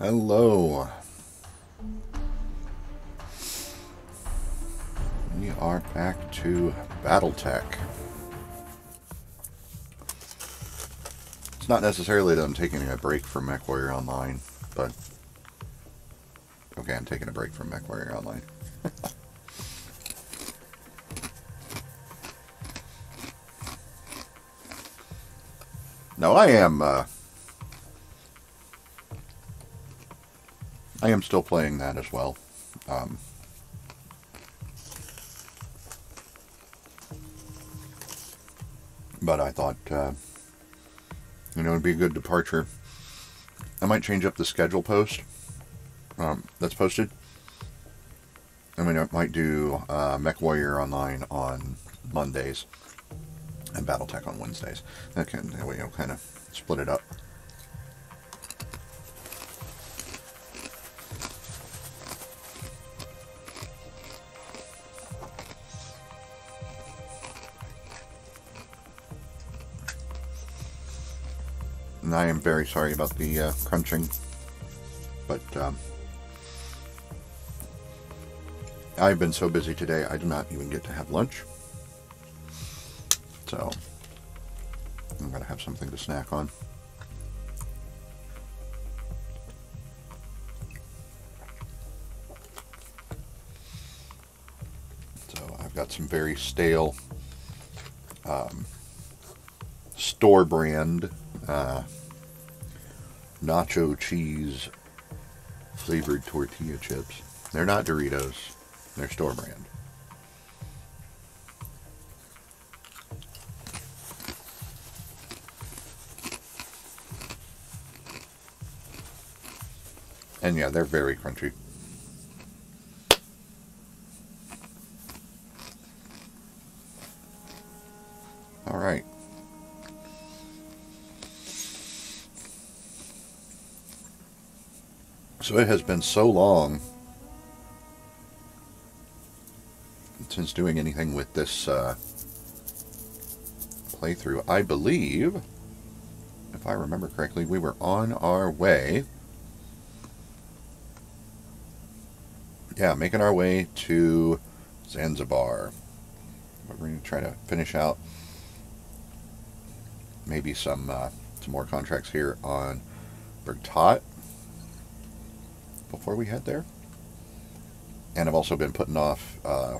Hello. We are back to Battletech. It's not necessarily that I'm taking a break from MechWarrior Online, but okay, I'm taking a break from MechWarrior Online. no, I am. Uh, I am still playing that as well. Um, but I thought, uh, you know, it'd be a good departure. I might change up the schedule post um, that's posted. I mean, I might do uh, MechWarrior Online on Mondays and BattleTech on Wednesdays. That way, you know, kind of split it up. I am very sorry about the uh, crunching, but um, I've been so busy today, I did not even get to have lunch. So, I'm going to have something to snack on. So, I've got some very stale um, store brand uh, nacho cheese flavored tortilla chips. They're not Doritos, they're store brand. And yeah, they're very crunchy. So it has been so long since doing anything with this uh, playthrough. I believe, if I remember correctly, we were on our way. Yeah, making our way to Zanzibar. We're going to try to finish out maybe some uh, some more contracts here on Bergtot before we head there. And I've also been putting off uh,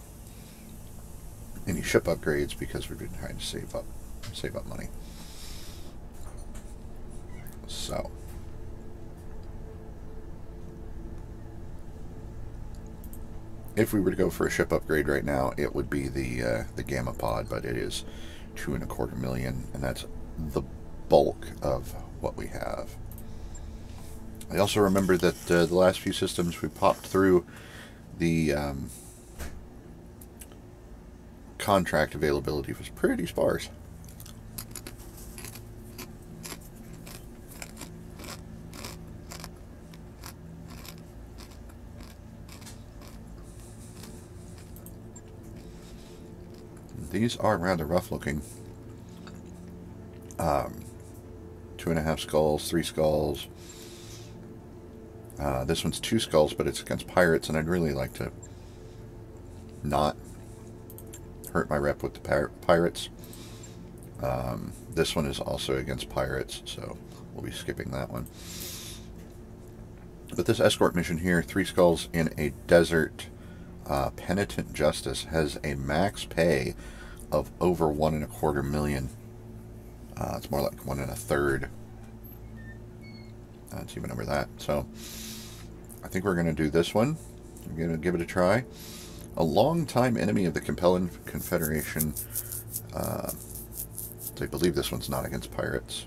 any ship upgrades because we've been trying to save up save up money. So if we were to go for a ship upgrade right now, it would be the uh, the Gamma Pod, but it is two and a quarter million, and that's the bulk of what we have. I also remember that uh, the last few systems we popped through the um, contract availability was pretty sparse. These are rather rough looking. Um, two and a half skulls, three skulls. Uh, this one's two skulls, but it's against pirates, and I'd really like to not hurt my rep with the pir pirates. Um, this one is also against pirates, so we'll be skipping that one. But this escort mission here, Three Skulls in a Desert uh, Penitent Justice, has a max pay of over one and a quarter million. Uh, it's more like one and a third. Let's even over that. So think we're going to do this one. I'm going to give it a try. A long-time enemy of the Capellan Confederation. Uh, I believe this one's not against pirates.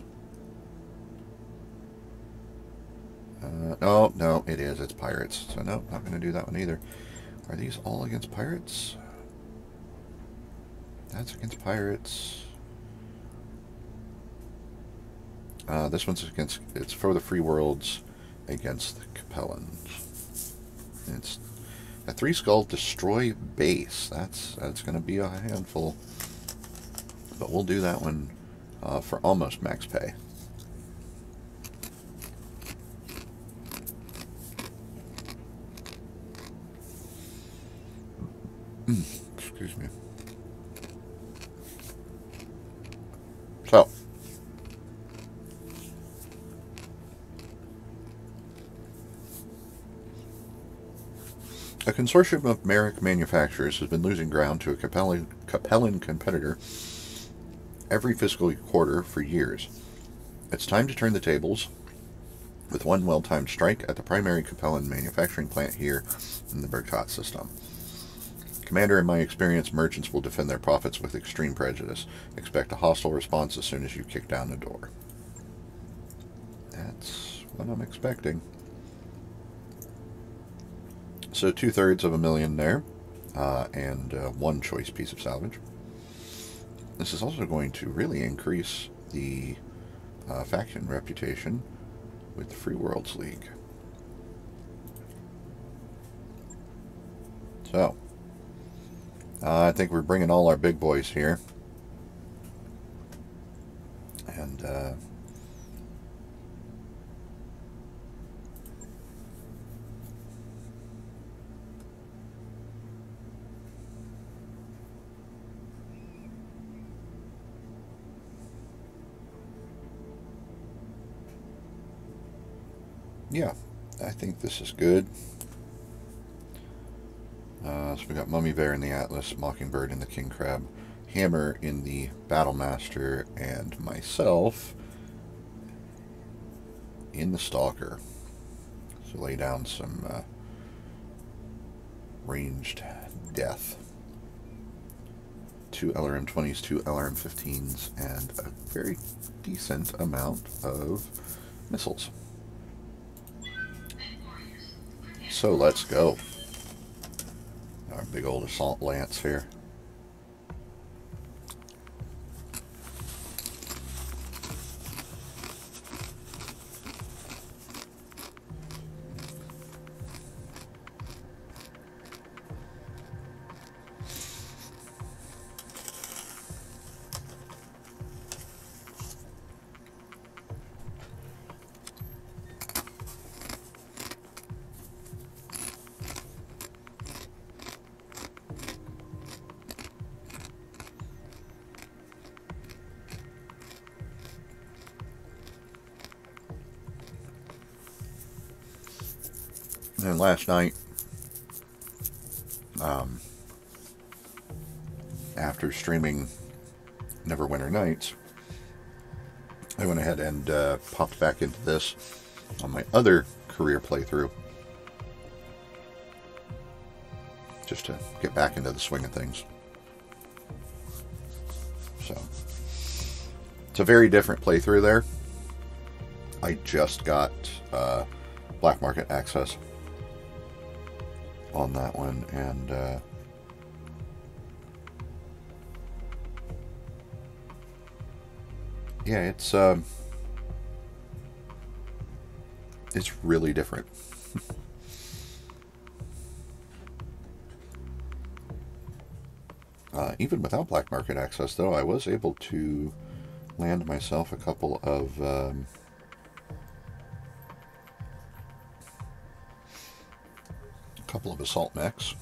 Uh, no, no, it is. It's pirates. So no, not going to do that one either. Are these all against pirates? That's against pirates. Uh, this one's against, it's for the free worlds against the Capellans. It's a three skull destroy base. That's that's going to be a handful, but we'll do that one uh, for almost max pay. Hmm, excuse me. A consortium of Marik manufacturers has been losing ground to a Capellan, competitor every fiscal quarter for years. It's time to turn the tables with one well-timed strike at the primary Capellan manufacturing plant here in the Bergkat system. Commander, in my experience, merchants will defend their profits with extreme prejudice. Expect a hostile response as soon as you kick down the door. That's what I'm expecting. So two-thirds of a million there, uh, and uh, one choice piece of salvage. This is also going to really increase the uh, faction reputation with the Free Worlds League. So, uh, I think we're bringing all our big boys here. And, yeah, I think this is good. Uh, so we got Mummy Bear in the Atlas, Mockingbird in the King Crab, Hammer in the Battlemaster, and myself in the Stalker. So lay down some uh, ranged death. Two LRM-20s, two LRM-15s, and a very decent amount of missiles. So let's go. Our big old assault lance here. Last night, um, after streaming Neverwinter Nights, I went ahead and uh, popped back into this on my other career playthrough. Just to get back into the swing of things. So, it's a very different playthrough there. I just got uh, black market access on that one, and uh, yeah, it's um, it's really different. uh, even without black market access, though, I was able to land myself a couple of. Um, couple of assault mechs.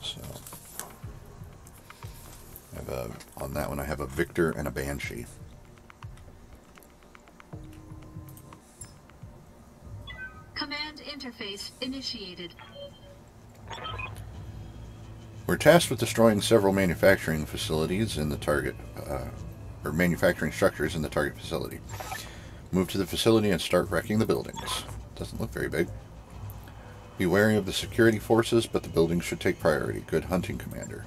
So, I have a, on that one I have a Victor and a Banshee. Command interface initiated. We're tasked with destroying several manufacturing facilities in the target, uh, or manufacturing structures in the target facility. Move to the facility and start wrecking the buildings. Doesn't look very big. Be wary of the security forces, but the buildings should take priority. Good hunting, Commander.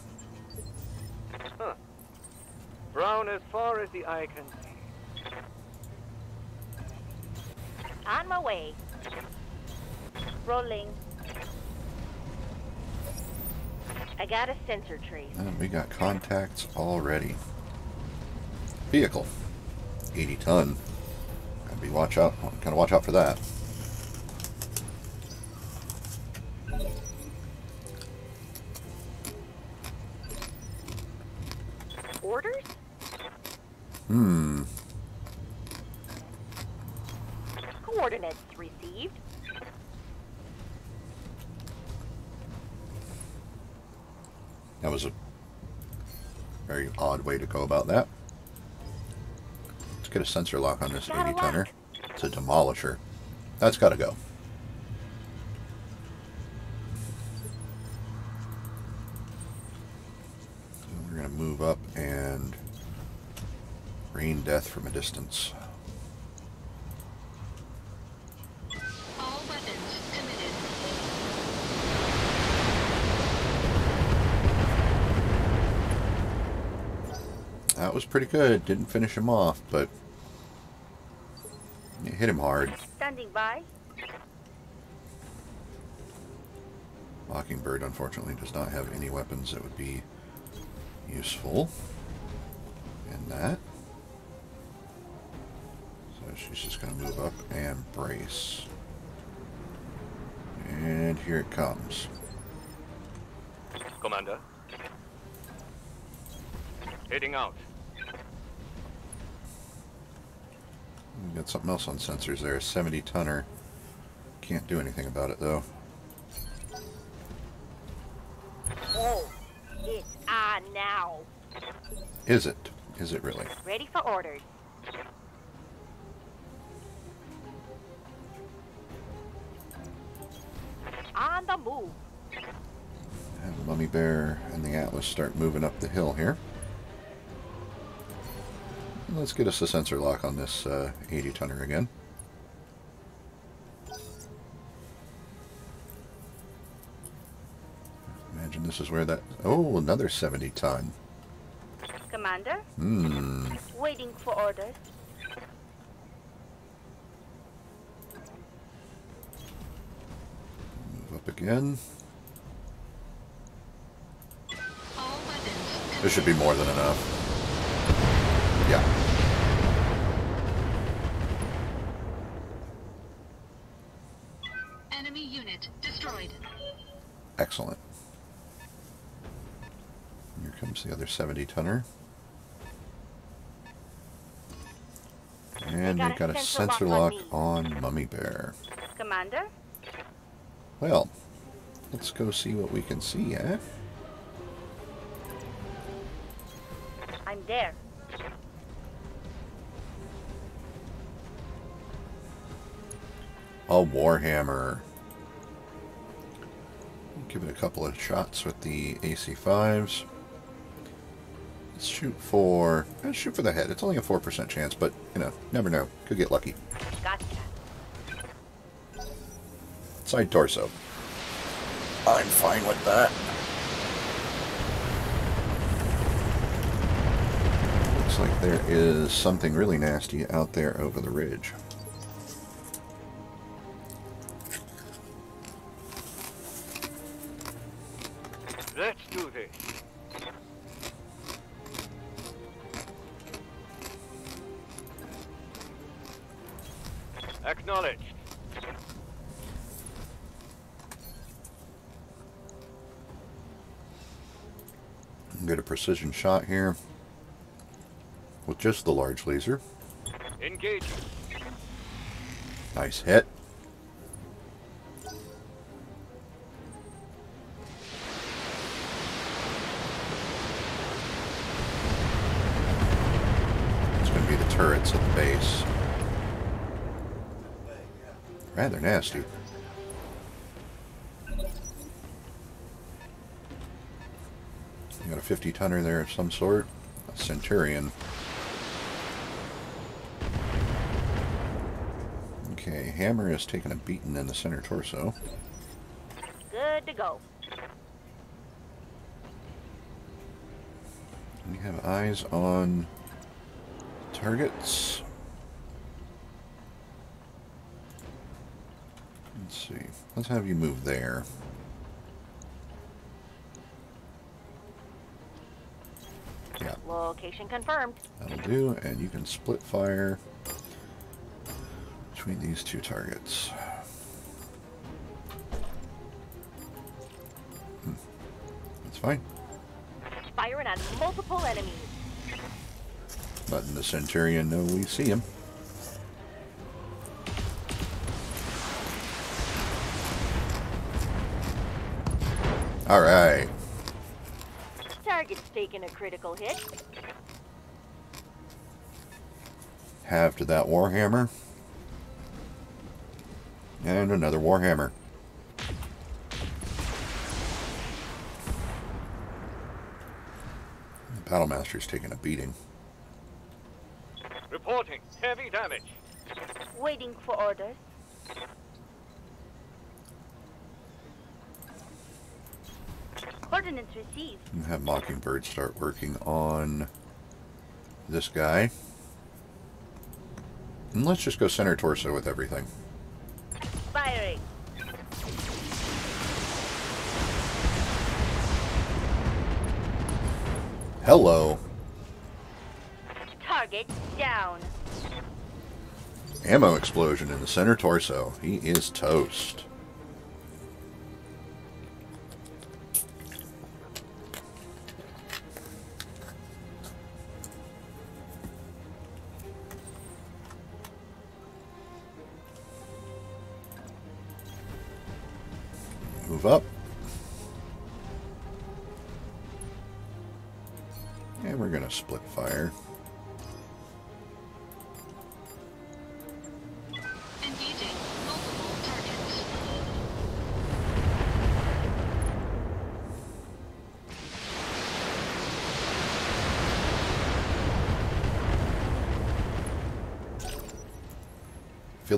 Huh. Brown as far as the eye can see. On my way. Rolling. I got a sensor trace. And we got contacts already. Vehicle. 80 ton. Gotta be watch out. Kind of watch out for that. Hmm. Coordinates received. That was a very odd way to go about that. Let's get a sensor lock on this 80 tonner. It's a demolisher. That's got to go. Rain death from a distance. All weapons committed. That was pretty good. Didn't finish him off, but it hit him hard. Standing by. Mockingbird, unfortunately, does not have any weapons that would be useful in that. So she's just going to move up and brace. And here it comes. Commander. Heading out. We've got something else on sensors there. A 70 tonner. Can't do anything about it, though. Oh, it's on now. Is it? Is it really? Ready for orders. Move. The Mummy Bear and the Atlas start moving up the hill here. Let's get us a sensor lock on this uh, 80 tonner again. Imagine this is where that... Oh, another 70 ton. Commander, Hmm. waiting for orders. Move up again. This should be more than enough. Yeah. Enemy unit destroyed. Excellent. Here comes the other 70 tonner. And got we've a got a sensor sensor lock lock on on Mummy Bear. Commander, Well, let's go see what we can see, eh? I'm there. A Warhammer. Give it a couple of shots with the AC5s. Let's shoot for... Let's shoot for the head. It's only a 4% chance, but, you know, never know. Could get lucky. Gotcha. Side torso. I'm fine with that. Looks like there is something really nasty out there over the ridge. Precision shot here with just the large laser. Engaging. Nice hit. It's going to be the turrets at the base. Rather nasty. You got a 50 tonner there of some sort. A Centurion. Okay, Hammer is taking a beating in the center torso. Good to go. We have eyes on targets. Let's see. Let's have you move there. Yeah, Confirmed. that'll do. And you can split fire between these two targets. Hmm. That's fine. Firing on multiple enemies. Letting the Centurion know we see him. All right. Target's taken a critical hit. Halved that Warhammer. And another Warhammer. The Battlemaster's taking a beating. Reporting heavy damage. Waiting for orders. Ordnance received. And have Mockingbird start working on this guy. And let's just go center torso with everything. Firing. Hello. Target down. Ammo explosion in the center torso. He is toast.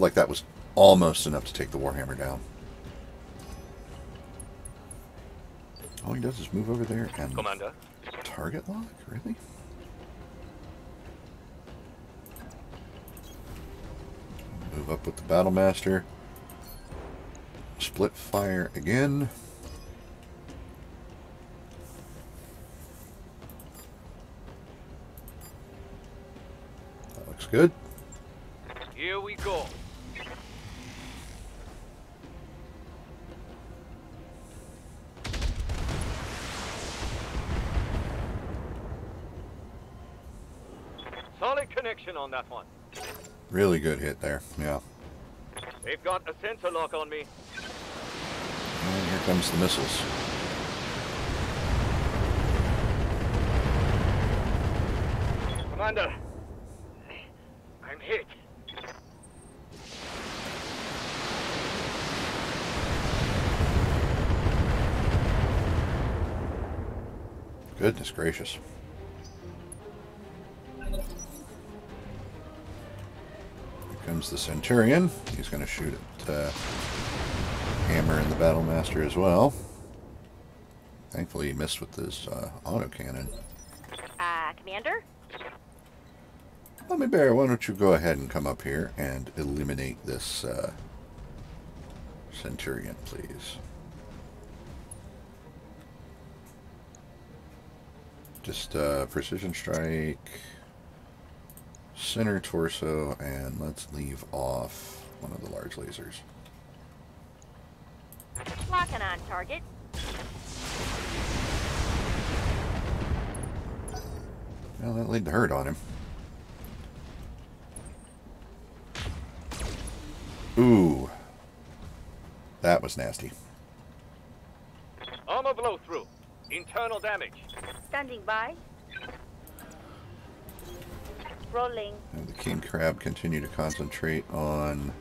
Like that was almost enough to take the Warhammer down. All he does is move over there and Commander. target lock? Really? Move up with the Battlemaster. Split fire again. On that one. Really good hit there. Yeah. They've got a sensor lock on me. And here comes the missiles. Commander, I'm hit. Goodness gracious. Comes the Centurion. He's going to shoot at uh, Hammer and the Battlemaster as well. Thankfully, he missed with his uh, autocannon. Uh, Commander? Mummy Bear, why don't you go ahead and come up here and eliminate this uh, Centurion, please? Just uh, precision strike, center torso, and let's leave off one of the large lasers. Locking on target. Well, that laid the hurt on him. Ooh. That was nasty. Armor blow through. Internal damage. Standing by. Rolling. And the king crab continue to concentrate on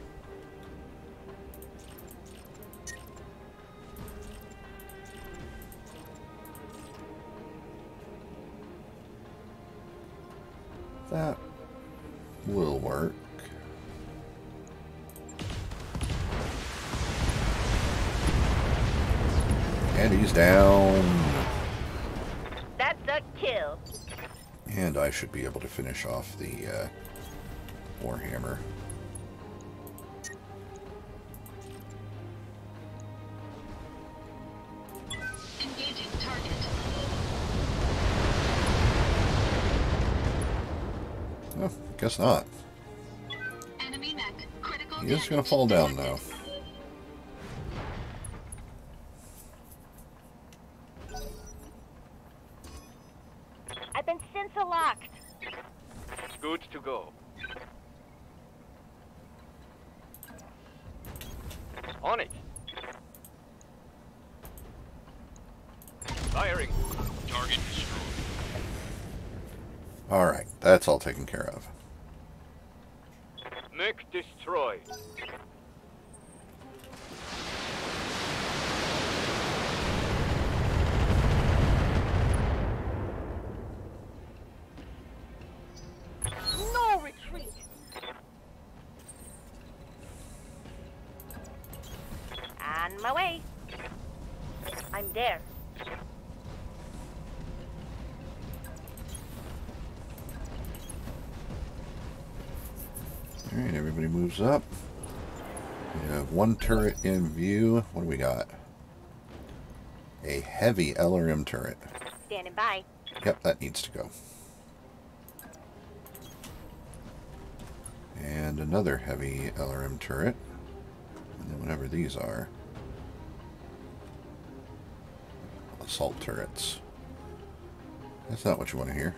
should be able to finish off the uh, Warhammer. Engaging target. Oh, guess not. Enemy mech. Critical He is going to fall down, though. One turret in view. What do we got? A heavy LRM turret. Standing by. Yep, that needs to go. And another heavy LRM turret. And then whatever these are. Assault turrets. That's not what you want to hear.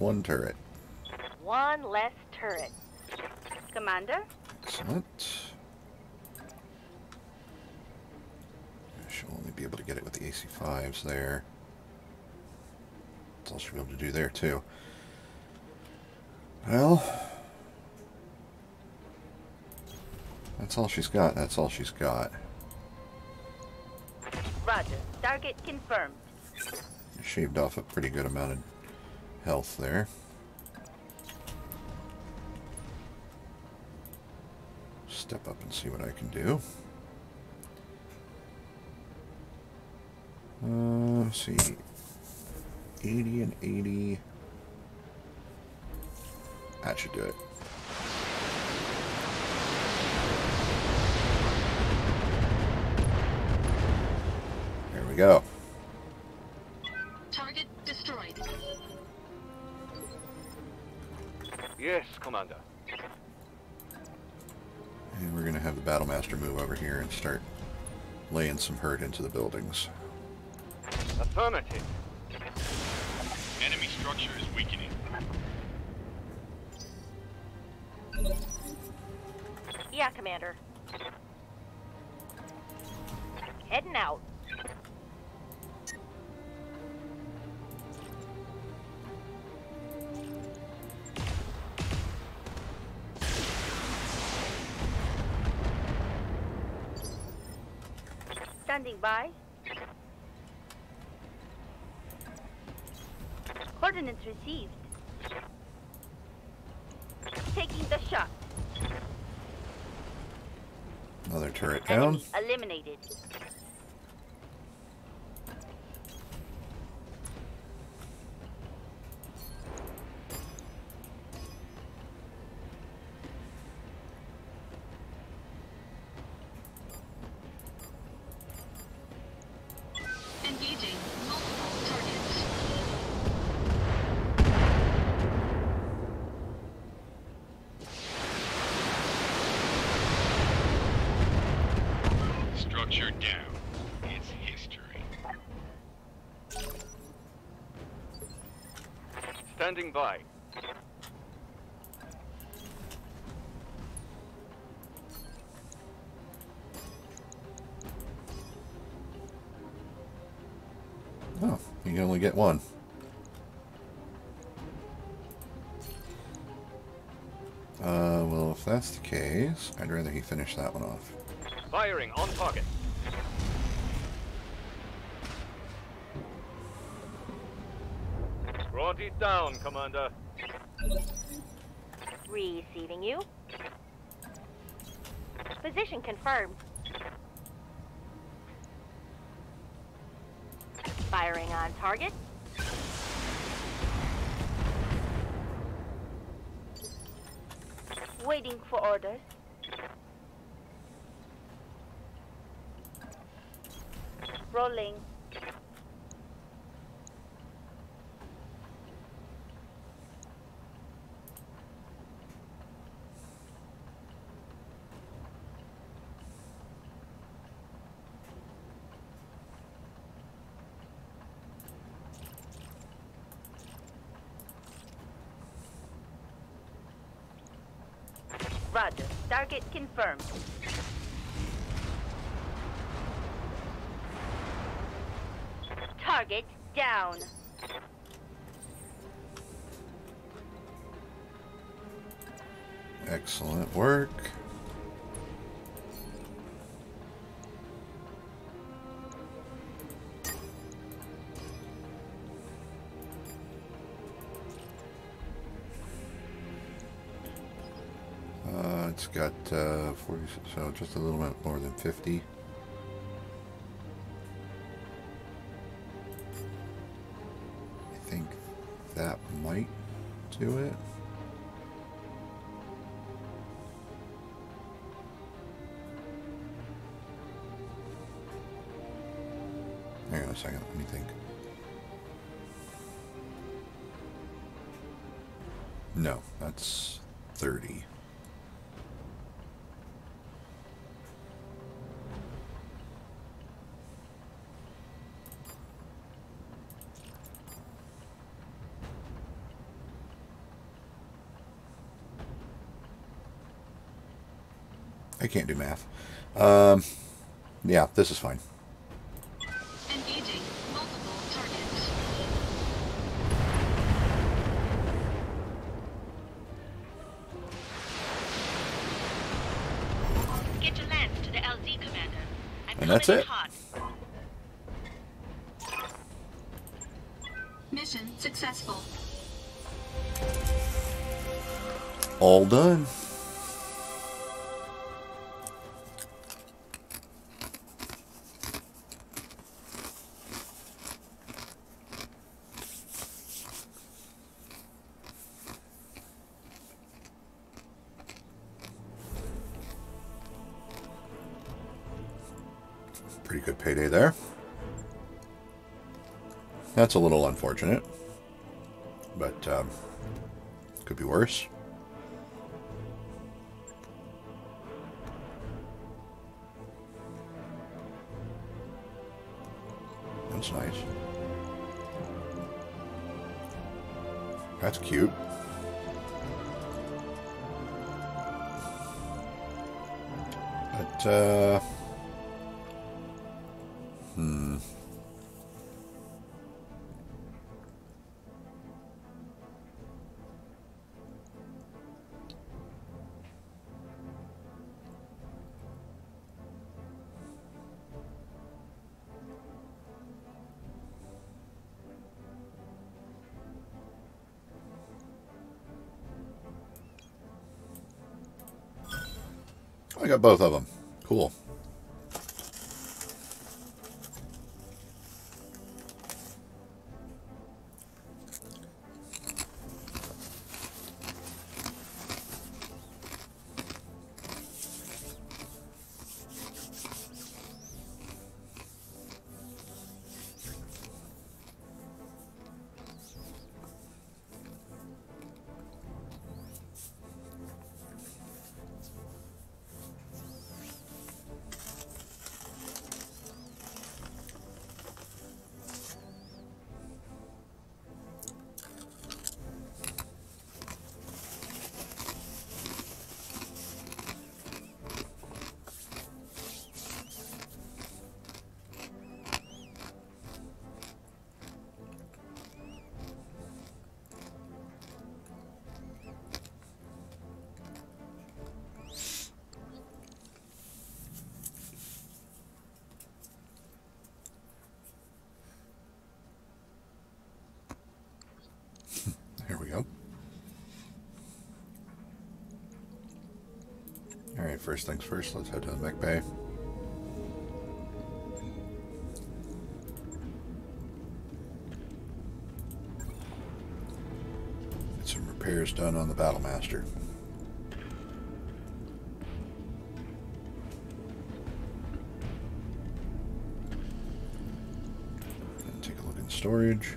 One turret. One less turret. Commander? Excellent. She'll only be able to get it with the AC5s there. That's all she'll be able to do there, too. Well, that's all she's got. That's all she's got. Roger. Target confirmed. Shaved off a pretty good amount of health there. Step up and see what I can do. Uh, let's see. 80 and 80. That should do it. There we go. Commander. And we're going to have the Battle Master move over here and start laying some hurt into the buildings. Affirmative. Enemy structure is weakening. Yeah, Commander. Heading out. Standing by. Coordinates received. Taking the shot. Another turret down. Enemy eliminated. The I'd rather he finish that one off. Firing on target. Brought it down, Commander. Receiving you. Position confirmed. Firing on target. Waiting for orders. Roger. Target confirmed. Down. Excellent work. Uh, it's got uh, 40, so just a little bit more than 50. Can't do math. Um, yeah, this is fine. Engaging multiple targets. Get your lance to the LZ commander. I'm And that's it. Mission successful. All done. That's a little unfortunate, but um, could be worse. That's nice. That's cute. But, uh... both of them. Cool. First things first, let's head to the mech bay. Get some repairs done on the Battlemaster. Take a look in storage.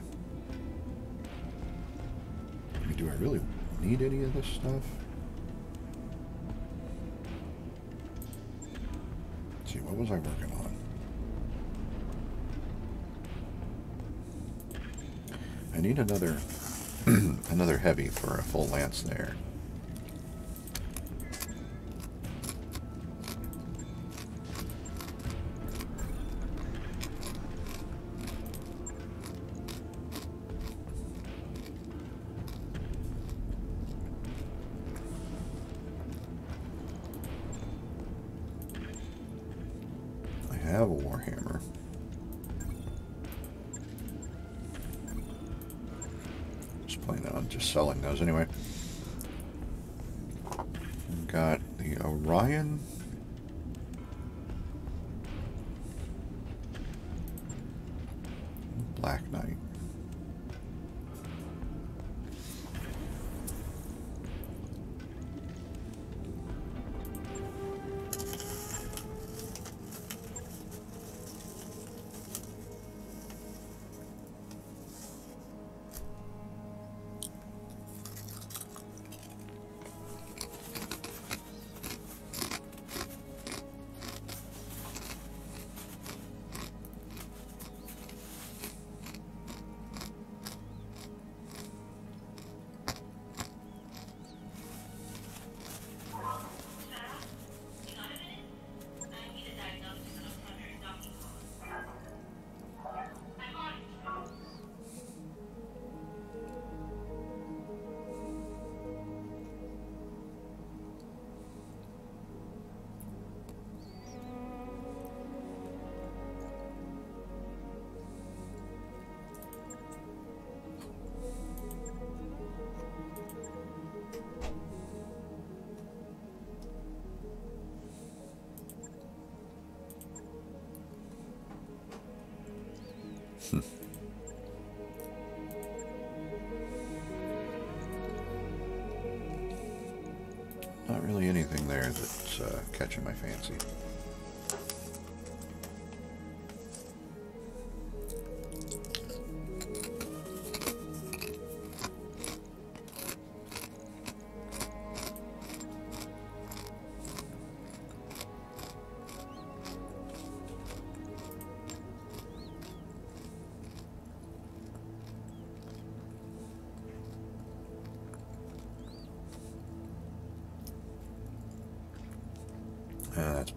Do I really need any of this stuff? Was I working on? I need another another heavy for a full lance there.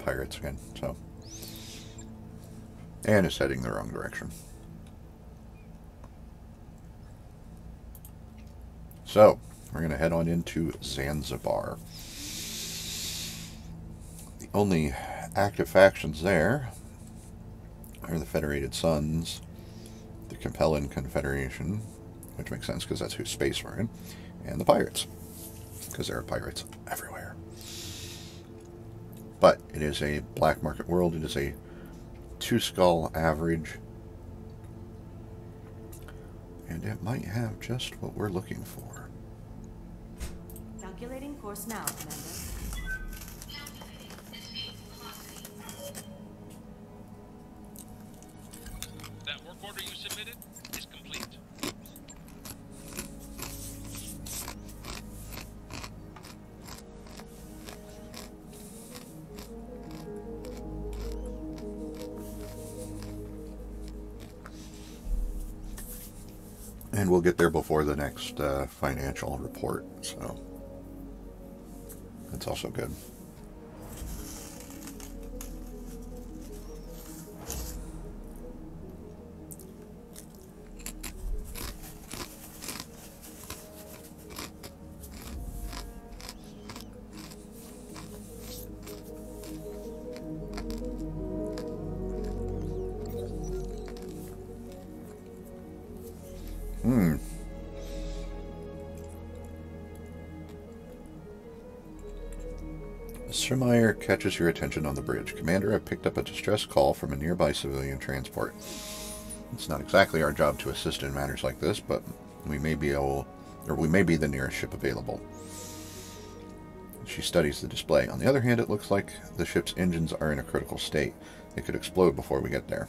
Pirates again, so. And it's heading the wrong direction. So, we're going to head on into Zanzibar. The only active factions there are the Federated Suns, the Capellan Confederation, which makes sense because that's whose space we're in, and the pirates, because there are pirates everywhere. But it is a black market world. It is a two skull average. And it might have just what we're looking for. Calculating course now, next uh, financial report, so that's also good. Catches your attention on the bridge. Commander, I picked up a distress call from a nearby civilian transport. It's not exactly our job to assist in matters like this, but we may be able, or we may be the nearest ship available. She studies the display. On the other hand, it looks like the ship's engines are in a critical state. They could explode before we get there.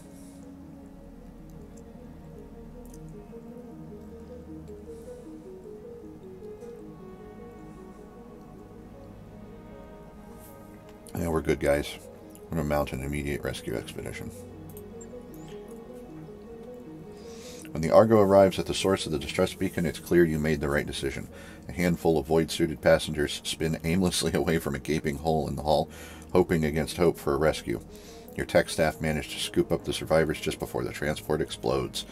Good, guys. We're going to mount an immediate rescue expedition. When the Argo arrives at the source of the distress beacon, it's clear you made the right decision. A handful of void-suited passengers spin aimlessly away from a gaping hole in the hull, hoping against hope for a rescue. Your tech staff manage to scoop up the survivors just before the transport explodes.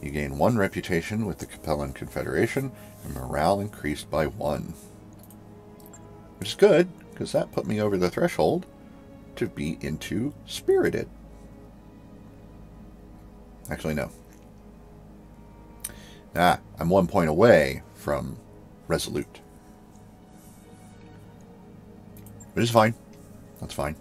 You gain one reputation with the Capellan Confederation, and morale increased by one. Which is good, because that put me over the threshold to be into Spirited. Actually, no. Ah, I'm one point away from Resolute. Which is fine. That's fine.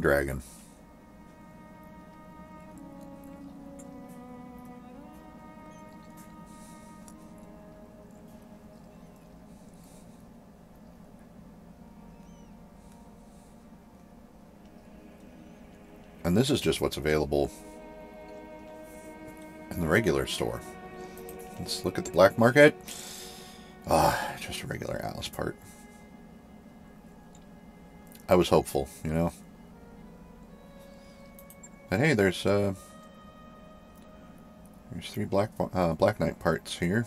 Dragon. And this is just what's available in the regular store. Let's look at the black market. Ah, just a regular Alice part. I was hopeful, you know. But hey, there's uh, there's three black uh, Black Knight parts here.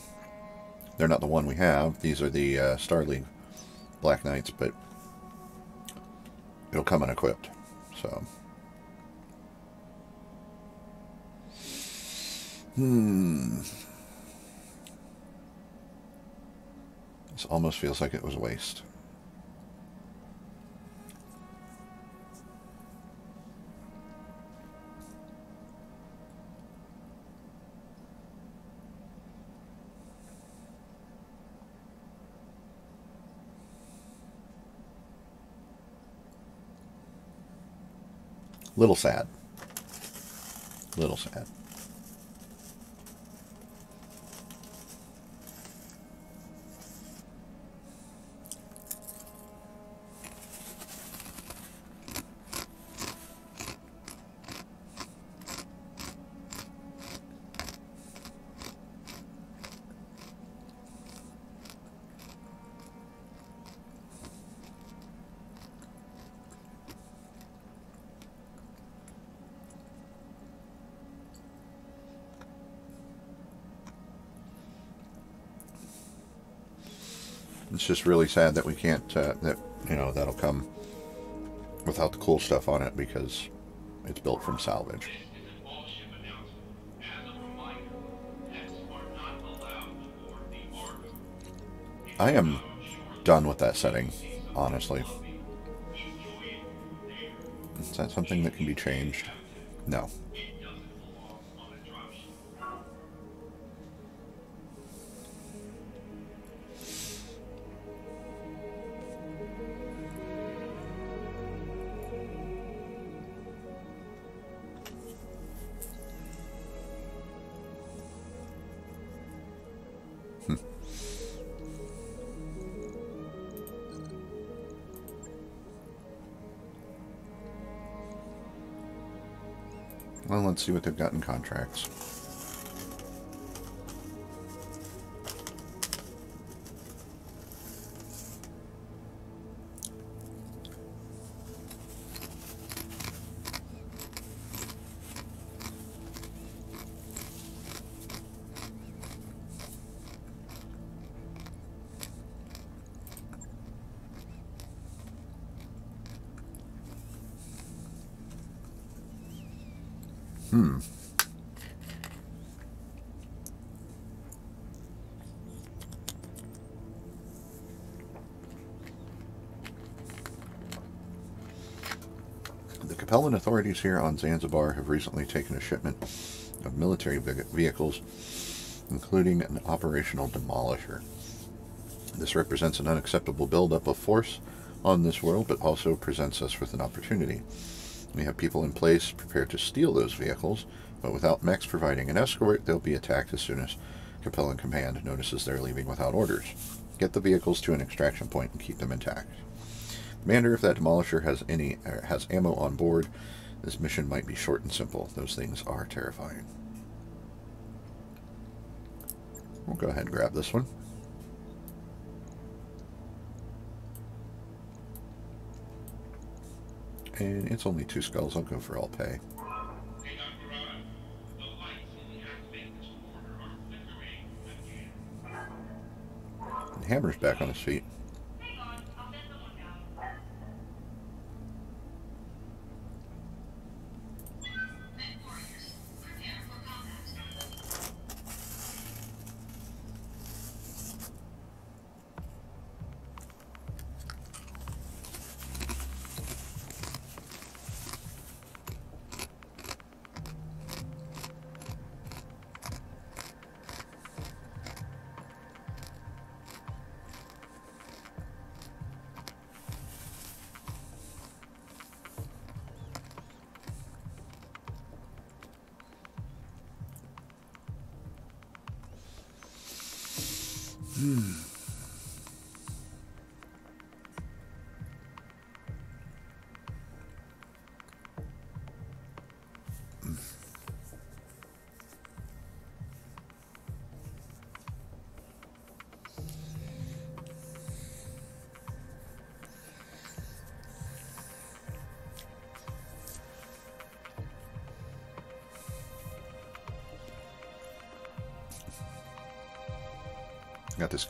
They're not the one we have. These are the uh, Star League Black Knights, but it'll come unequipped. So. Hmm. This almost feels like it was a waste. Little sad. Little sad. It's just really sad that we can't, uh, that, you know, that'll come without the cool stuff on it because it's built from salvage. I am done with that setting, honestly. Is that something that can be changed? No. See what they've got in contracts. Here on Zanzibar have recently taken a shipment of military vehicles, including an operational demolisher. This represents an unacceptable buildup of force on this world, but also presents us with an opportunity. We have people in place prepared to steal those vehicles, but without mechs providing an escort, they'll be attacked as soon as Capellan Command notices they're leaving without orders. Get the vehicles to an extraction point and keep them intact. Commander, if that demolisher has any er, has ammo on board, this mission might be short and simple. Those things are terrifying. We'll go ahead and grab this one. And it's only two skulls. I'll go for all pay. Hammer's back on his feet.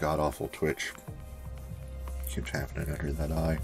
God awful twitch. Keeps happening under that eye.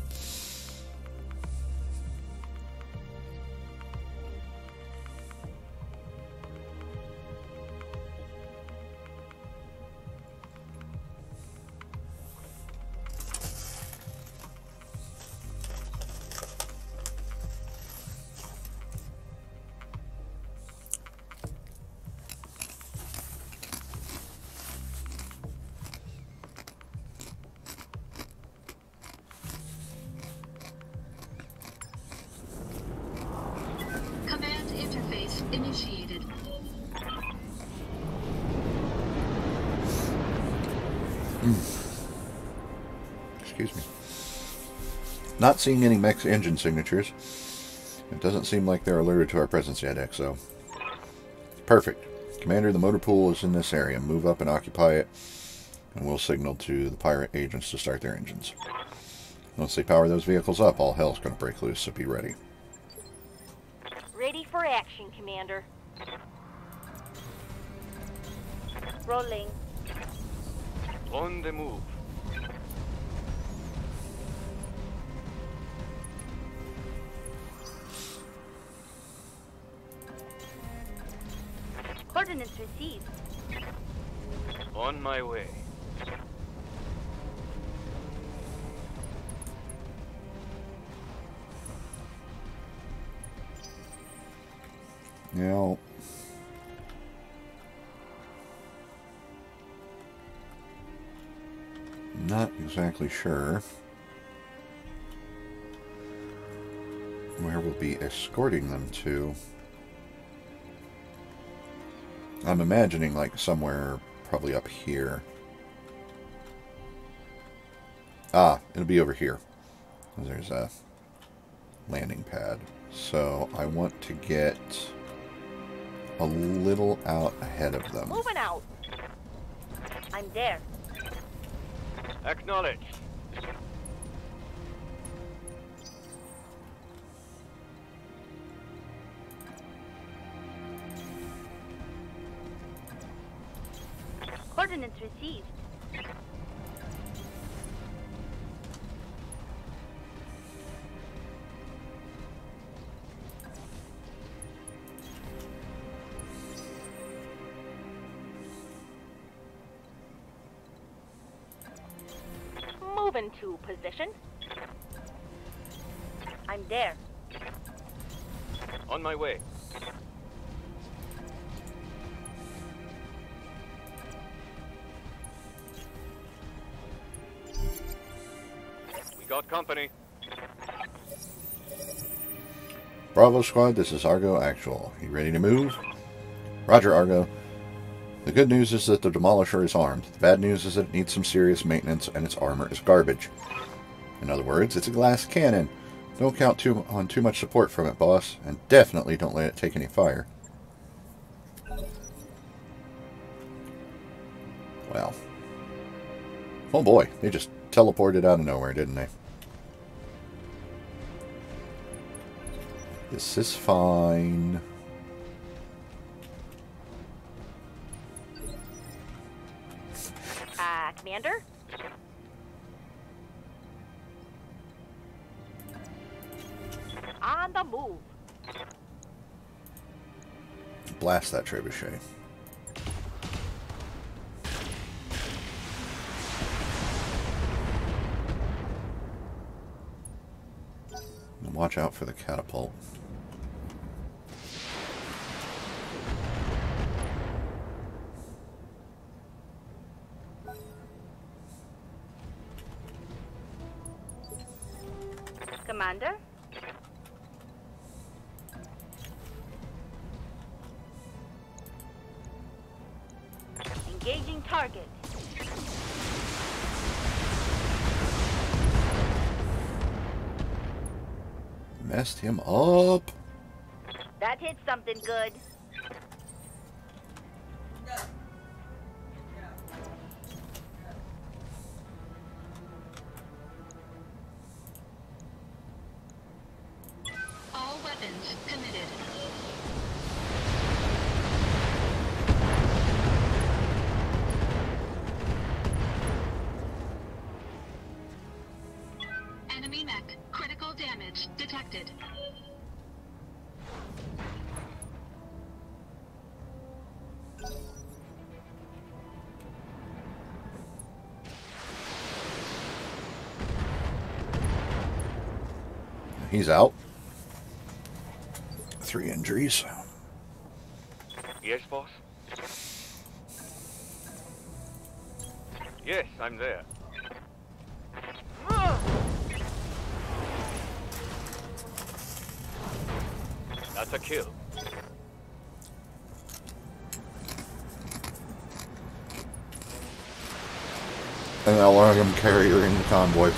Not seeing any mech's engine signatures. It doesn't seem like they're alerted to our presence yet, XO. Perfect. Commander, the motor pool is in this area. Move up and occupy it, and we'll signal to the pirate agents to start their engines. Once they power those vehicles up, all hell's going to break loose, so be. Ready exactly sure where we'll be escorting them to. I'm imagining like somewhere probably up here. Ah, it'll be over here. There's a landing pad. So I want to get a little out ahead of them. Moving out. I'm there. Acknowledged. My way. We got company. Bravo Squad, this is Argo Actual. You ready to move? Roger, Argo. The good news is that the Demolisher is armed. The bad news is that it needs some serious maintenance and its armor is garbage. In other words, it's a glass cannon. Don't count too on too much support from it, boss, and definitely don't let it take any fire. Well. Oh boy, they just teleported out of nowhere, didn't they? This is fine. Uh, Commander? Blast that trebuchet. Watch out for the catapult. He's out. Three injuries. Yes, boss? Yes, I'm there. That's a kill. And I'll let him carry her in the convoy.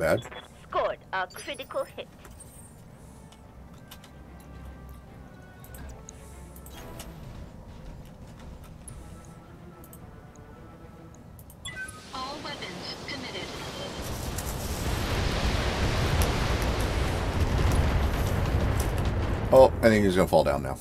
Bad. Scored a critical hit. All weapons committed. Oh, I think he's gonna fall down now.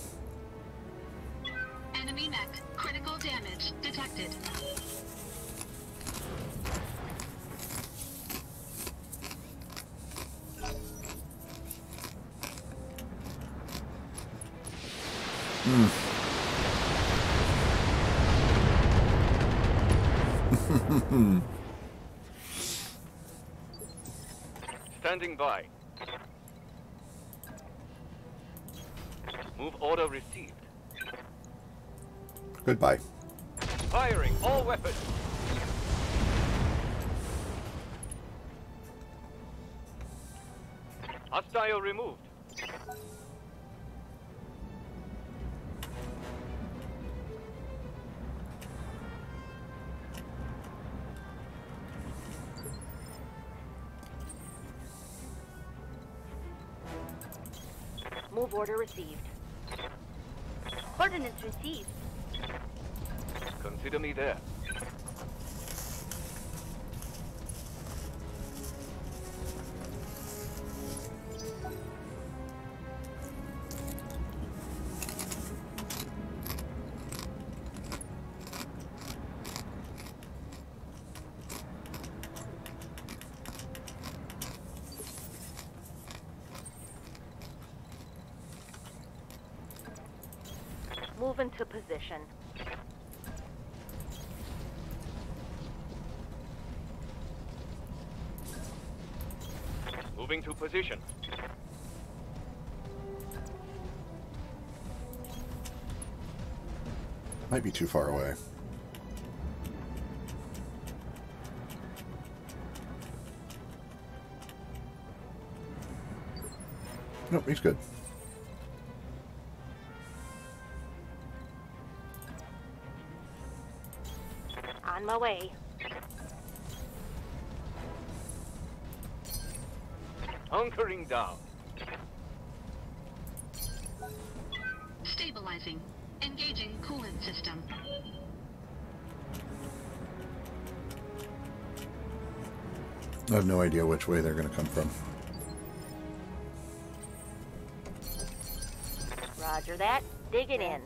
By. Order received. Ordnance received. Consider me there. Position. Might be too far away. Nope, he's good. On my way. Hunkering down. Stabilizing. Engaging coolant system. I have no idea which way they're going to come from. Roger that. Digging in.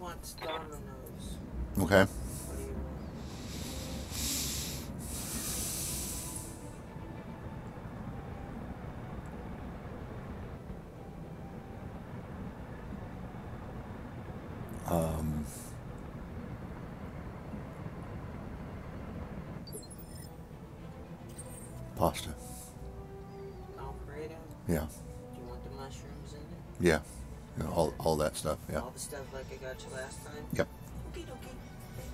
Yeah. All the stuff like I got you last time? Yep. Okay, okay. Thank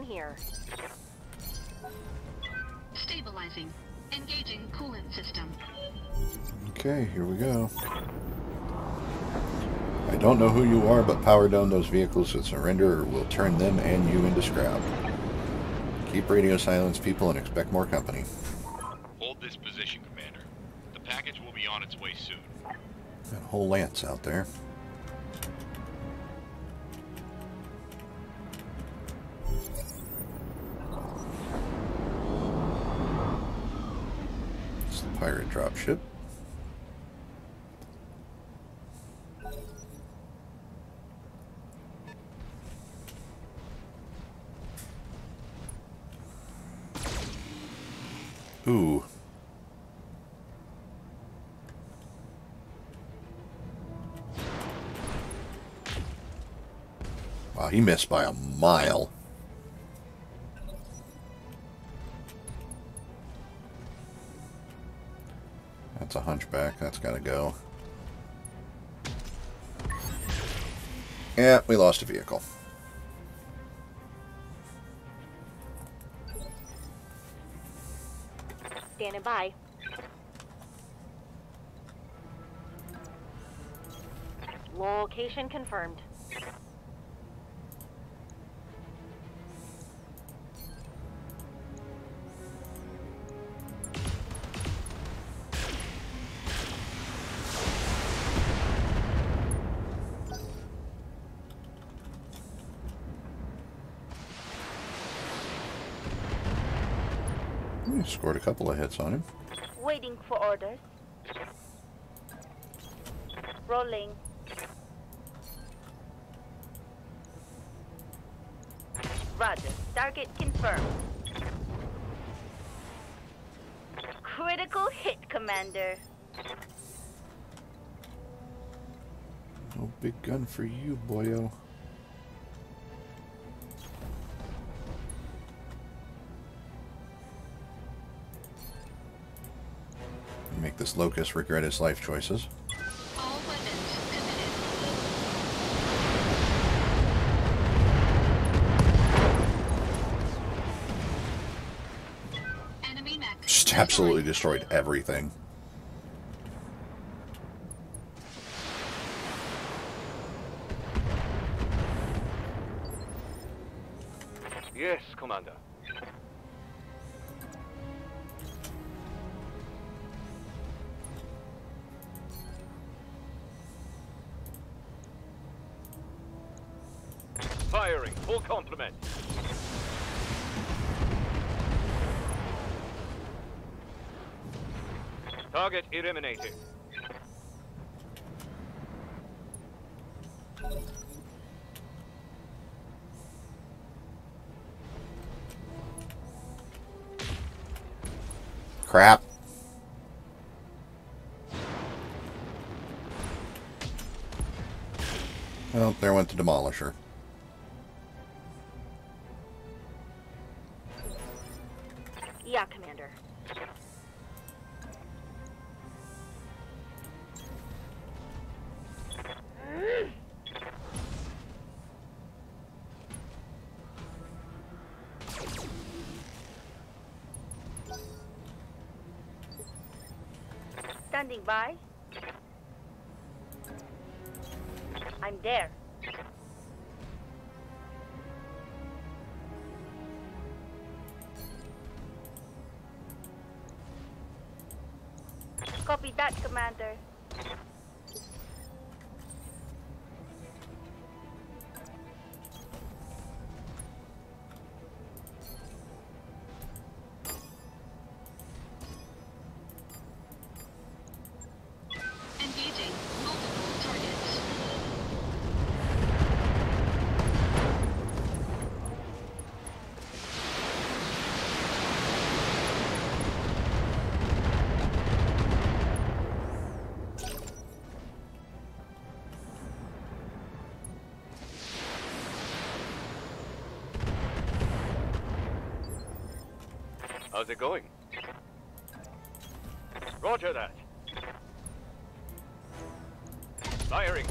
you. Here. Stabilizing. Engaging coolant system. Okay, here we go. I don't know who you are, but power down those vehicles that surrender or we'll turn them and you into scrap. Keep radio silence, people, and expect more company. Hold this position, Commander. The package will be on its way soon. Got a whole lance out there. Wow, he missed by a mile. That's a hunchback. That's got to go. Yeah, we lost a vehicle. Standing by. Location confirmed. Scored a couple of hits on him. Waiting for orders. Rolling. Roger. Target confirmed. Critical hit, Commander. No big gun for you, boyo. This locust regret his life choices. All weapons committed. Enemy. Just absolutely destroyed everything. Demolisher. Yeah, Commander. Standing by. I'm there. It going? Roger that. Firing.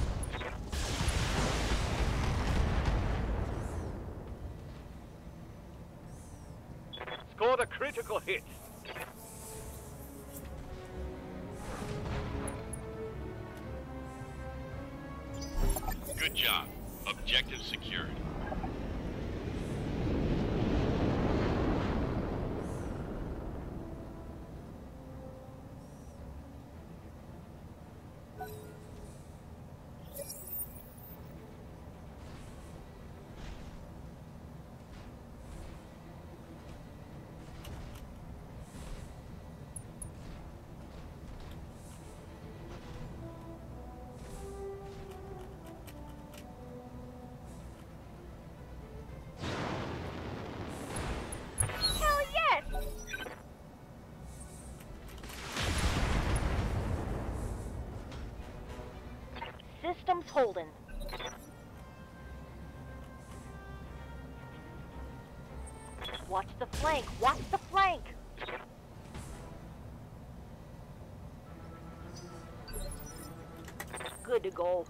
Scored a critical hit. Systems holding. Watch the flank. Watch the flank. Good to go.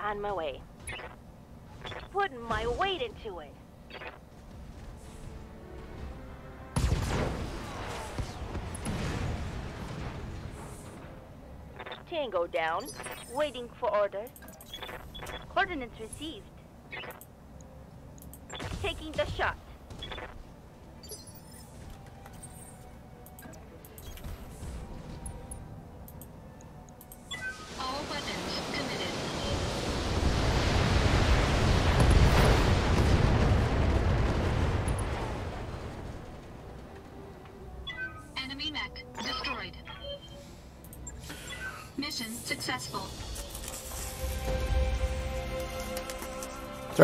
On my way. Putting my weight into it. Tango down. Waiting for orders. Coordinates received. Taking the shot.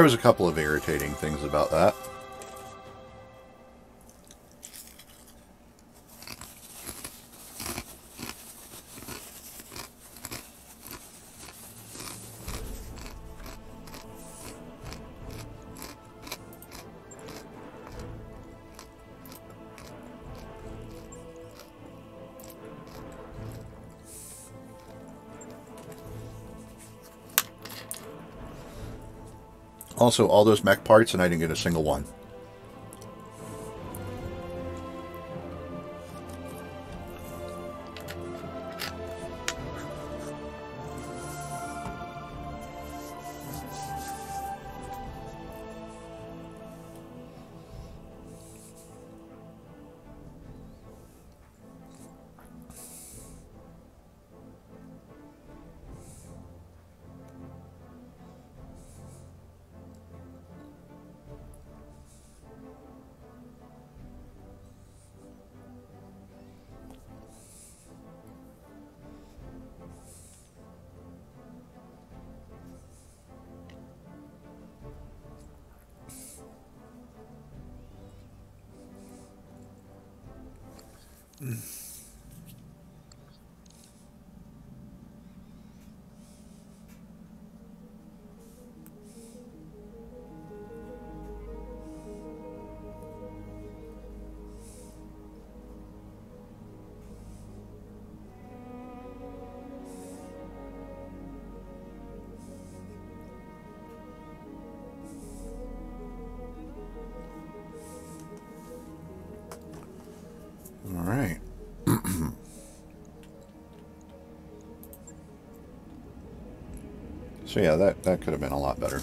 Was a couple of irritating things about that. Also, all those mech parts, and I didn't get a single one. So yeah, that that could have been a lot better.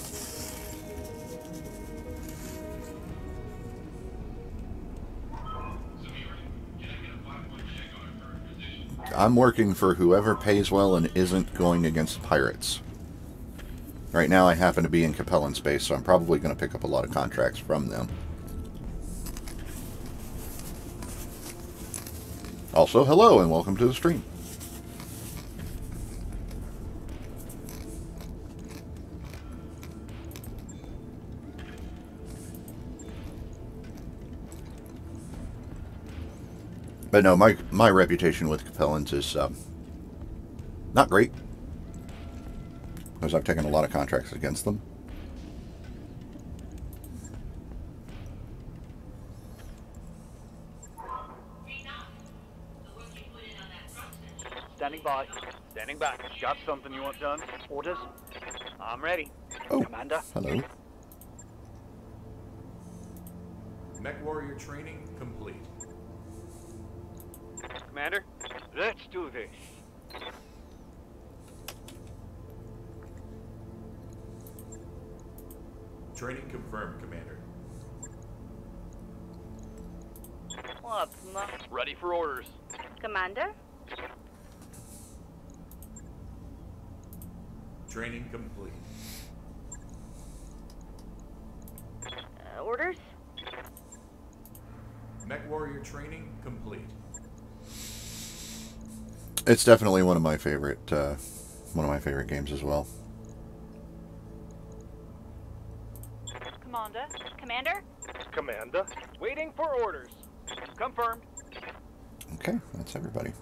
I'm working for whoever pays well and isn't going against pirates. Right now, I happen to be in Capellan space, so I'm probably going to pick up a lot of contracts from them. Also, hello and welcome to the stream. But no, my my reputation with Capellans is um, not great because I've taken a lot of contracts against them. Standing by. Standing back. Got something you want done? Orders? I'm ready. Oh, Commander. hello. MechWarrior training complete. Commander, let's do this. Training confirmed, Commander. What's my Ready for orders. commander? Training complete. Uh, orders? MechWarrior training complete. It's definitely one of my favorite uh, one of my favorite games as well. Commander? Commander? Commander. Waiting for orders. Confirmed. Okay, that's everybody.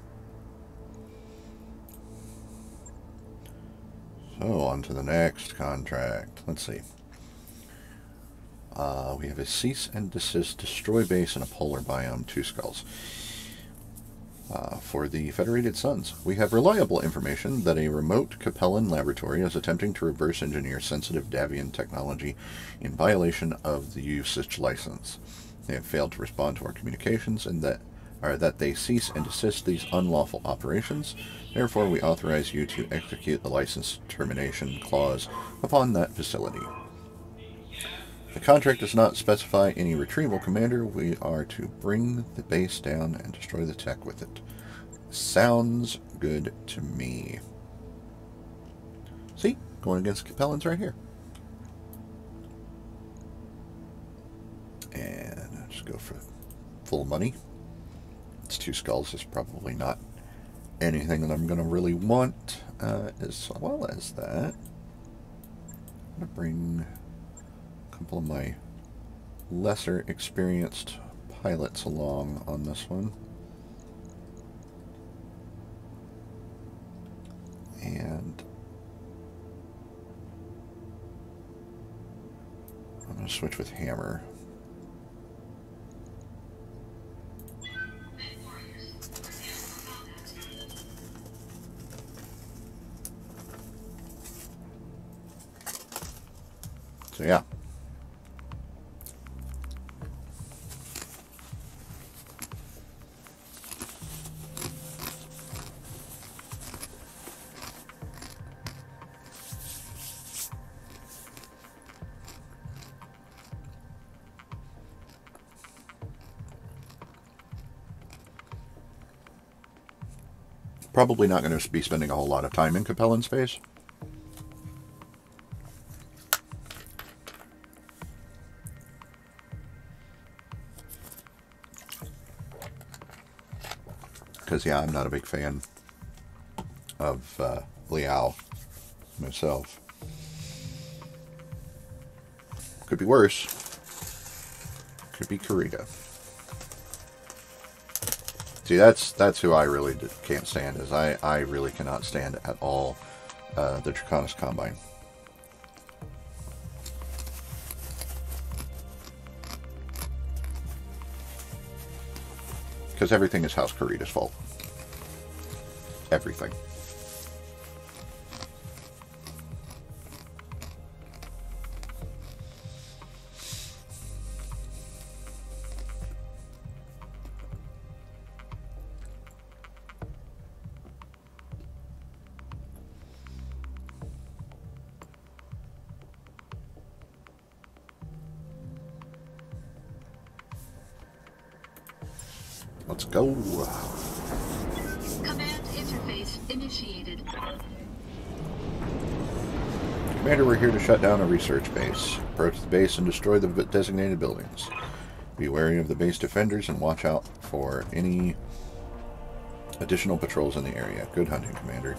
So on to the next contract. Let's see. Uh, we have a cease and desist destroy base in a polar biome, two skulls. Uh, for the Federated Suns, we have reliable information that a remote Capellan laboratory is attempting to reverse engineer sensitive Davion technology in violation of the usage license. They have failed to respond to our communications and that are that they cease and desist these unlawful operations. Therefore, we authorize you to execute the license termination clause upon that facility. The contract does not specify any retrieval commander. We are to bring the base down and destroy the tech with it. Sounds good to me. See? Going against Capellans right here. And I'll just go for full money. It's two skulls. It's probably not anything that I'm going to really want. Uh, as well as that, I'm going to bring couple of my lesser experienced pilots along on this one. And I'm going to switch with Hammer. So yeah. Probably not going to be spending a whole lot of time in Capellan space. Because, yeah, I'm not a big fan of uh, Liao myself. Could be worse. Could be Kurita. See, that's that's who I really can't stand. Is I I really cannot stand at all uh, the Draconis Combine. Because everything is House Kurita's fault. Everything. Research base. Approach the base and destroy the designated buildings. Be wary of the base defenders and watch out for any additional patrols in the area. Good hunting, Commander.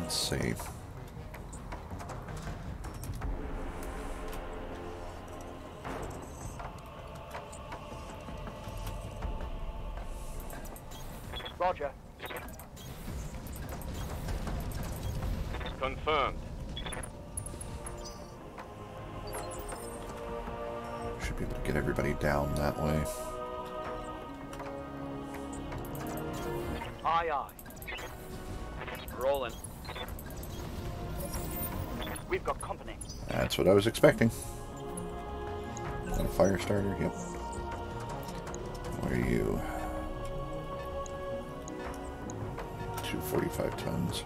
Let's see. Expecting. A Firestarter? Yep. Where are you? 245 tons.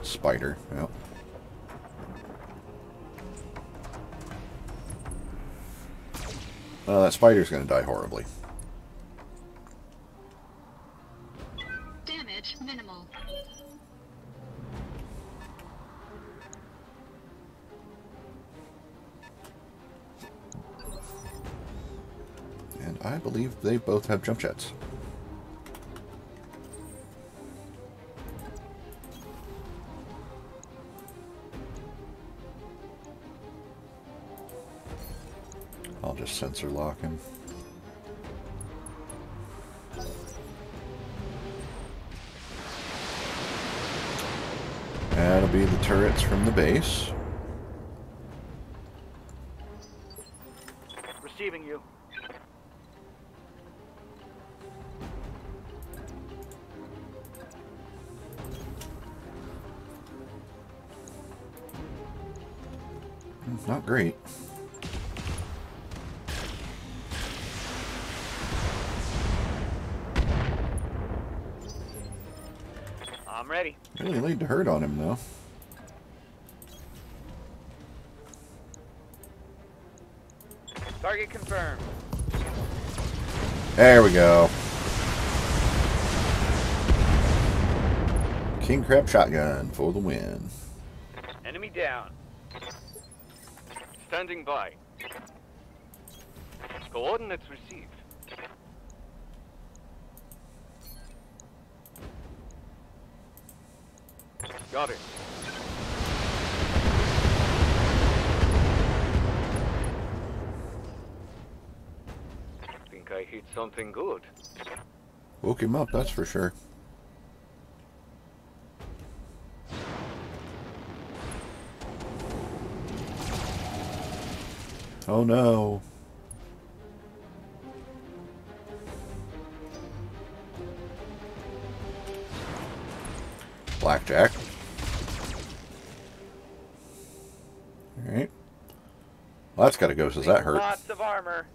Spider, yep. Well, that spider's gonna die horribly. I believe they both have jump jets. I'll just sensor lock him. That'll be the turrets from the base. Receiving you. Not great. I'm ready. Really laid to hurt on him, though. Target confirmed. There we go. King Crab Shotgun for the win. Enemy down. Standing by. Coordinates received. Got it. Think I hit something good. Woke him up, that's for sure. Oh no. Blackjack. Alright. Well, that's gotta go, says that hurt. Lots of armor.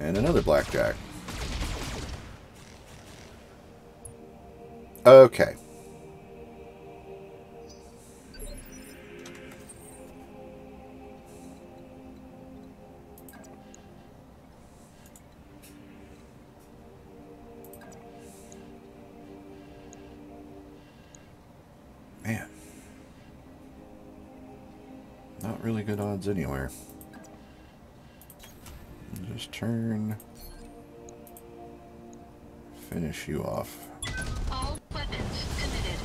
And another blackjack. Okay. Really good odds anywhere. Just turn. Finish you off. All weapons committed.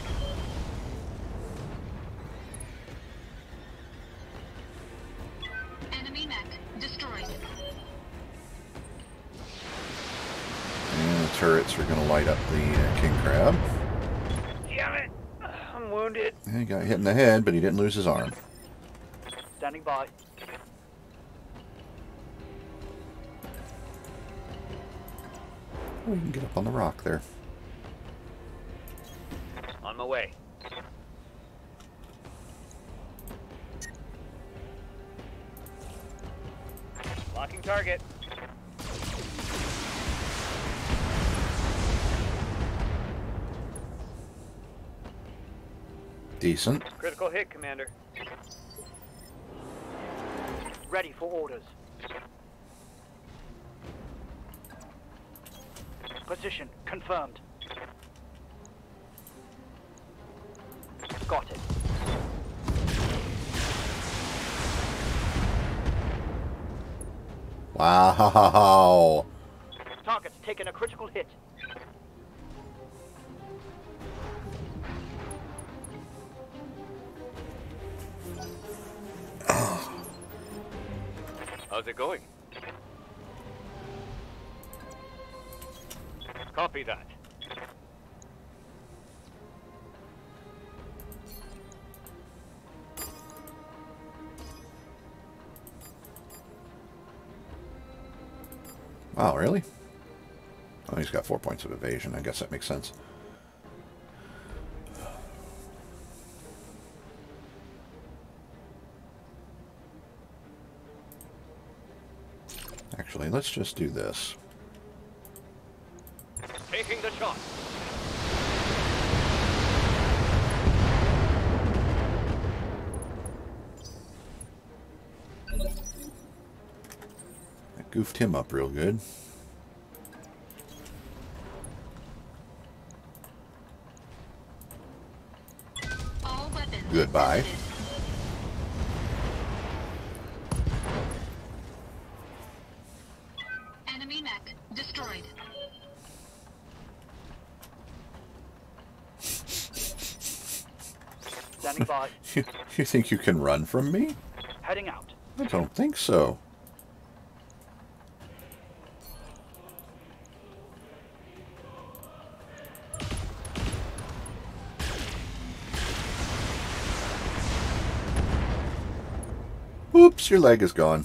Enemy mech destroyed. And the turrets are going to light up the uh, king crab. Damn it! I'm wounded. He got hit in the head, but he didn't lose his arm. Oh, you can get up on the rock there. On my way. Locking target. Decent. Critical hit, Commander. Ready for orders. Position confirmed. Got it. Wow. Target's taken a critical hit. How's it going? Copy that. Wow, really? Oh, he's got four points of evasion. I guess that makes sense. Actually, let's just do this. Taking the shot. I goofed him up real good. Goodbye. exited. Enemy mech destroyed. Standing by. You, you think you can run from me? Heading out. I don't think so. Your leg is gone.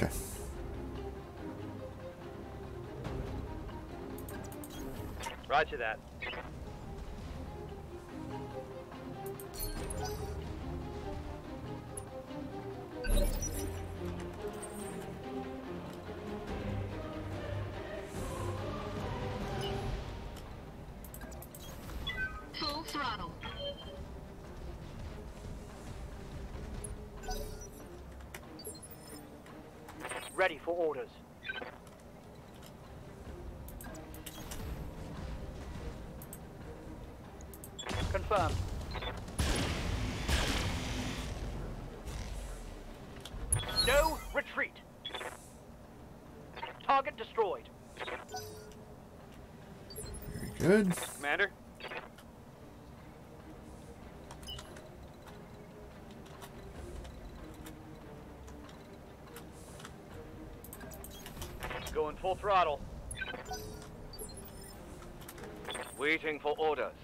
You? Roger that. Throttle. Waiting for orders.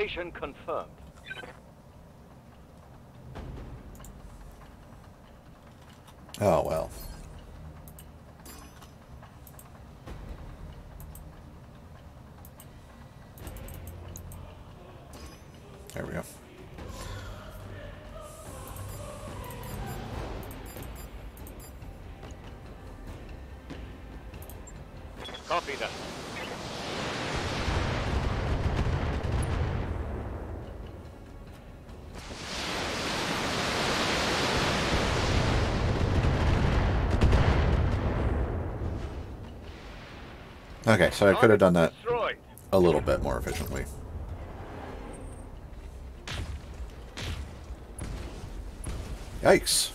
Location confirmed. Oh, well. Okay, so I could have done that a little bit more efficiently. Yikes.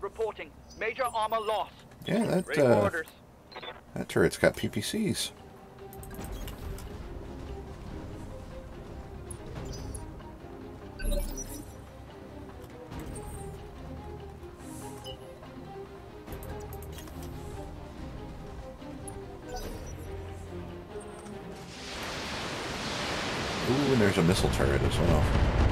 Reporting. Major armor loss. Yeah, that, uh, that turret's got PPCs. There's a missile turret as well.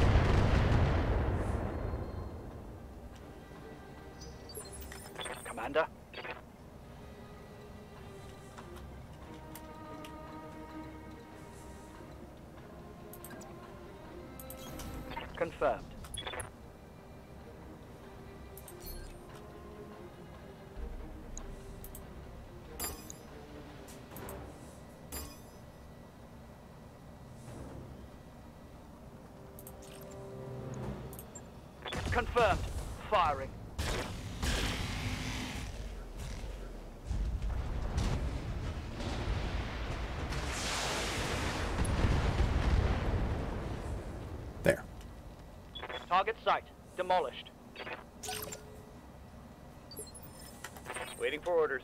Site demolished. Waiting for orders.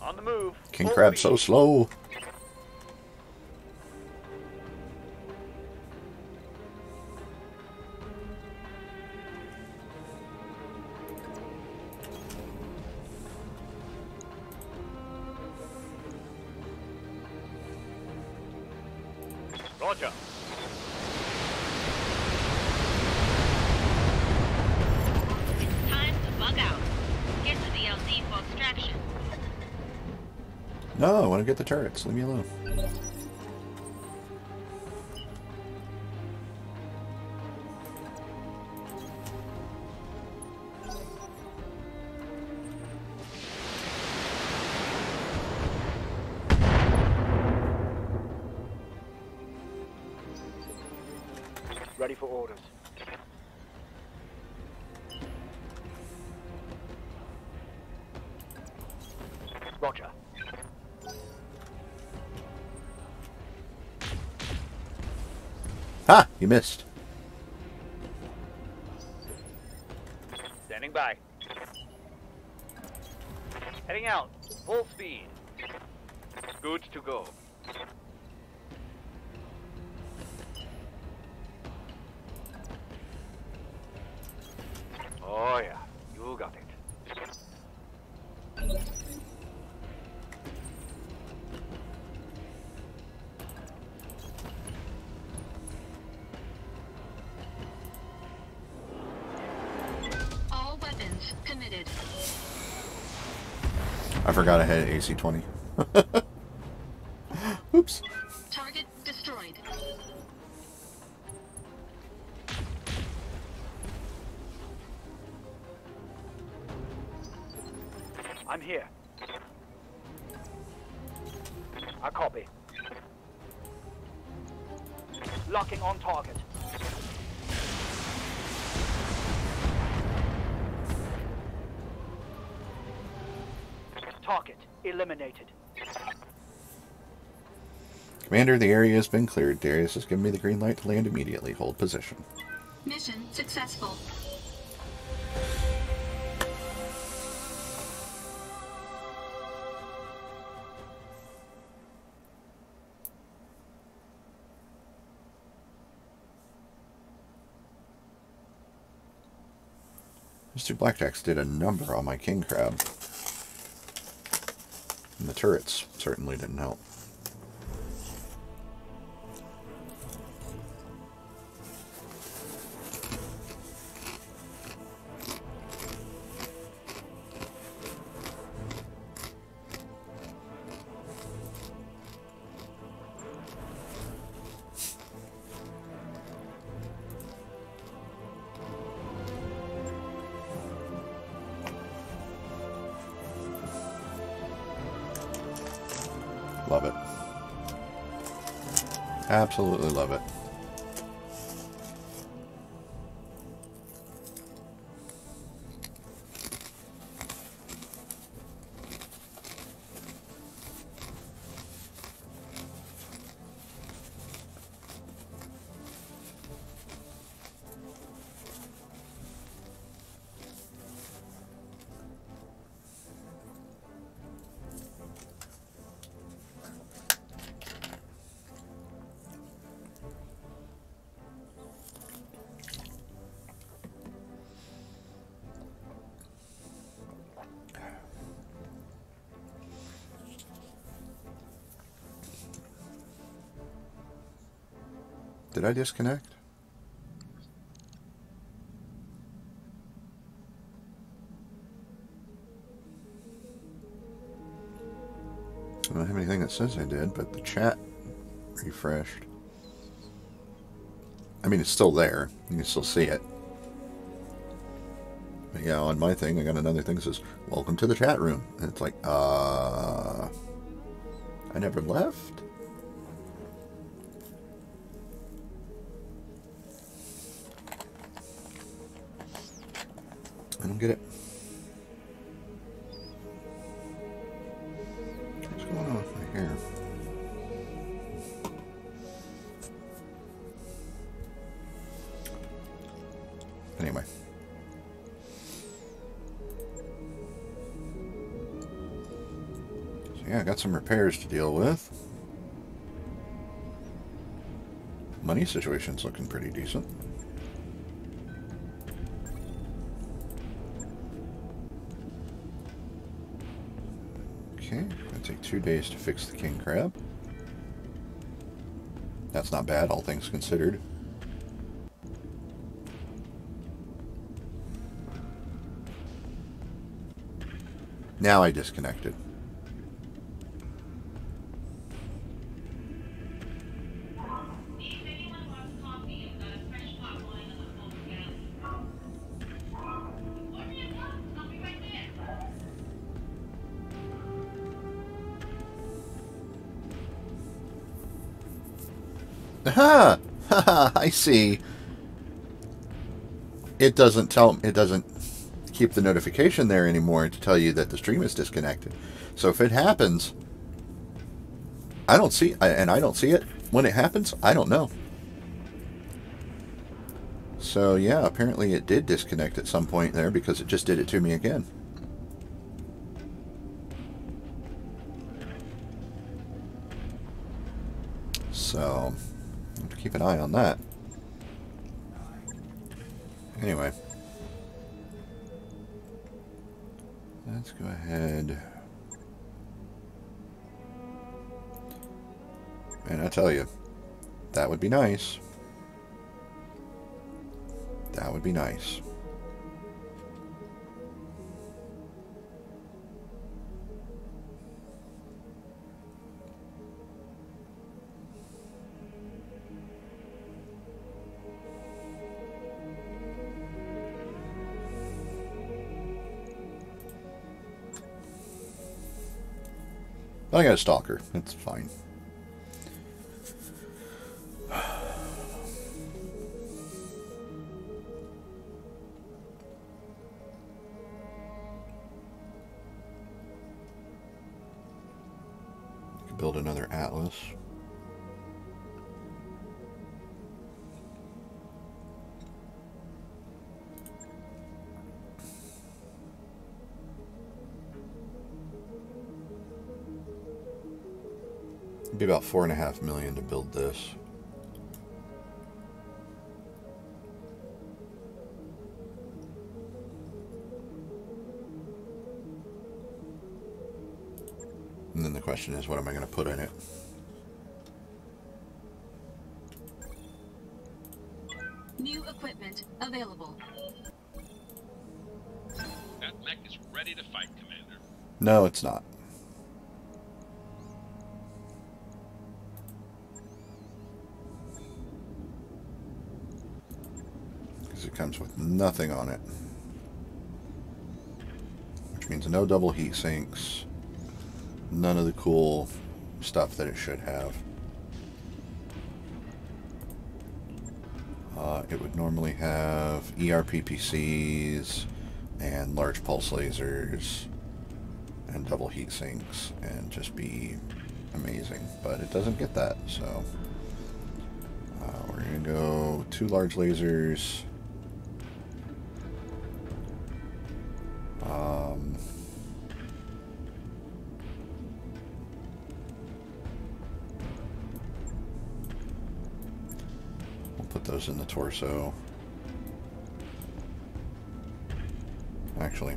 On the move. King Crab's so slow. The turrets. Leave me alone. Missed. forgot I had AC 20. has been cleared. Darius has given me the green light to land immediately. Hold position. Mission successful. Mr. Blackjacks did a number on my king crab. And the turrets certainly didn't help. I disconnect? I don't have anything that says I did, but the chat refreshed. I mean, it's still there. You can still see it. But yeah, on my thing, I got another thing that says, Welcome to the chat room. And it's like, uh. I never left? Deal with. Money situation's looking pretty decent. Okay, gonna take two days to fix the king crab. That's not bad, all things considered. Now I disconnected. I see. It doesn't tell it doesn't keep the notification there anymore to tell you that the stream is disconnected. So if it happens, I don't see and I don't see it when it happens, I don't know. So yeah, apparently it did disconnect at some point there because it just did it to me again. Nice. That would be nice. I got a stalker. It's fine. About four and a half million to build this. And then the question is, what am I going to put in it? New equipment available. That mech is ready to fight, Commander. No, it's not. Nothing on it. Which means no double heat sinks. None of the cool stuff that it should have. Uh, it would normally have ERPPCs and large pulse lasers and double heat sinks and just be amazing. But it doesn't get that, so uh, we're gonna go two large lasers. Torso. Actually,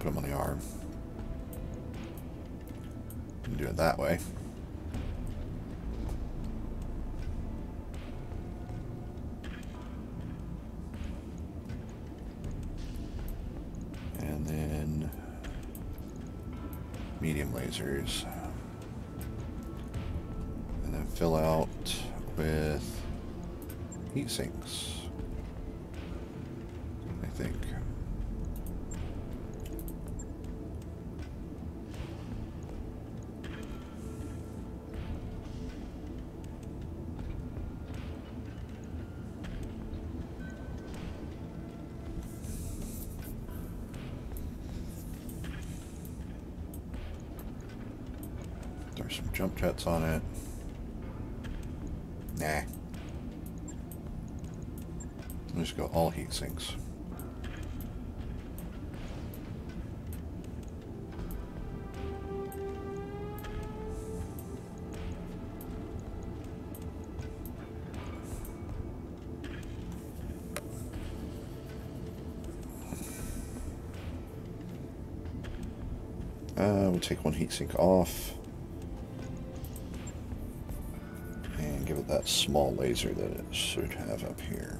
put them on the arm. And do it that way. And then medium lasers. I think. There's some jump jets on it. Nah. Go all heat sinks. Uh, we'll take one heat sink off. And give it that small laser that it should have up here.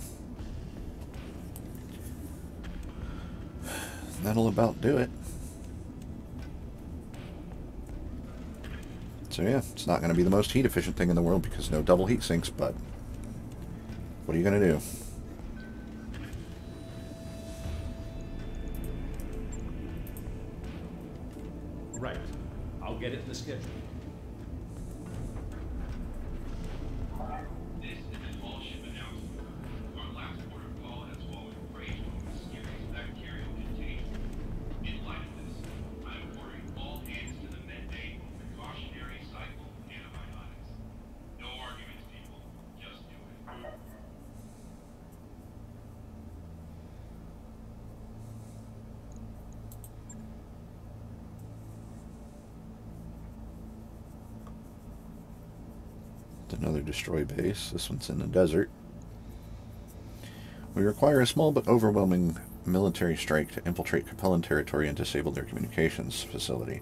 That'll about do it. So yeah, it's not going to be the most heat efficient thing in the world because no double heat sinks, but what are you going to do? Right. I'll get it in the schedule. This is an all-ship announcement. Our last port of call has fallen prey to a mysterious bacterial contagion. In light of this, I am ordering all hands to the med bay for precautionary cycle antibiotics. No arguments, people. Just do it. Another destroy base. This one's in the desert. We require a small but overwhelming military strike to infiltrate Capellan territory and disable their communications facility.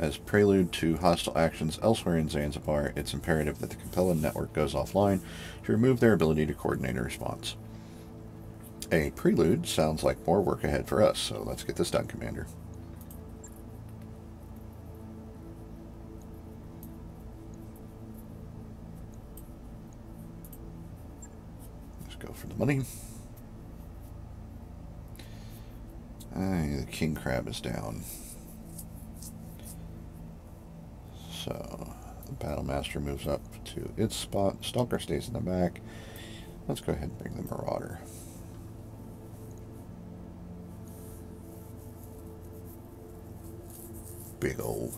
As prelude to hostile actions elsewhere in Zanzibar, it's imperative that the Capellan network goes offline to remove their ability to coordinate a response. A prelude sounds like more work ahead for us, so let's get this done, Commander. Let's the king crab is down. So, the battle master moves up to its spot. Stalker stays in the back. Let's go ahead and bring the marauder. Big old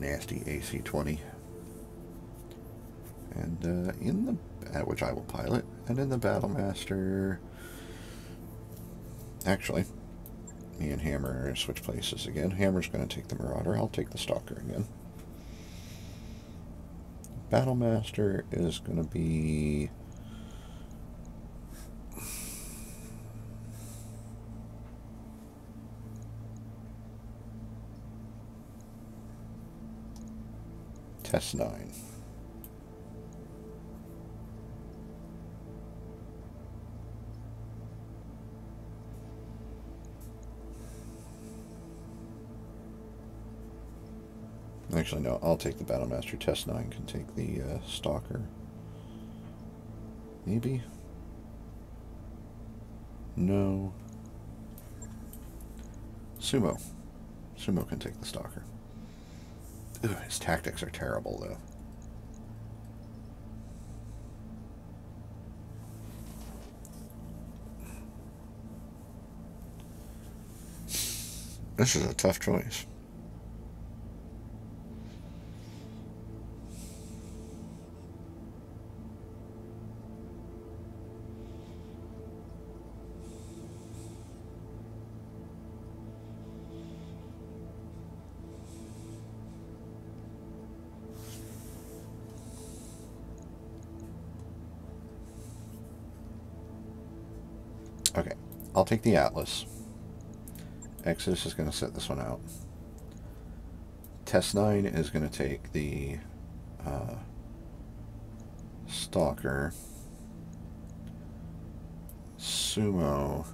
nasty AC-20. And uh, in the uh, which I will pilot, and then the battle master. Actually, me and Hammer switch places again. Hammer's going to take the Marauder. I'll take the Stalker again. Battlemaster is going to be... take the Battlemaster. Test 9 can take the uh, Stalker. Maybe? No. Sumo. Sumo can take the Stalker. Ugh, his tactics are terrible, though. This is a tough choice. Take the Atlas. Exodus is going to set this one out. Test 9 is going to take the uh, Stalker. Sumo.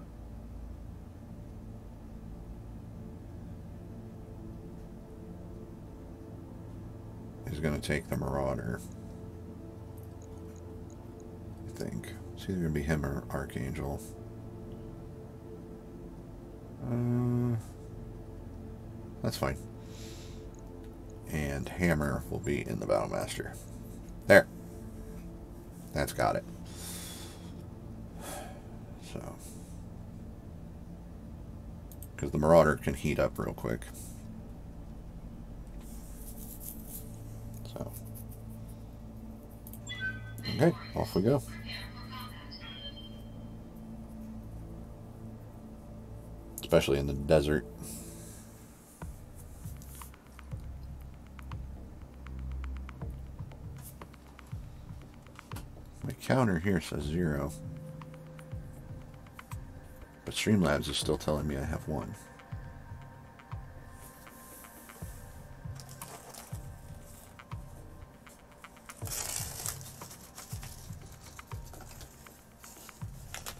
Is going to take the Marauder. I think. It's either going to be him or Archangel. That's fine. And Hammer will be in the Battle Master. There. That's got it. So. Because the Marauder can heat up real quick. So. Okay, off we go. especially in the desert. My counter here says zero. But Streamlabs is still telling me I have one.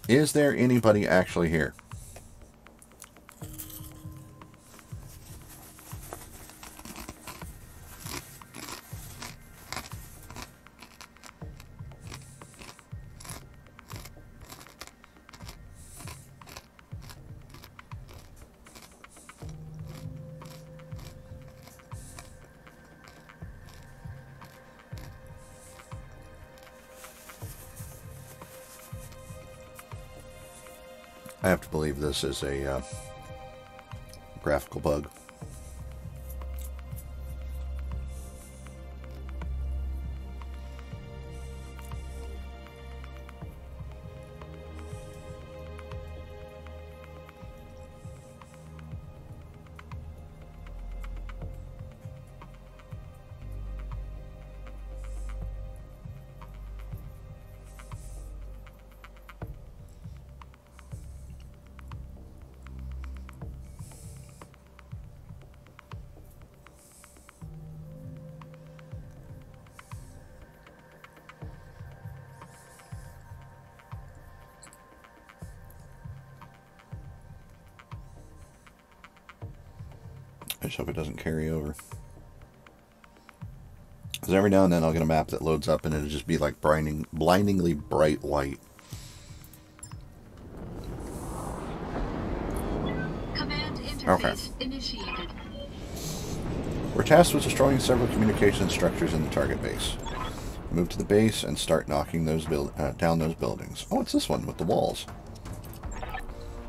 Is there anybody actually here? This is a uh, graphical bug. Every now and then I'll get a map that loads up and it'll just be like blinding, blindingly bright interface Okay. initiated. We're tasked with destroying several communication structures in the target base. Move to the base and start knocking those build uh, down those buildings. Oh, it's this one with the walls.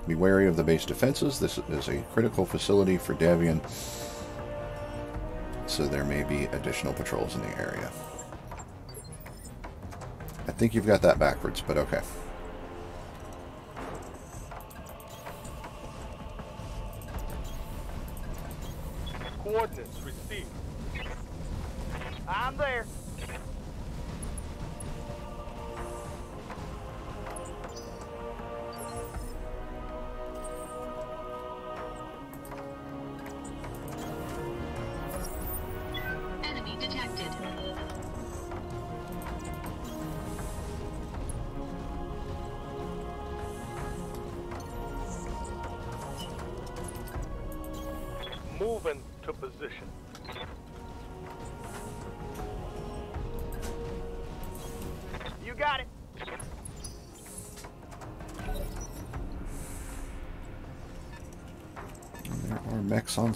Be wary of the base defenses. This is a critical facility for Davion, so there may be additional patrols in the area. I think you've got that backwards, but okay. Coordinates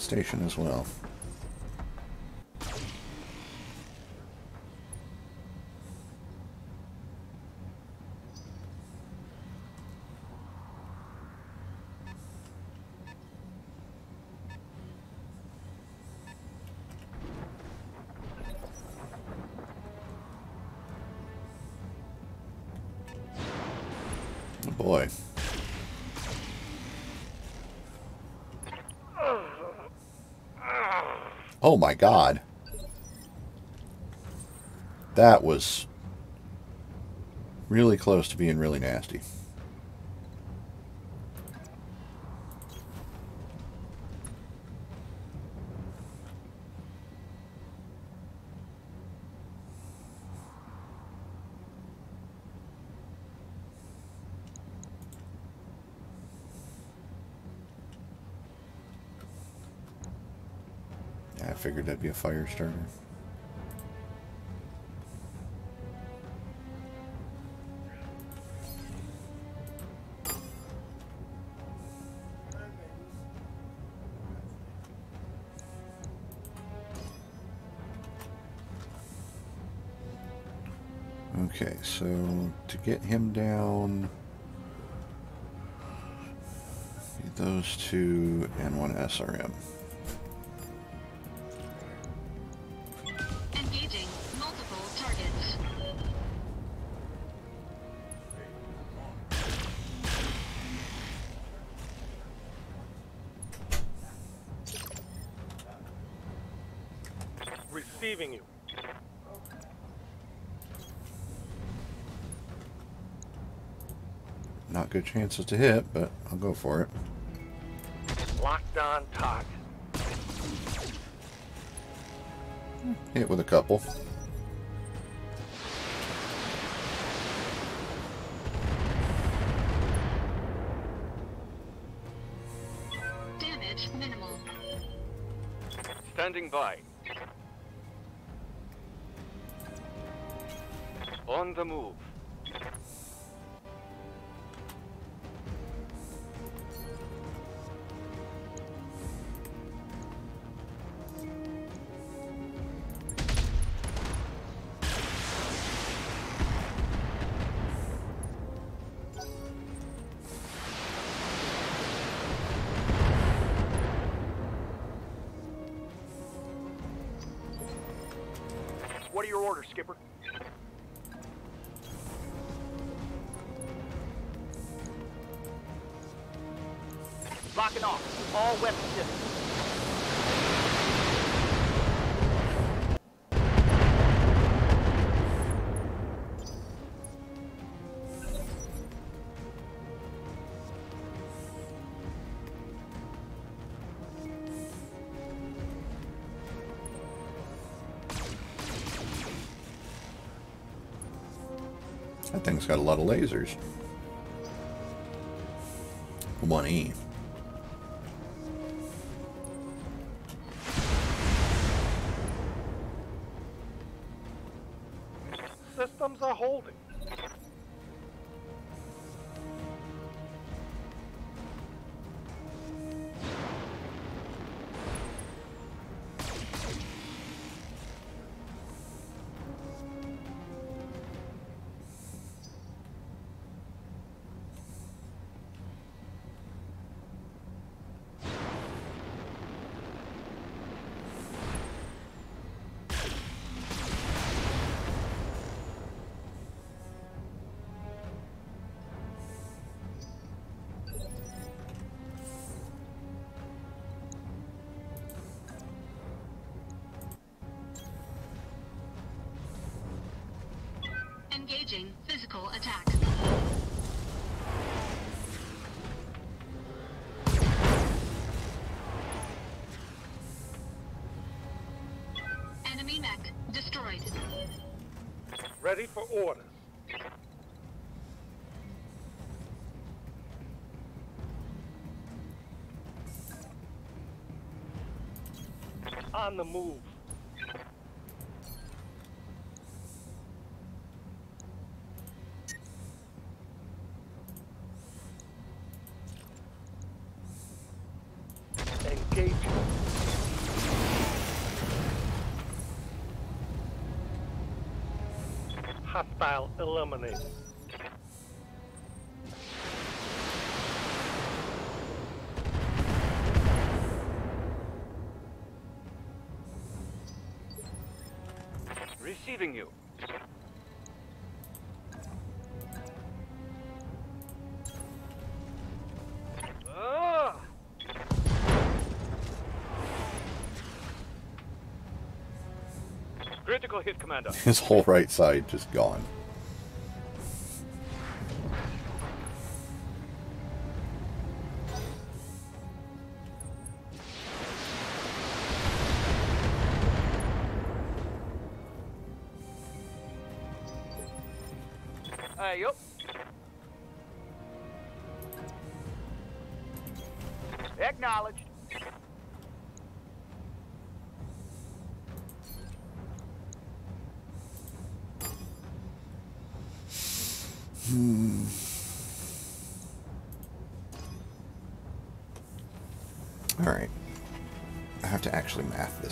station as well. Oh my god. That was really close to being really nasty. Yeah, I figured that'd be a Firestarter. Okay, so to get him down, need those two and one SRM. Chances to hit, but I'll go for it. Locked on target. Hit with a couple. Damage minimal. Standing by. On the move. Thing's got a lot of lasers. 1E. Systems Orders. On the move. Engage. Hostile eliminated. Receiving you. Commander. His whole right side just gone.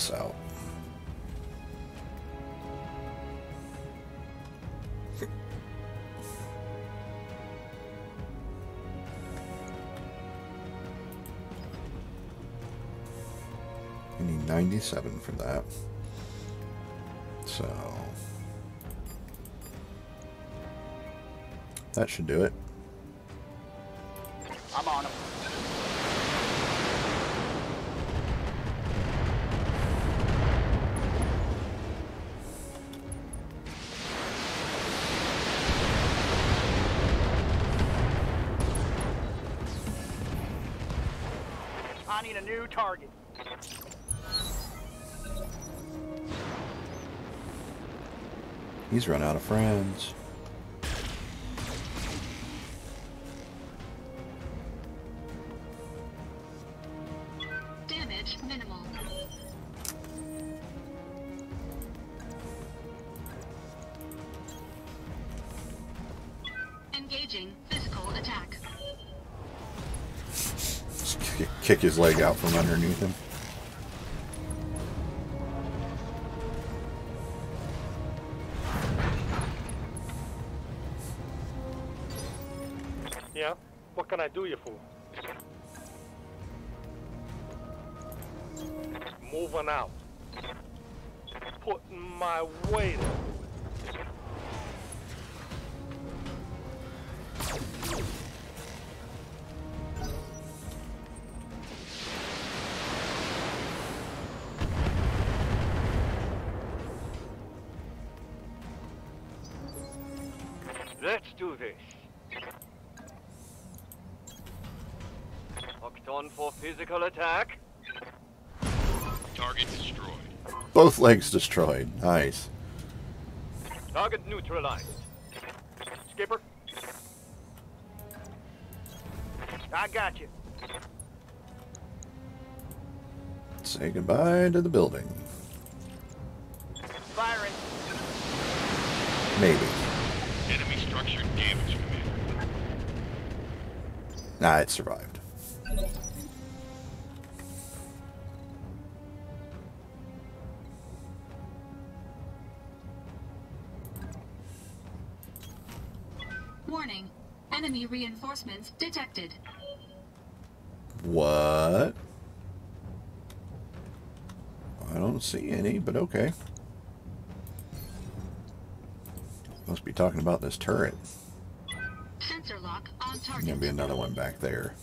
This out. I need 97 for that. So. That should do it. He's run out of friends. Damage minimal. Engaging physical attack. Just kick- kick his leg out from underneath him. Legs destroyed. Nice. Target neutralized. Skipper. I got you. Say goodbye to the building. Firing. Maybe. Enemy structure damage, Commander. Nah, it survived. But okay. Must be talking about this turret. Sensor lock on There's target. gonna be another one back there.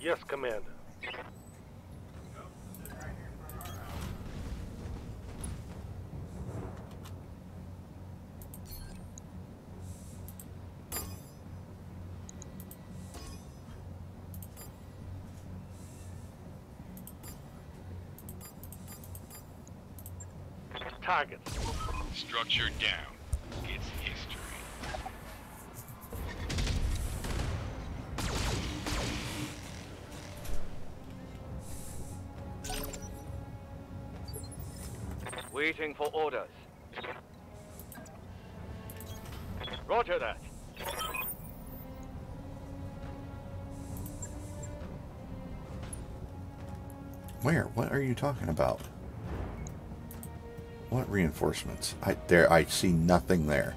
Yes, Commander. Targets. Structure down. It's history. Waiting for orders. Roger that. Where? What are you talking about? Reinforcements? I there I see nothing there.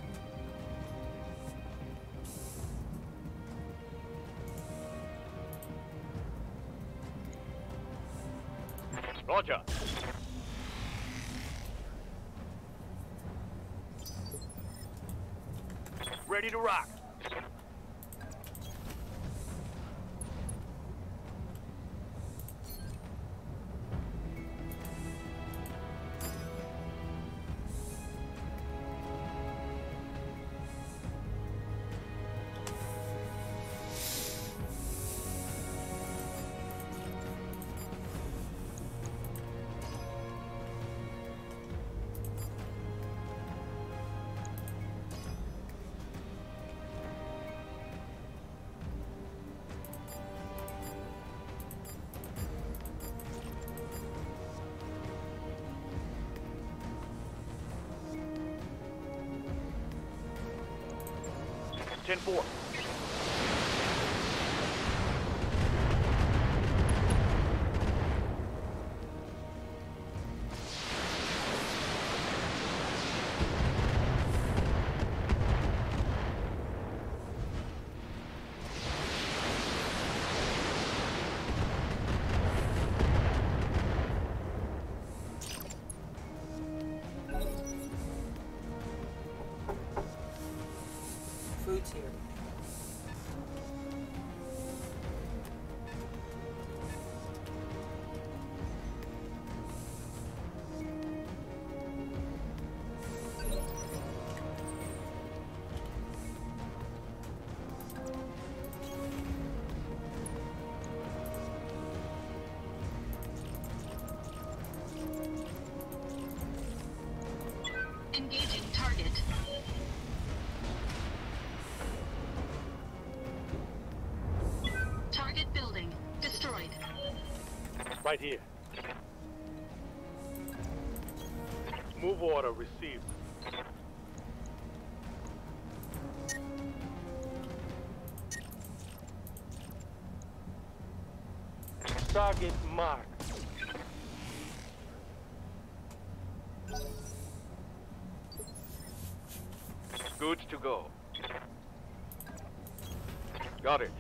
Got it.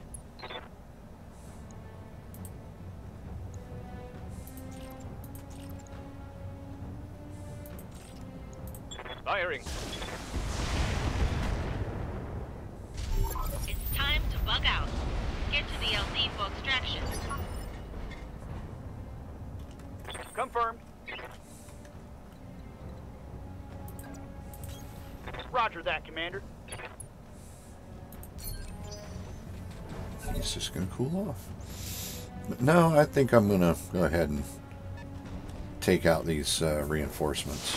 Firing. It's time to bug out. Get to the LZ for extraction. Confirmed. Roger that, Commander. He's just gonna cool off. But no, I think I'm gonna go ahead and take out these uh, reinforcements.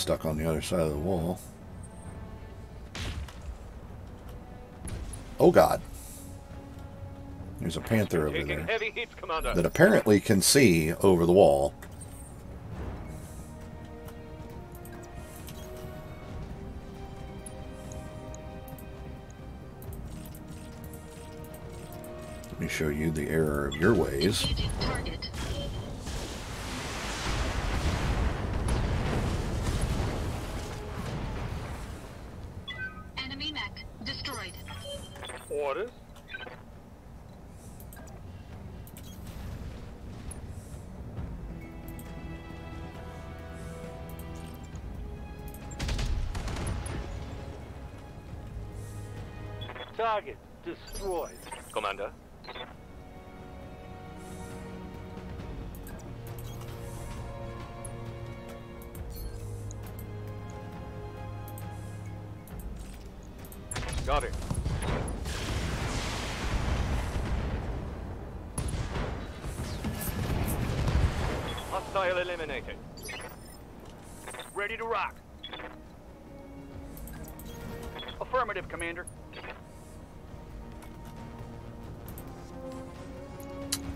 Stuck on the other side of the wall. Oh God. There's a panther over there heavy hits, that apparently can see over the wall. Let me show you the error of your ways.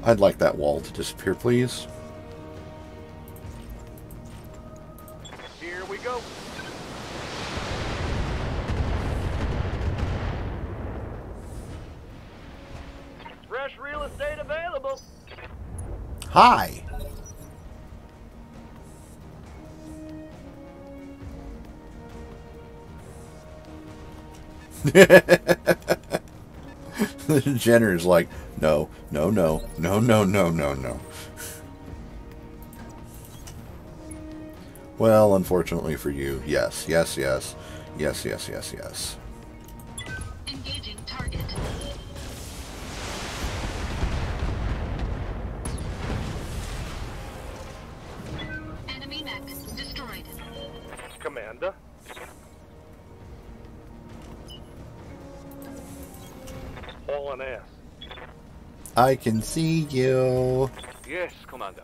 I'd like that wall to disappear, please. Here we go. Fresh real estate available. Hi. Jenner's like, no, no, no, no, no, no, no, no. Well, unfortunately for you, yes, yes, yes, yes, yes, yes, yes. I can see you. Yes, Commander.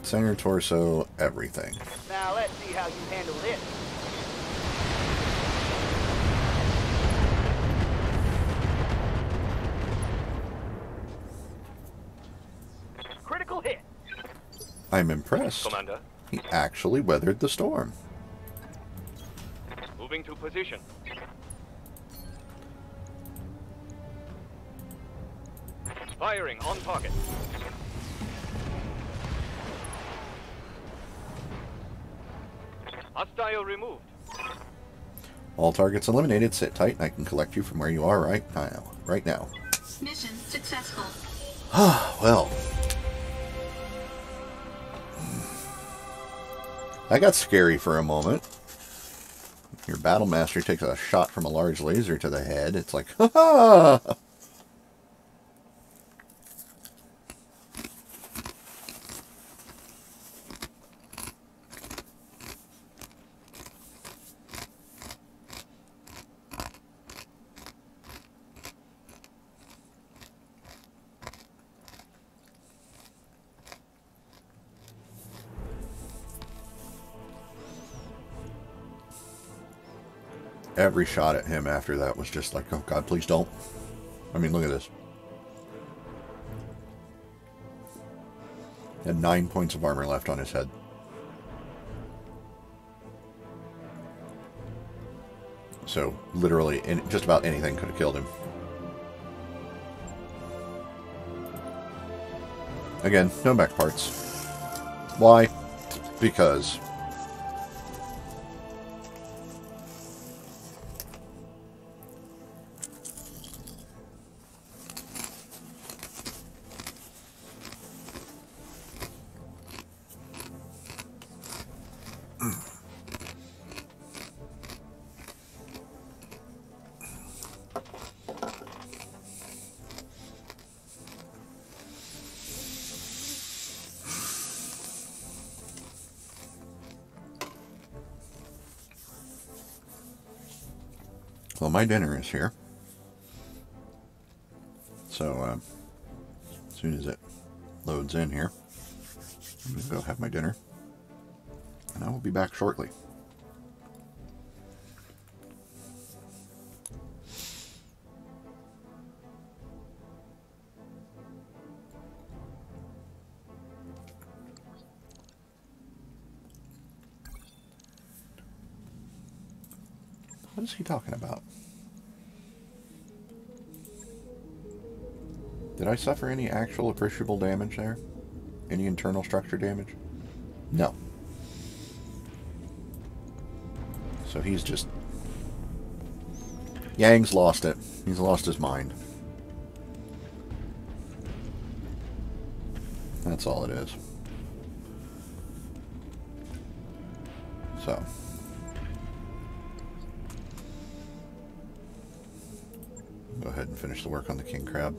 Center torso, everything. Now let's see how you handle this. Critical hit. I'm impressed. Commander. He actually weathered the storm. All targets eliminated. Sit tight, and I can collect you from where you are right now. Right now. Mission successful. Ah, well. I got scary for a moment. Your battle master takes a shot from a large laser to the head. It's like, ha ha! Every shot at him after that was just like, oh god, please don't. I mean, look at this. Had nine points of armor left on his head. So, literally, just about anything could have killed him. Again, no back parts. Why? Because my dinner is here. So, uh, as soon as it loads in here, I'm going to go have my dinner. And I will be back shortly. Suffer any actual appreciable damage there? Any internal structure damage? No. So he's just... Yang's lost it. He's lost his mind. That's all it is. So... Go ahead and finish the work on the king crab.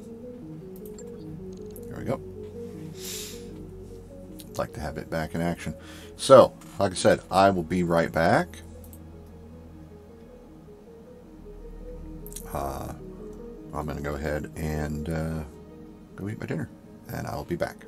Like to have it back in action. So, like I said, I will be right back. Uh, I'm going to go ahead and uh, go eat my dinner, and I'll be back.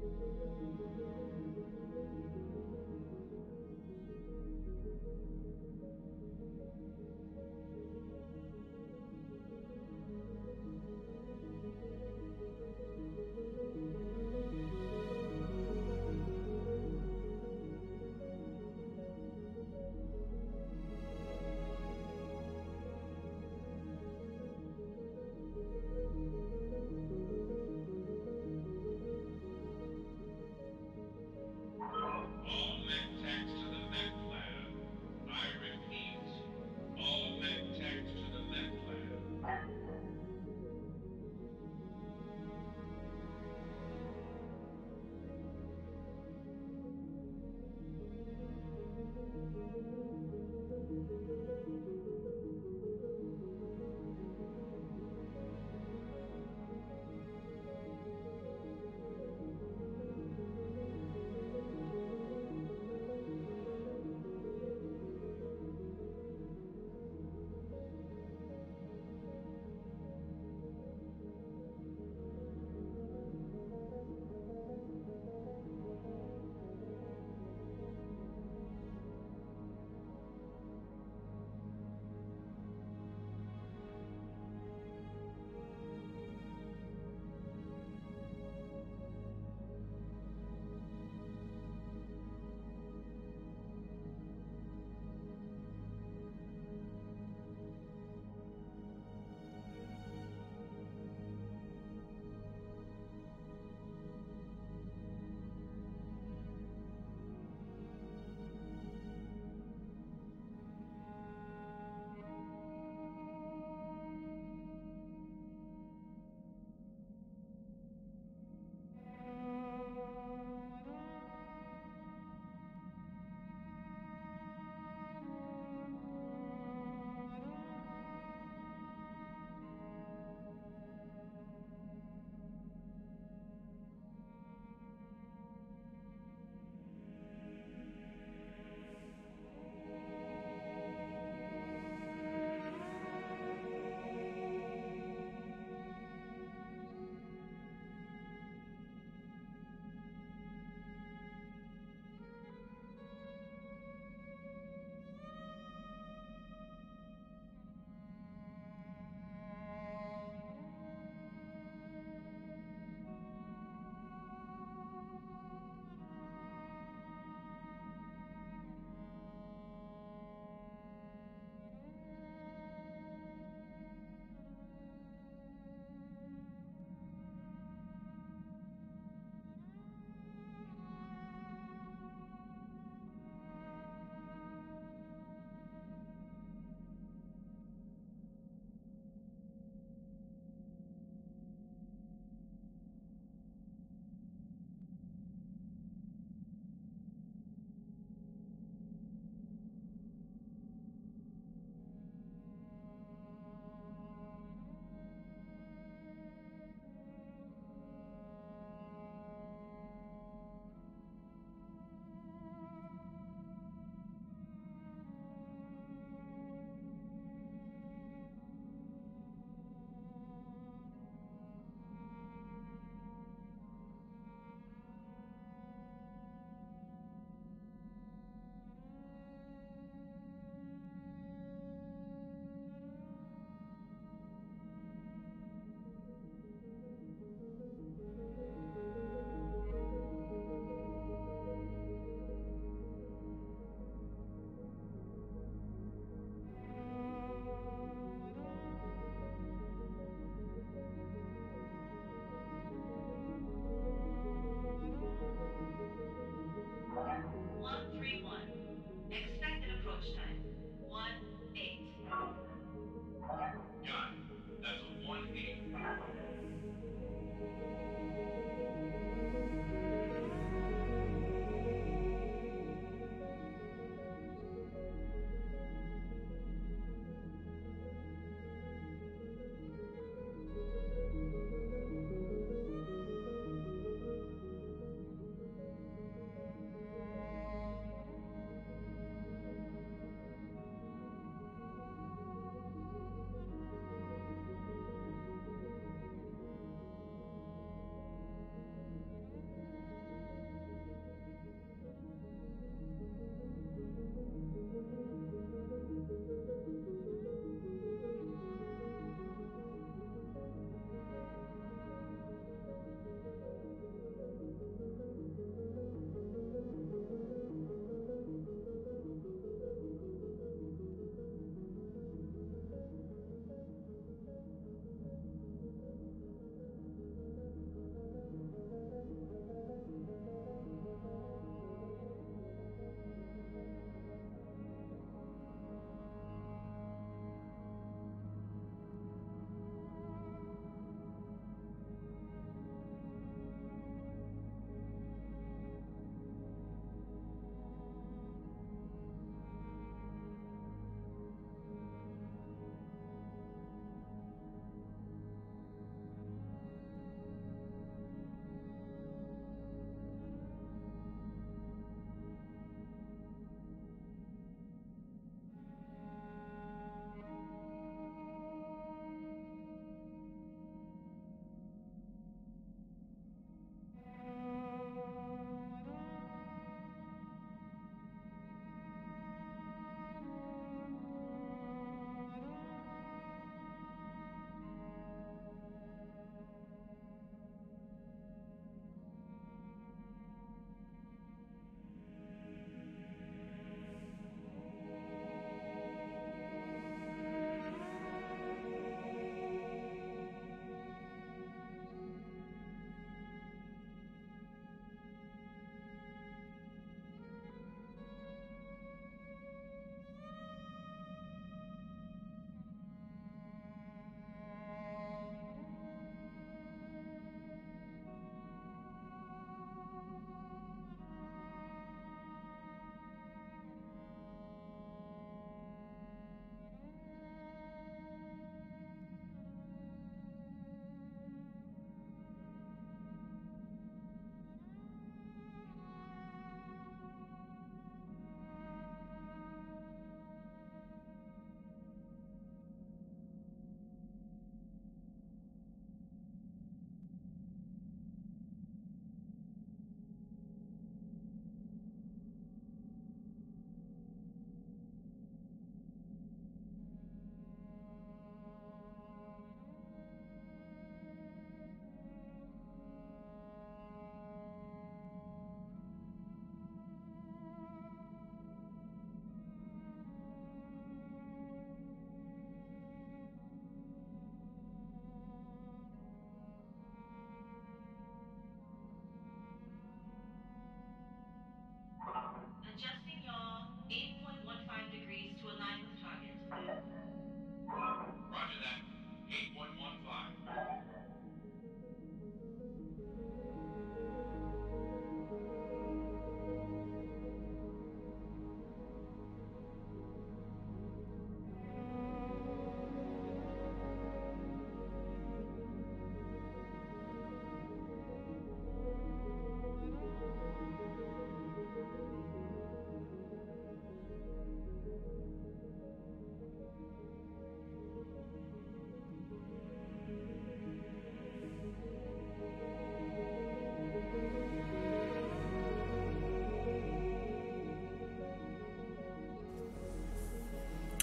Thank you.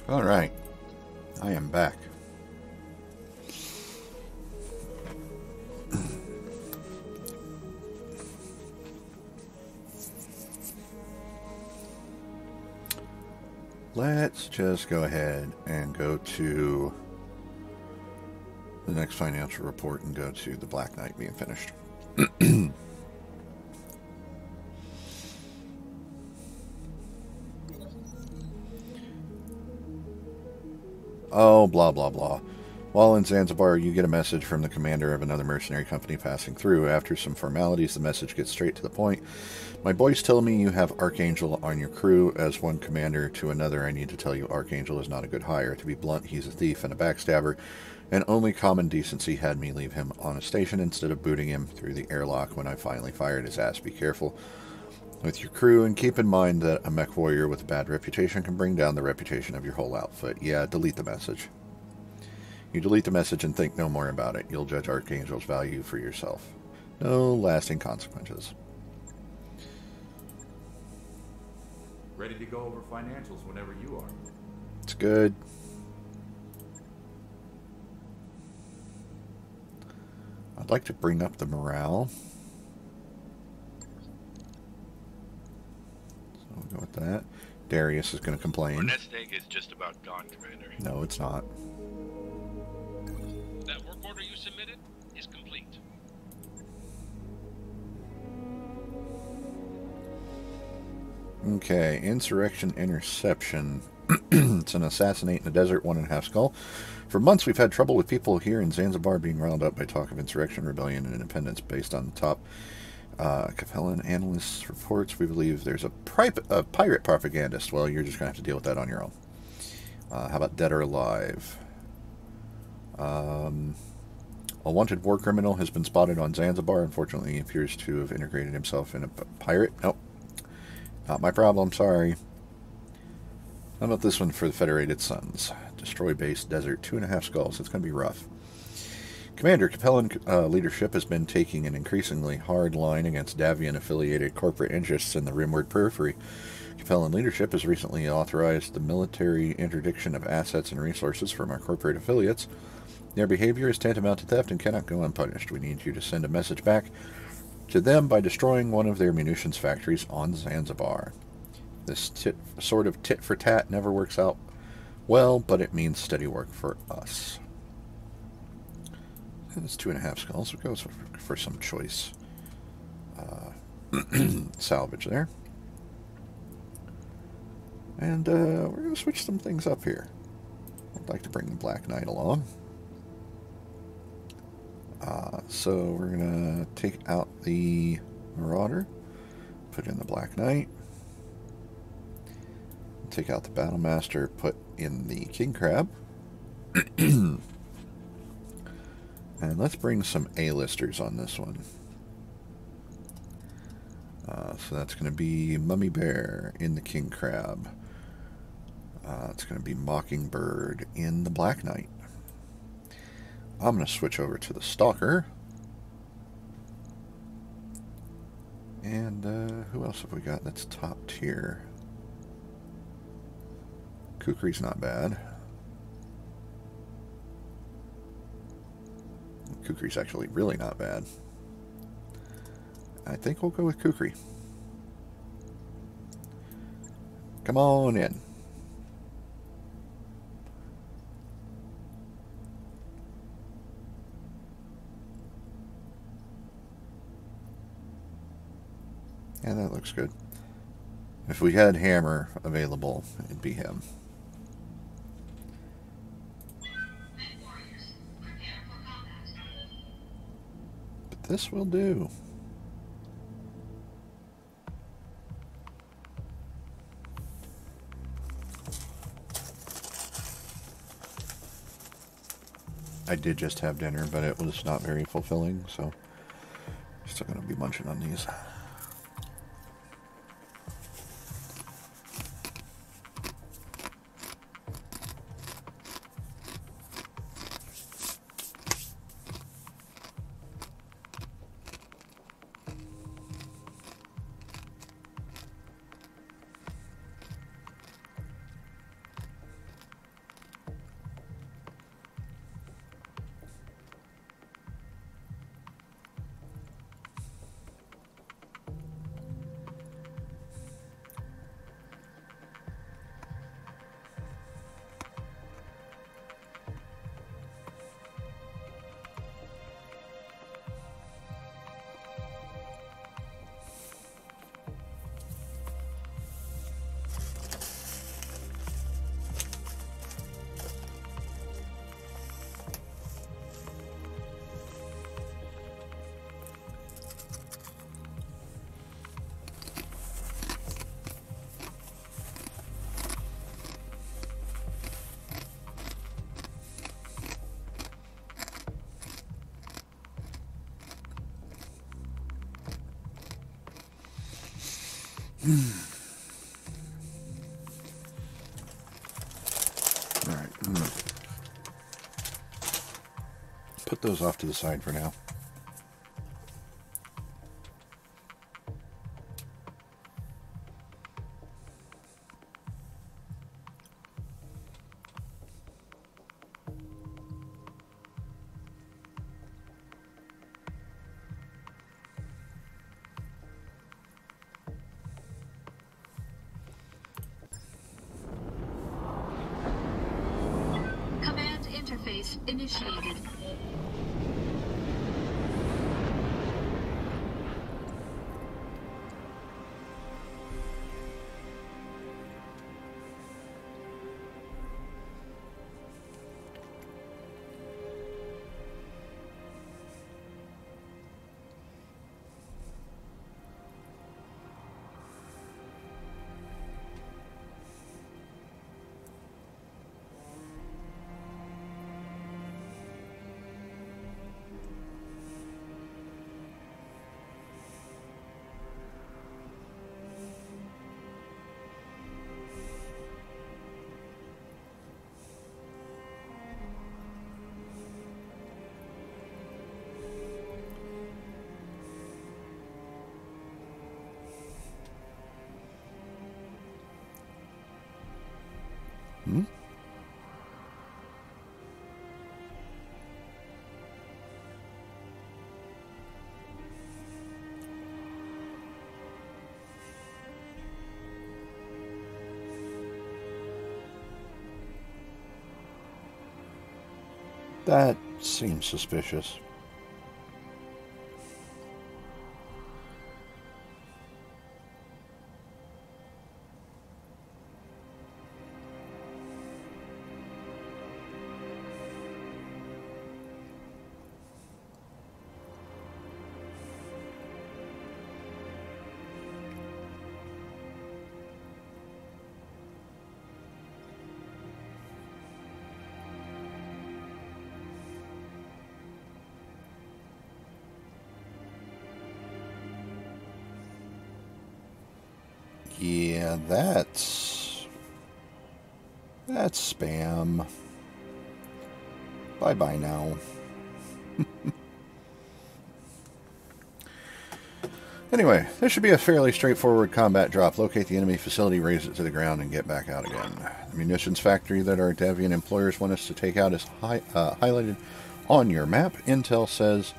All right. I am back. Let's just go ahead and go to the next financial report and go to the Black Knight being finished. Oh, blah, blah, blah. While in Zanzibar, you get a message from the commander of another mercenary company passing through. After some formalities, the message gets straight to the point. My boys tell me you have Archangel on your crew. As one commander to another, I need to tell you Archangel is not a good hire. To be blunt, he's a thief and a backstabber, and only common decency had me leave him on a station instead of booting him through the airlock when I finally fired his ass. Be careful with your crew, and keep in mind that a mech warrior with a bad reputation can bring down the reputation of your whole outfit. Yeah, delete the message. You delete the message and think no more about it. You'll judge Archangel's value for yourself. No lasting consequences. Ready to go over financials whenever you are. It's good. I'd like to bring up the morale. So we'll go with that. Darius is going to complain. Our nest egg is just about gone, Commander. No, it's not. That work order you submitted is complete. Okay, insurrection interception. it's an assassinate in the desert, one and a half skull. For months, we've had trouble with people here in Zanzibar being riled up by talk of insurrection, rebellion, and independence based on the top uh, Capellan analysts' reports. We believe there's a, a pirate propagandist. Well, you're just going to have to deal with that on your own. Uh, how about dead or alive? Um, a wanted war criminal has been spotted on Zanzibar. Unfortunately, he appears to have integrated himself in a pirate. Nope. Not my problem, sorry. How about this one for the Federated Suns? Destroy base, desert, two and a half skulls. It's going to be rough. Commander Capellan uh, leadership has been taking an increasingly hard line against Davion affiliated corporate interests in the Rimward periphery. Capellan leadership has recently authorized the military interdiction of assets and resources from our corporate affiliates. Their behavior is tantamount to theft and cannot go unpunished. We need you to send a message back to them by destroying one of their munitions factories on Zanzibar. This tit, sort of tit for tat never works out well, but it means steady work for us. It's two and a half skulls. We'll go for, for some choice uh, salvage there. And uh, we're going to switch some things up here. I'd like to bring the Black Knight along. Uh, so we're going to take out the Marauder, put in the Black Knight, take out the Battle Master, put in the King Crab. and let's bring some A-listers on this one. Uh, so that's going to be Mummy Bear in the King Crab. Uh, it's going to be Mockingbird in the Black Knight. I'm going to switch over to the Stalker. And uh, who else have we got that's top tier? Kukri's not bad. Kukri's actually really not bad. I think we'll go with Kukri. Come on in. Yeah, that looks good. If we had Hammer available, it'd be him. This will do. I did just have dinner, but it was not very fulfilling, so still going to be munching on these. Those off to the side for now. That seems suspicious. Yeah, that's that's spam. Bye bye now. anyway, this should be a fairly straightforward combat drop. Locate the enemy facility, raze it to the ground, and get back out again. The munitions factory that our Davion employers want us to take out is hi- uh, highlighted on your map. Intel says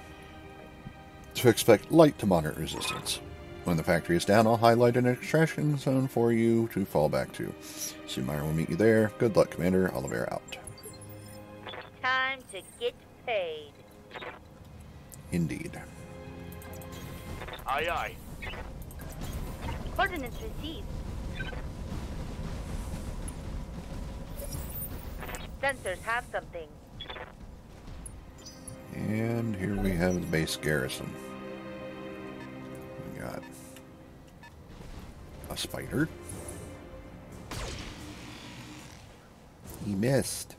to expect light to moderate resistance. When the factory is down, I'll highlight an extraction zone for you to fall back to. Sumire will meet you there. Good luck, Commander. Oliveira out. Time to get paid. Indeed. Aye, aye. Coordinates received. Sensors have something. And here we have the base garrison. Spider. He missed.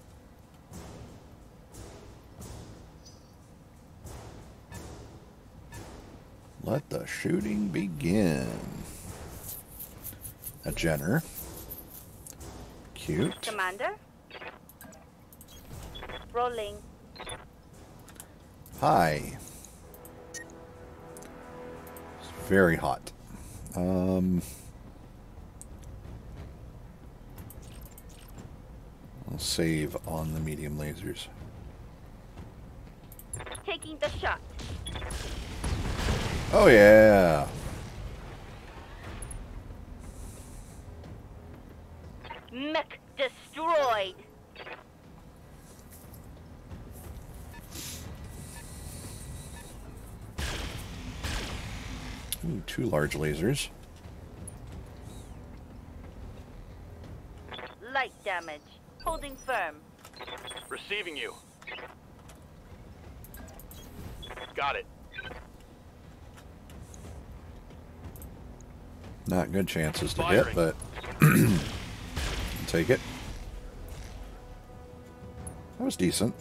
Let the shooting begin. A Jenner. Cute. Commander? Rolling. Hi. It's very hot. Um, I'll save on the medium lasers. Taking the shot. Oh yeah. Mech destroyed. Ooh, two large lasers. Light damage. Holding firm. Receiving you. Got it. Not good chances to hit, but take it. That was decent.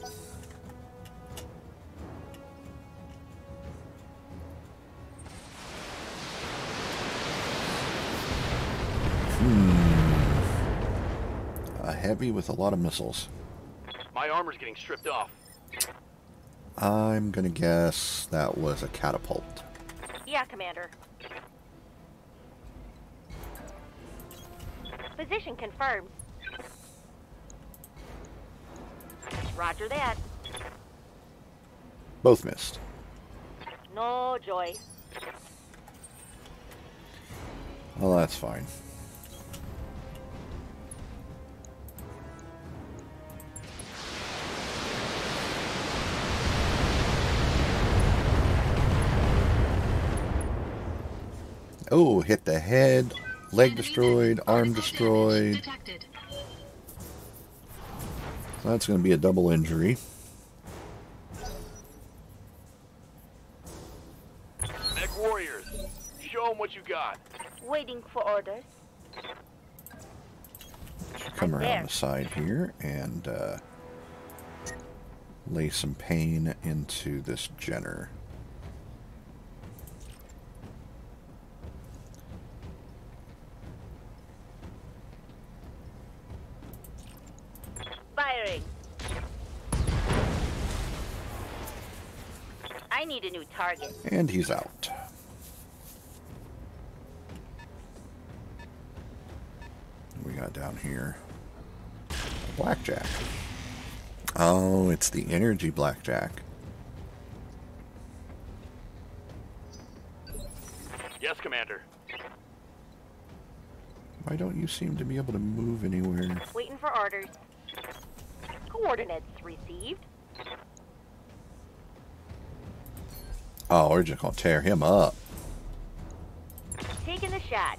Heavy with a lot of missiles. My armor's getting stripped off. I'm gonna guess that was a catapult. Yeah, Commander. Position confirmed. Roger that. Both missed. No joy. Well, that's fine. Oh, hit the head, leg destroyed, arm destroyed. Detected. That's going to be a double injury. Mech warriors, show them what you got. Waiting for orders. Come around there. the side here and uh, lay some pain into this Jenner. Firing. I need a new target. And he's out. We got down here. Blackjack. Oh, it's the energy blackjack. Yes, Commander. Why don't you seem to be able to move anywhere? Waiting for orders. Coordinates received. Oh, we're just gonna tear him up. Taking the shot.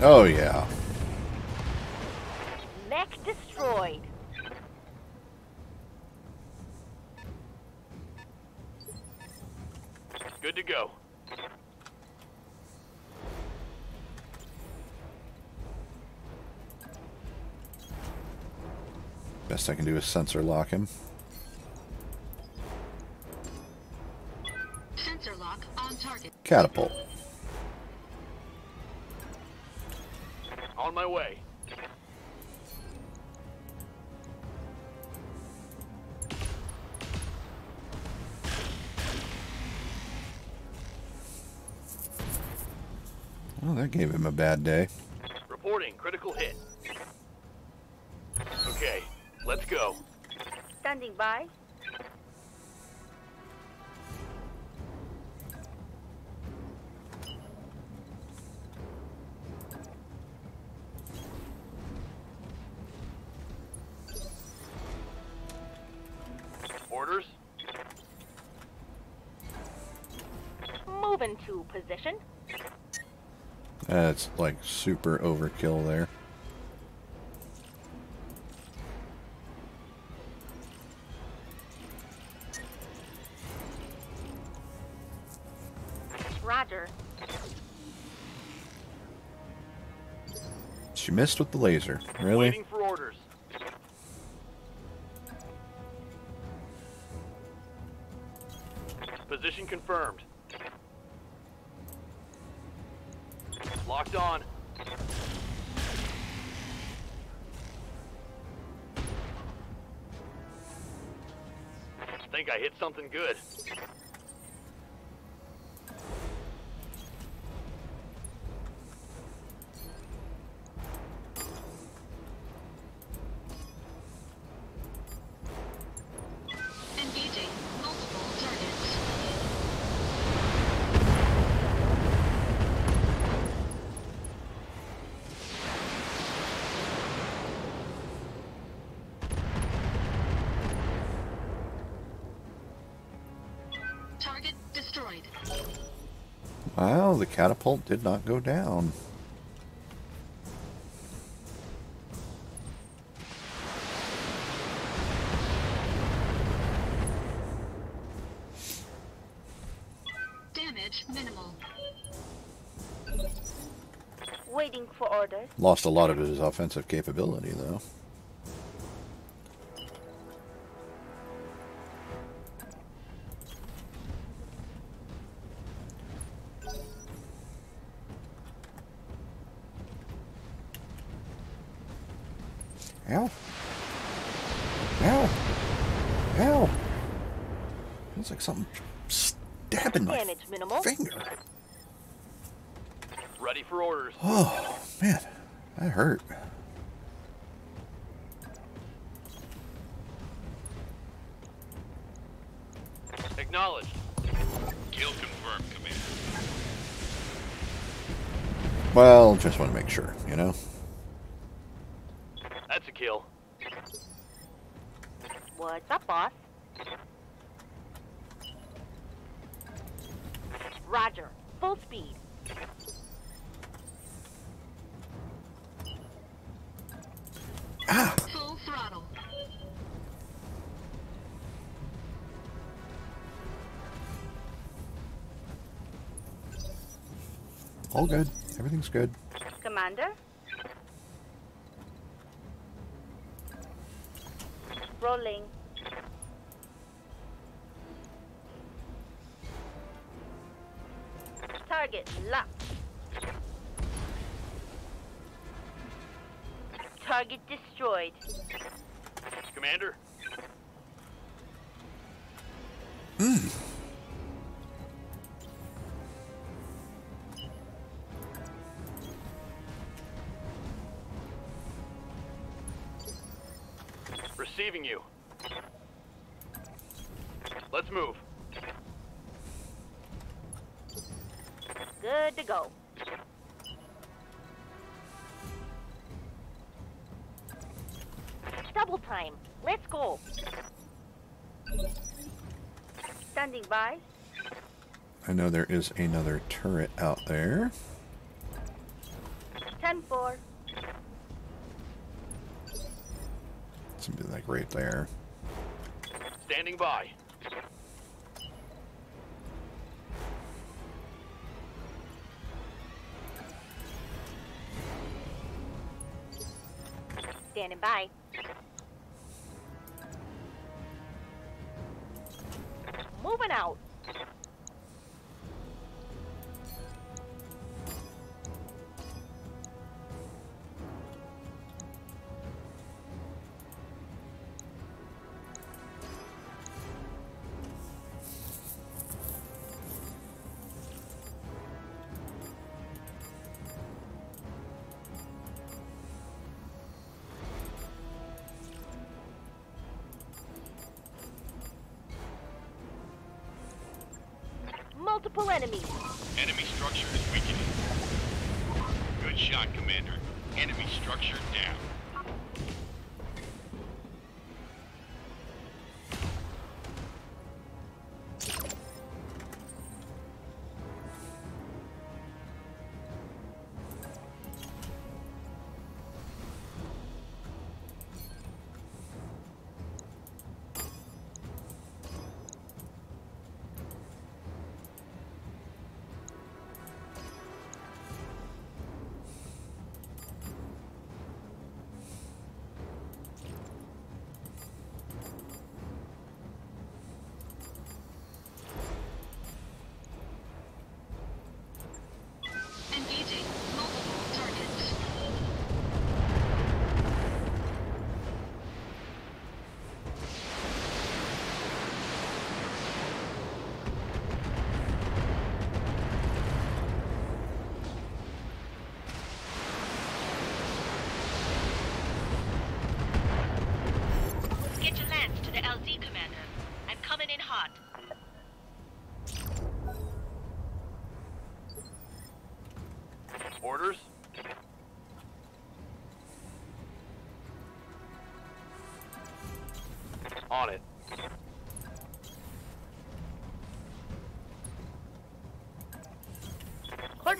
Oh yeah. Mech destroyed. Good to go. Best I can do is sensor lock him. Sensor lock on target. Catapult. On my way. Well, that gave him a bad day. Reporting critical hit. Okay, let's go. Standing by. Orders? Moving to position. That's like super overkill there. She missed with the laser. Really? Waiting for orders. Position confirmed. Locked on. I Think I hit something good. Catapult did not go down. Damage minimal. Waiting for orders. Lost a lot of his offensive capability, though. Ow. Ow. Feels like something stabbing my Damage minimal. finger. Ready for orders. Oh, man. That hurt. Acknowledged. Kill confirmed, Commander. Well, just want to make sure, you know? All good. Everything's good. Commander? Receiving you. Let's move. Good to go. Double time. Let's go. Standing by. I know there is another turret out there. 10-4. Something like right there. Standing by. Standing by.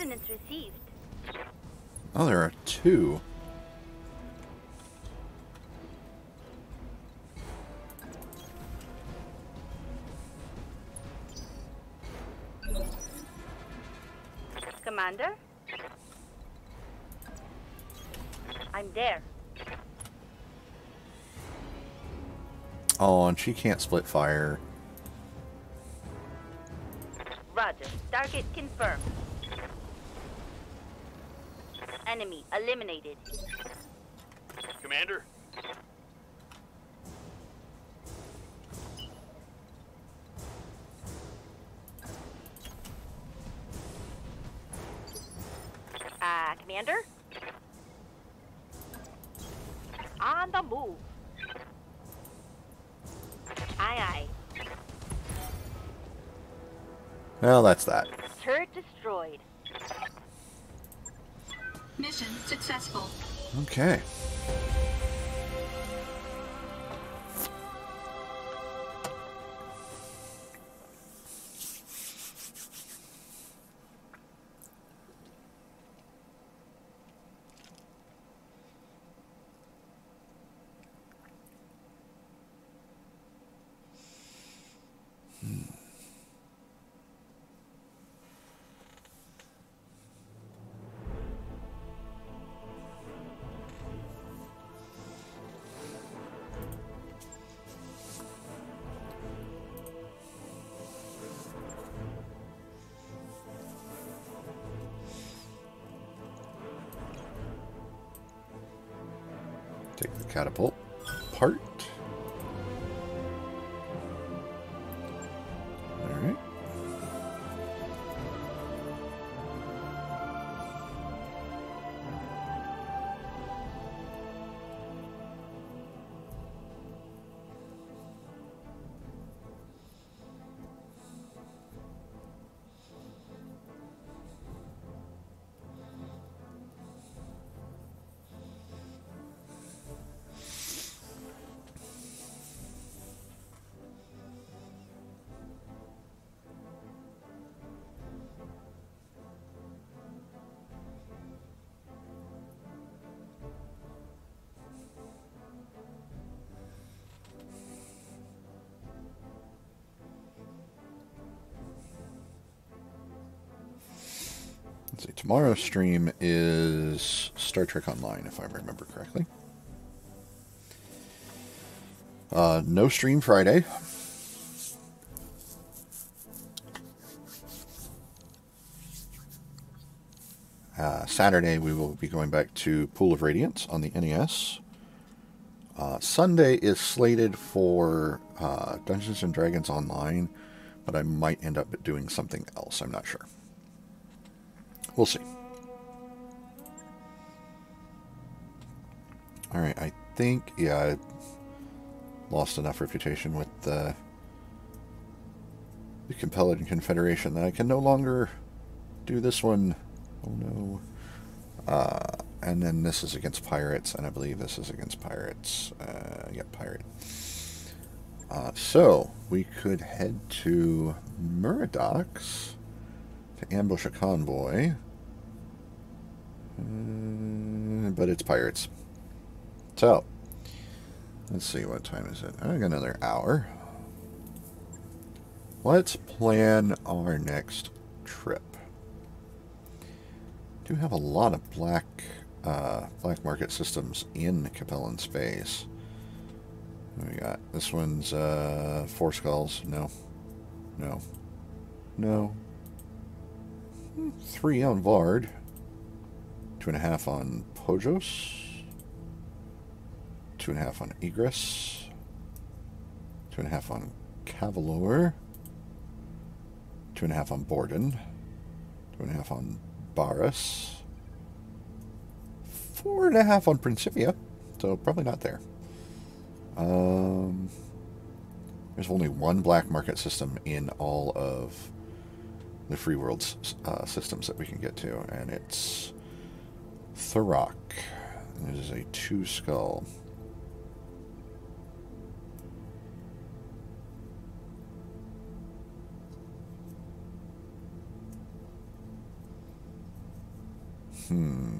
Coordinates received. Oh, there are two. Commander? I'm there. Oh, and she can't split fire. Roger. Target confirmed. Enemy eliminated. Commander? Uh, Commander? On the move. Aye, aye. Well, that's that. Okay. Let's see. Tomorrow's stream is Star Trek Online, if I remember correctly. Uh, no stream Friday. Uh, Saturday, we will be going back to Pool of Radiance on the NES. Uh, Sunday is slated for uh, Dungeons and Dragons Online, but I might end up doing something else. I'm not sure. Think yeah, I lost enough reputation with the the Capellan Confederation that I can no longer do this one. Oh no. Uh, and then this is against pirates, and I believe this is against pirates. Uh, yeah, pirate. Uh, so we could head to Muridox to ambush a convoy. Uh, but it's pirates. So, let's see, what time is it? I got another hour. Let's plan our next trip. Do have a lot of black uh, black market systems in Capellan space. We got? This one's uh, four skulls. No. No. No. Three on Vard. Two and a half on Pojos. Two and a half on Egress. Two and a half on Cavalor. Two and a half on Borden. Two and a half on Baris. Four and a half on Principia. So probably not there. Um, there's only one black market system in all of the free world uh, systems that we can get to, and it's Thurok. It is a two skull. Hmm.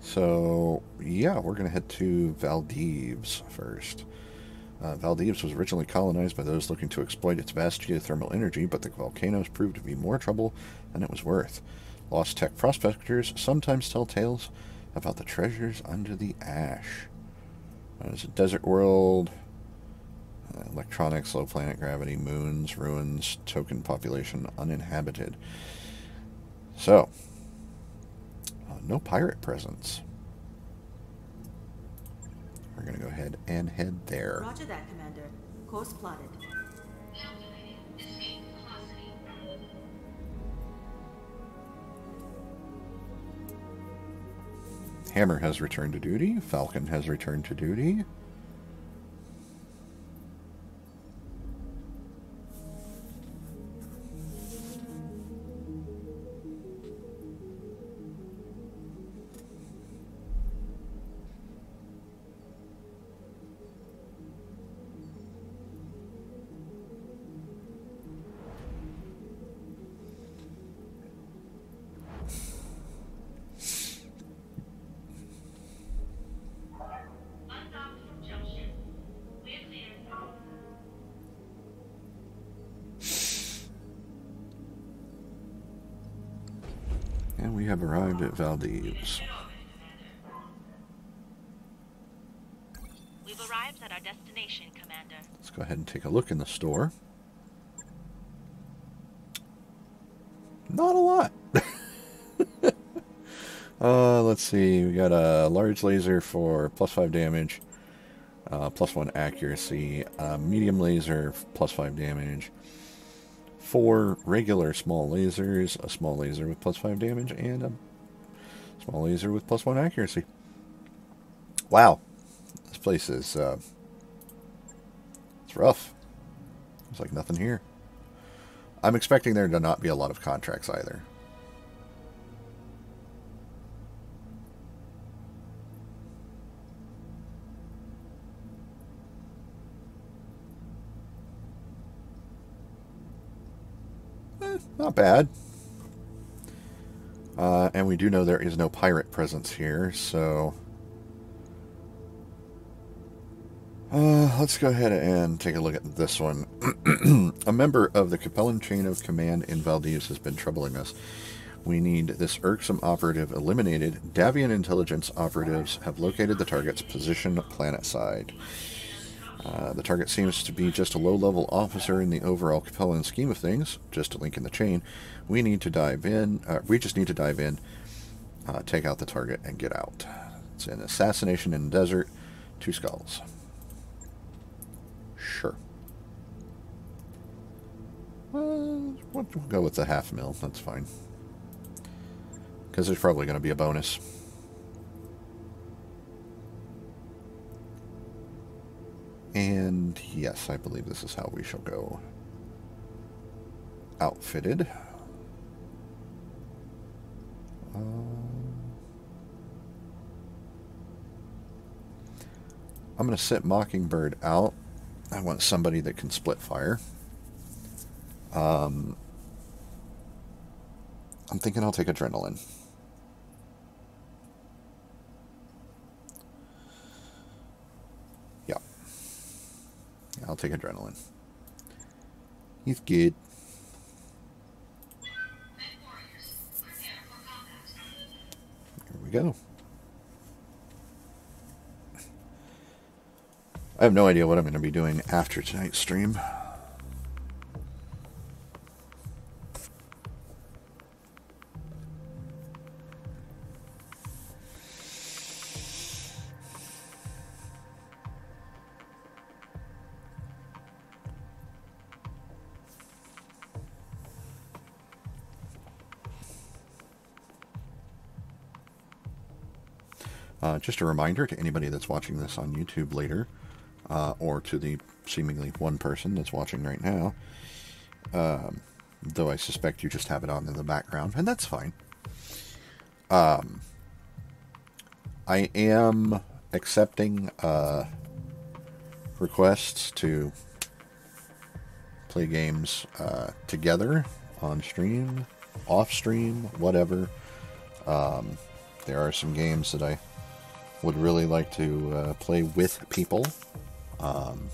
So, yeah, we're going to head to Valdives first. Uh, was originally colonized by those looking to exploit its vast geothermal energy, but the volcanoes proved to be more trouble than it was worth. Lost Tech prospectors sometimes tell tales about the treasures under the ash. There's a desert world, uh, electronics, low planet gravity, moons, ruins, token population uninhabited. So, uh, no pirate presence. We're going to go ahead and head there. Roger that, Commander. Course plotted. Hammer has returned to duty. Falcon has returned to duty. A look in the store. Not a lot. uh, let's see. We got a large laser for plus five damage, uh, plus one accuracy, a medium laser plus five damage, four regular small lasers, a small laser with plus five damage, and a small laser with plus one accuracy. Wow, this place is uh, it's rough. There's like nothing here. I'm expecting there to not be a lot of contracts either. Eh, not bad. Uh, and we do know there is no pirate presence here, so Uh, let's go ahead and take a look at this one. a member of the Capellan chain of command in Valdez has been troubling us. We need this irksome operative eliminated. Davion intelligence operatives have located the target's position planetside. Uh, the target seems to be just a low-level officer in the overall Capellan scheme of things. Just a link in the chain. We need to dive in. Uh, we just need to dive in, uh, take out the target, and get out. It's an assassination in the desert. Two skulls. Sure. Uh, we'll go with the half mil. That's fine. Because there's probably going to be a bonus. And yes, I believe this is how we shall go. Outfitted. Um, I'm going to set Mockingbird out. I want somebody that can split fire. Um, I'm thinking I'll take adrenaline. Yeah. yeah. I'll take adrenaline. He's good. Here we go. I have no idea what I'm going to be doing after tonight's stream. Uh, just a reminder to anybody that's watching this on YouTube later, uh, or to the seemingly one person that's watching right now, um, though I suspect you just have it on in the background, and that's fine. Um, I am accepting uh, requests to play games uh, together on stream, off stream, whatever. Um, there are some games that I would really like to uh, play with people. Um,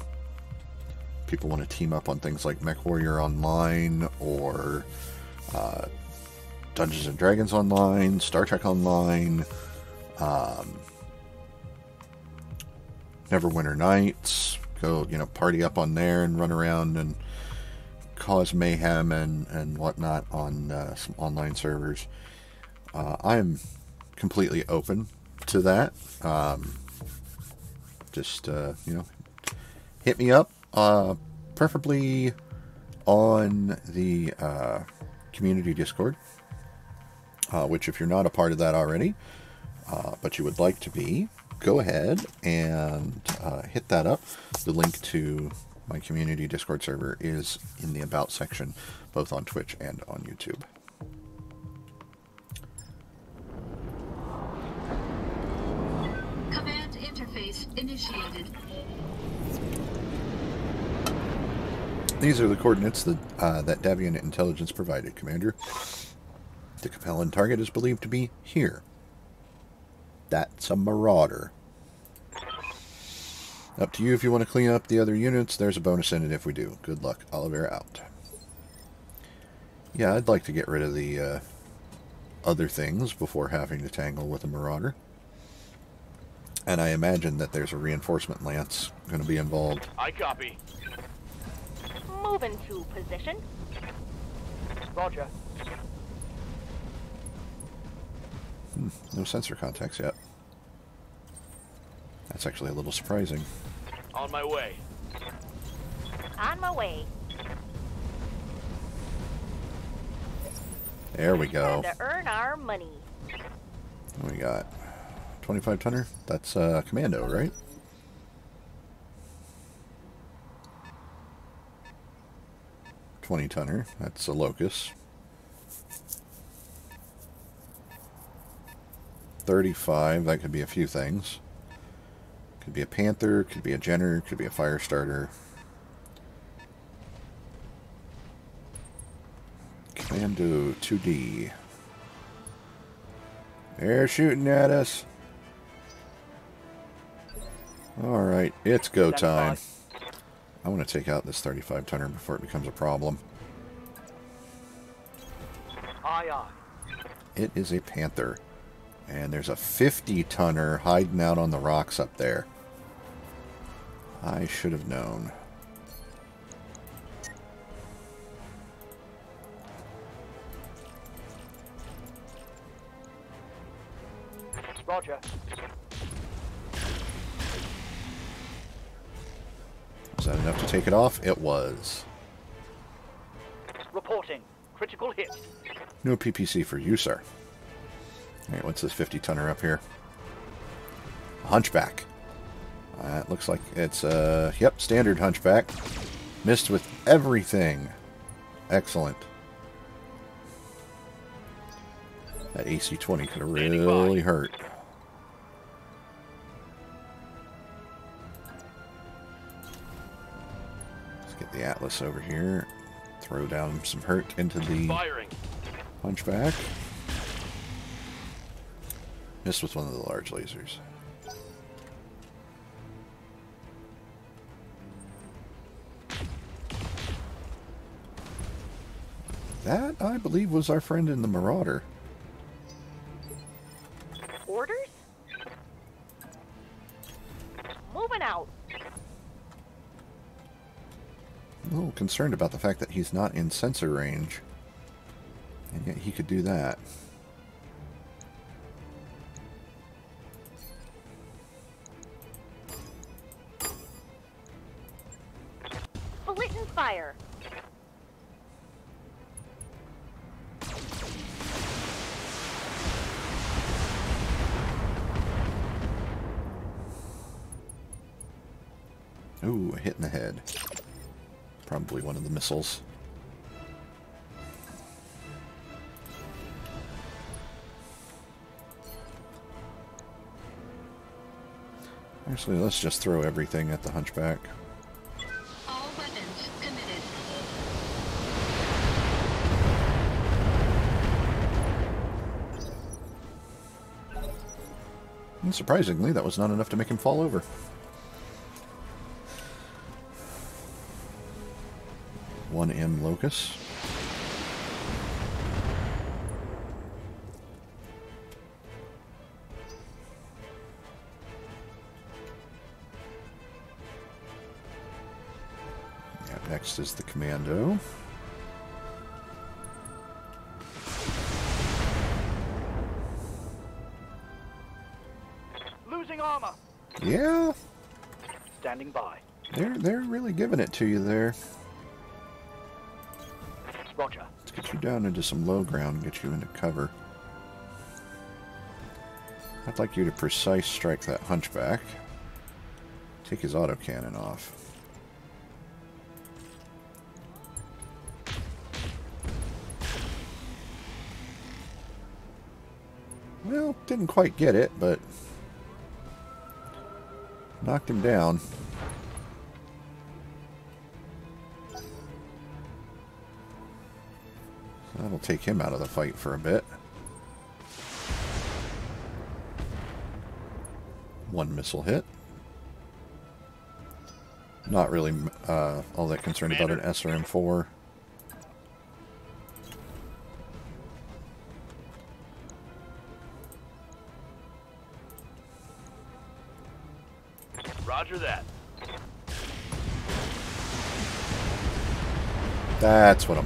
people want to team up on things like MechWarrior Online or uh, Dungeons and Dragons Online, Star Trek Online, um, Neverwinter Nights, go you know party up on there and run around and cause mayhem and and whatnot on uh, some online servers. Uh, I am completely open to that. Um, just uh, you know, hit me up, uh, preferably on the uh, community Discord. Uh, which, if you're not a part of that already, uh, but you would like to be, go ahead and uh, hit that up. The link to my community Discord server is in the About section, both on Twitch and on YouTube. Command interface initiated. These are the coordinates that, uh, that Davion intelligence provided, Commander. The Capellan target is believed to be here. That's a marauder. Up to you if you want to clean up the other units. There's a bonus in it if we do. Good luck. Oliver out. Yeah, I'd like to get rid of the uh, other things before having to tangle with a marauder. And I imagine that there's a reinforcement lance going to be involved. I copy. Moving to position. Roger. Hmm, no sensor contacts yet. That's actually a little surprising. On my way. On my way. There we go. Time to earn our money. What we got? 25 tonner? That's uh, commando, right? Twenty tonner. That's a locust. Thirty-five. That could be a few things. Could be a panther. Could be a jenner. Could be a Firestarter. Commando 2D. They're shooting at us. Alright, it's go time. I want to take out this 35 tonner before it becomes a problem. Aye, aye. It is a panther. And there's a 50 tonner hiding out on the rocks up there. I should have known. Roger. Was that enough to take it off? It was. Reporting. Critical hit. No PPC for you, sir. Alright, what's this 50 tonner up here? A Hunchback. Uh, it looks like it's, uh, yep, standard hunchback. Missed with everything. Excellent. That AC-20 could have really hurt. The Atlas over here. Throw down some hurt into the Firing. hunchback. Missed with one of the large lasers. That, I believe, was our friend in the Marauder. A little concerned about the fact that he's not in sensor range. And yet he could do that. Probably one of the missiles. Actually, let's just throw everything at the hunchback. And surprisingly, that was not enough to make him fall over. Locus. Yeah, next is the commando. Losing armor. Yeah, Standing by. they're they're really giving it to you there. Down into some low ground, and get you into cover. I'd like you to precise strike that hunchback. Take his autocannon off. Well, didn't quite get it, but knocked him down. Take him out of the fight for a bit. One missile hit. Not really uh, all that concerned about an SRM-4. Roger that. That's what I'm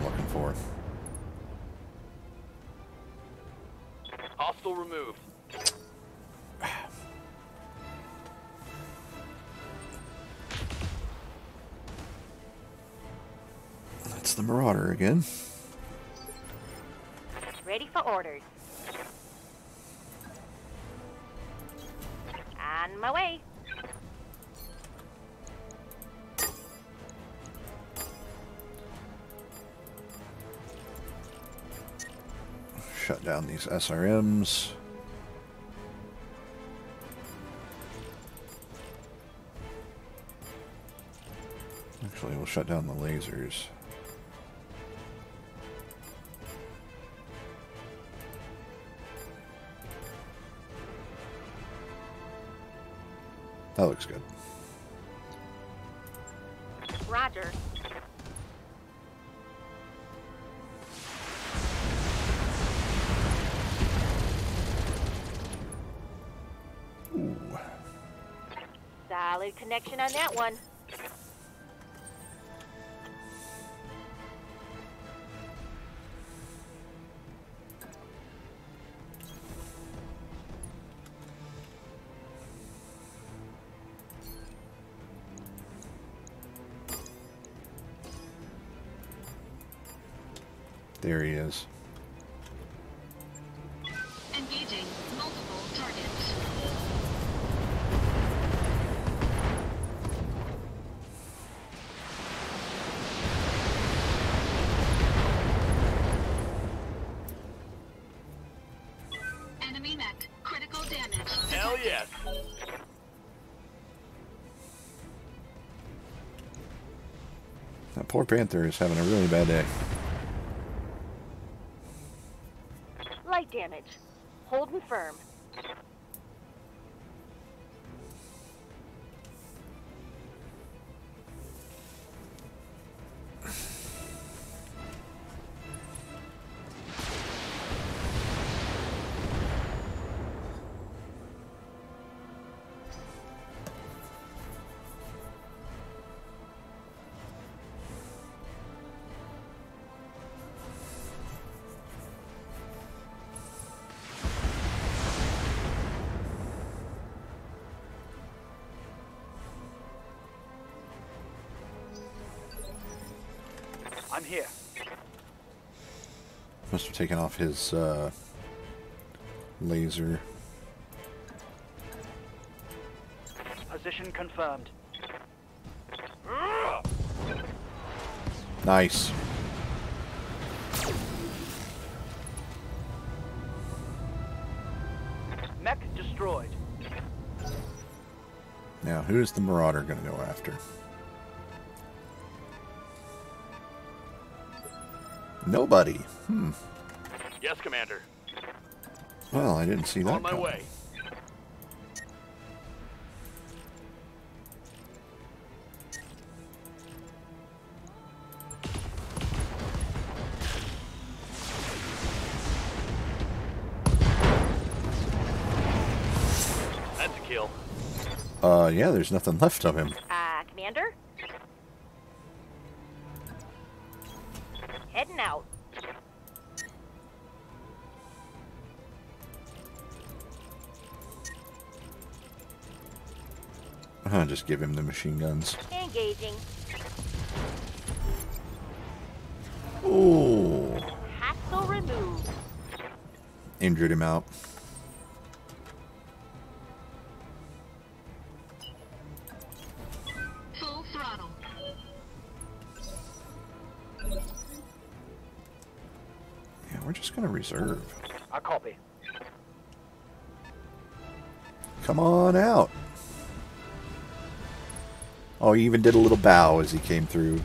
these SRMs. Actually, we'll shut down the lasers. That looks good. Connection on that one. Panther is having a really bad day. Taken off his uh, laser. Position confirmed. Nice. Mech destroyed. Now, who is the Marauder going to go after? Nobody. Hmm. Yes, Commander. Well, I didn't see that. On my coming. way. That's a kill. Uh, yeah, there's nothing left of him. Give him the machine guns. Engaging. Ooh. Hassle removed. Injured him out. Full throttle. Yeah, we're just gonna reserve. I copy. Come on out. Oh, he even did a little bow as he came through.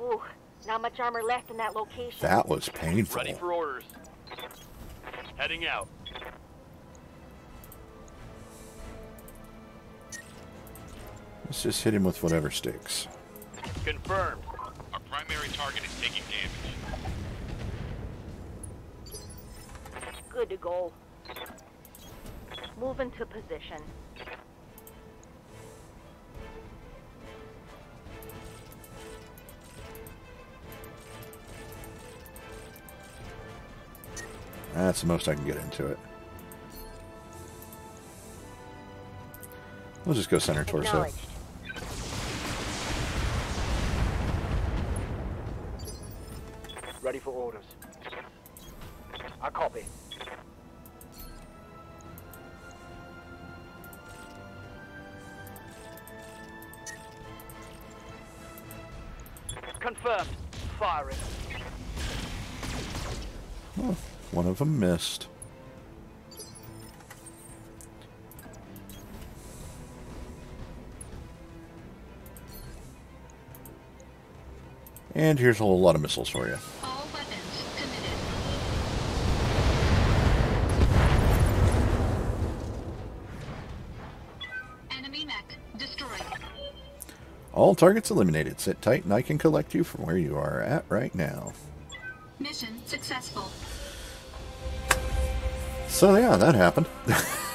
Ooh, not much armor left in that location. That was painful. Ready for orders. Heading out. Let's just hit him with whatever sticks. Confirmed. Our primary target is taking damage. Good to go. Move into position. That's the most I can get into it. We'll just go center torso. Missed. And here's a whole lot of missiles for you. All weapons committed. Enemy mech destroyed. All targets eliminated. Sit tight and I can collect you from where you are at right now. Mission successful. So yeah, that happened.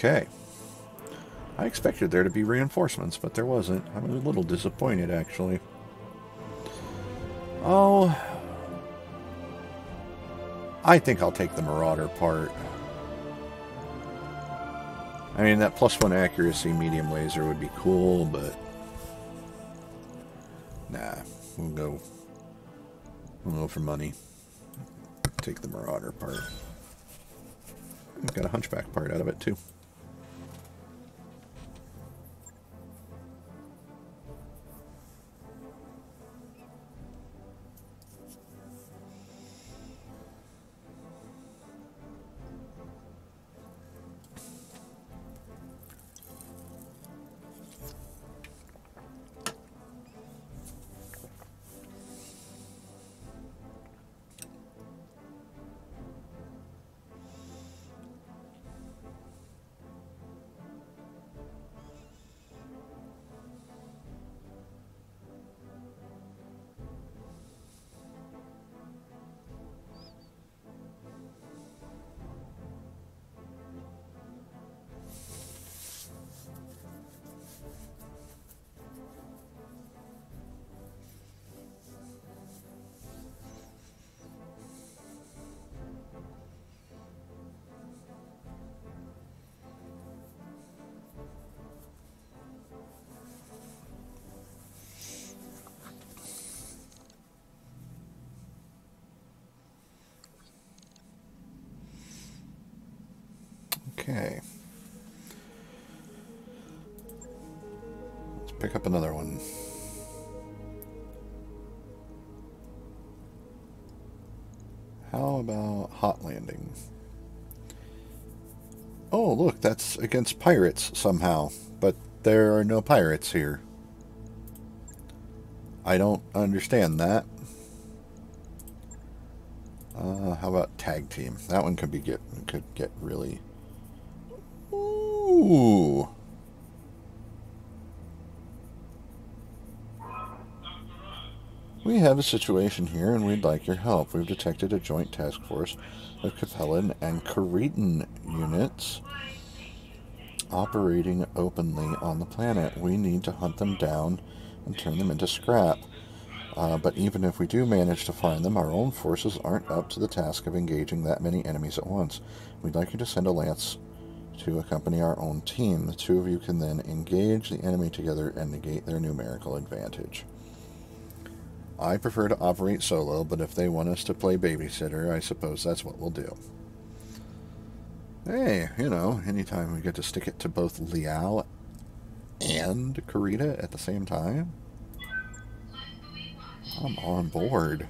Okay. I expected there to be reinforcements, but there wasn't. I'm a little disappointed, actually. Oh. I think I'll take the Marauder part. I mean, that plus one accuracy medium laser would be cool, but... Nah, we'll go... We'll go for money. Take the Marauder part. Got a hunchback part out of it, too. Up another one. How about hot landing? Oh, look, that's against pirates somehow, but there are no pirates here. I don't understand that. Uh, how about tag team? That one could be get could get really. Ooh. A situation here and we'd like your help. We've detected a joint task force of Capellan and Kuritan units operating openly on the planet. We need to hunt them down and turn them into scrap. Uh, but even if we do manage to find them, our own forces aren't up to the task of engaging that many enemies at once. We'd like you to send a lance to accompany our own team. The two of you can then engage the enemy together and negate their numerical advantage. I prefer to operate solo, but if they want us to play babysitter, I suppose that's what we'll do. Hey, you know, anytime we get to stick it to both Liao and Kurita at the same time, I'm on board.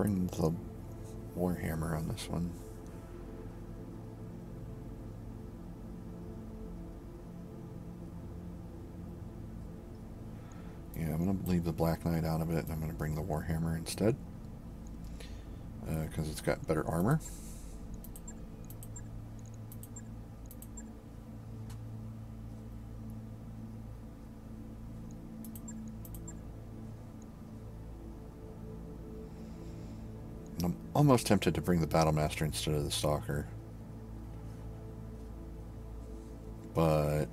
Bring the Warhammer on this one. Yeah, I'm going to leave the Black Knight out of it, and I'm going to bring the Warhammer instead. Because uh, it's got better armor. Almost tempted to bring the Battlemaster instead of the Stalker. But...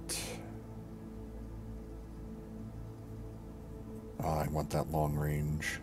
Oh, I want that long range.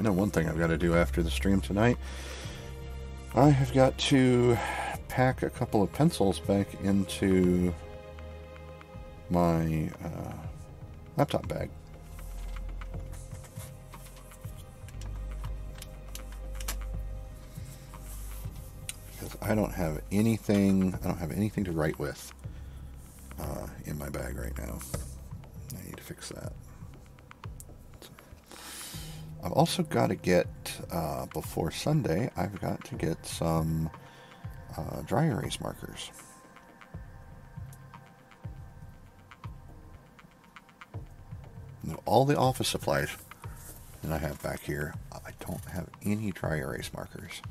I know one thing I've got to do after the stream tonight. I have got to pack a couple of pencils back into my uh, laptop bag. Because I don't have anything, I don't have anything to write with uh, in my bag right now. I need to fix that. Also got to get, uh, before Sunday, I've got to get some uh, dry erase markers. All the office supplies that I have back here, I don't have any dry erase markers.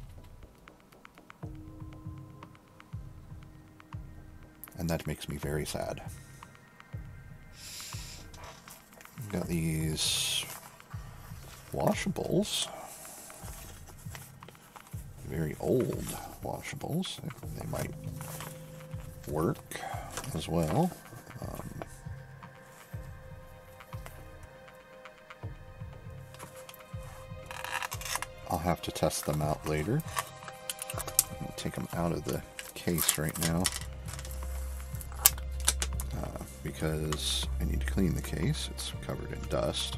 And that makes me very sad. Got these washables. Very old washables. They might work as well. Um, I'll have to test them out later. I'll take them out of the case right now uh, because I need to clean the case. It's covered in dust.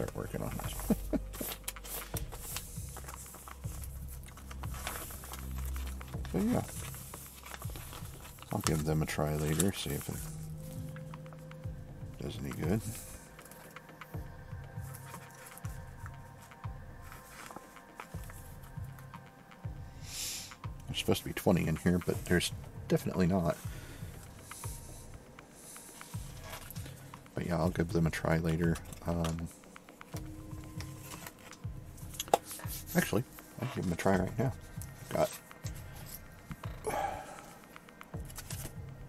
Start working on it. but yeah. I'll give them a try later, see if it does any good. There's supposed to be 20 in here, but there's definitely not. But yeah, I'll give them a try later. Um, actually, I'll give them a try right now. Got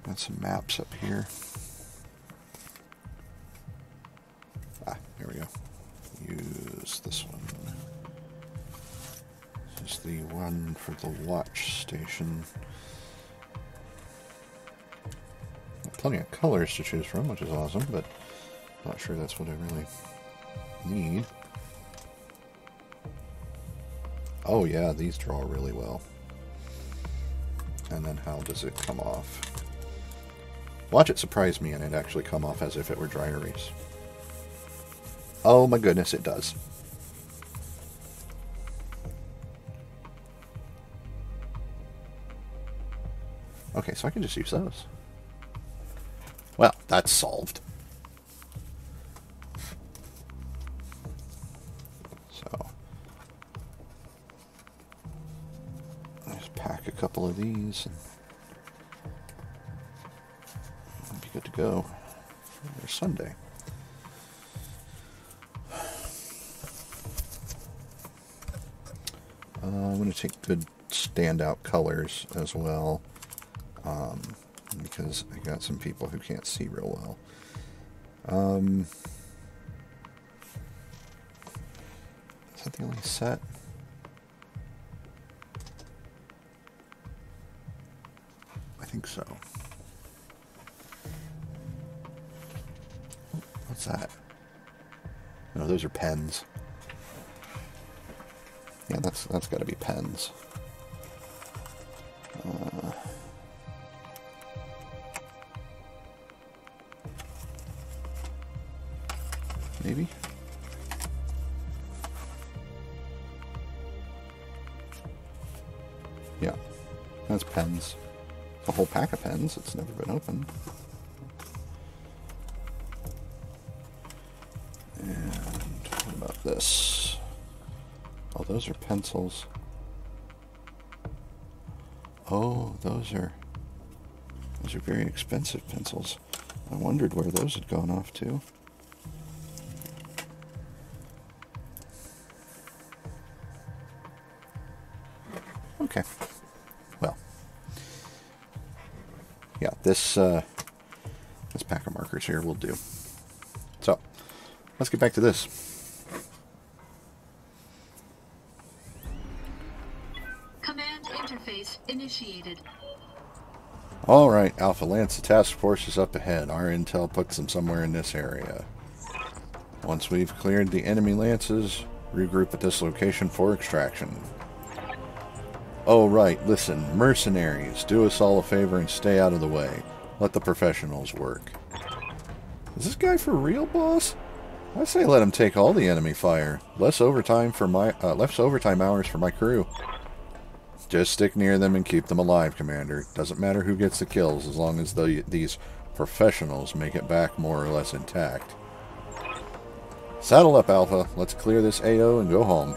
got some maps up here. Ah, here we go. Use this one. This is the one for the watch station. Plenty of colors to choose from, which is awesome, but not sure that's what I really need. Oh yeah, these draw really well. And then how does it come off? Watch it surprise me and it actually come off as if it were dry erase. Oh my goodness, it does. Okay, so I can just use those. Well, that's solved. Couple of these and be good to go for Sunday. Uh, I'm going to take good standout colors as well um, because I got some people who can't see real well. Um, is that the only set? Those are pens. Yeah, that's that's got to be pens. Uh, maybe. Yeah, that's pens. A whole pack of pens. It's never been opened. This? Oh, those are pencils. Oh, those are those are very expensive pencils. I wondered where those had gone off to. Okay. Well. Yeah, this uh, this pack of markers here will do. So, let's get back to this. All right, Alpha Lance, the task force is up ahead. Our intel puts them somewhere in this area. Once we've cleared the enemy lances, regroup at this location for extraction. Oh, right, listen, mercenaries, do us all a favor and stay out of the way. Let the professionals work. Is this guy for real, boss? I say let him take all the enemy fire. Less overtime for my, uh, less overtime hours for my crew. Just stick near them and keep them alive, Commander. Doesn't matter who gets the kills as long as the, these professionals make it back more or less intact. Saddle up, Alpha. Let's clear this AO and go home.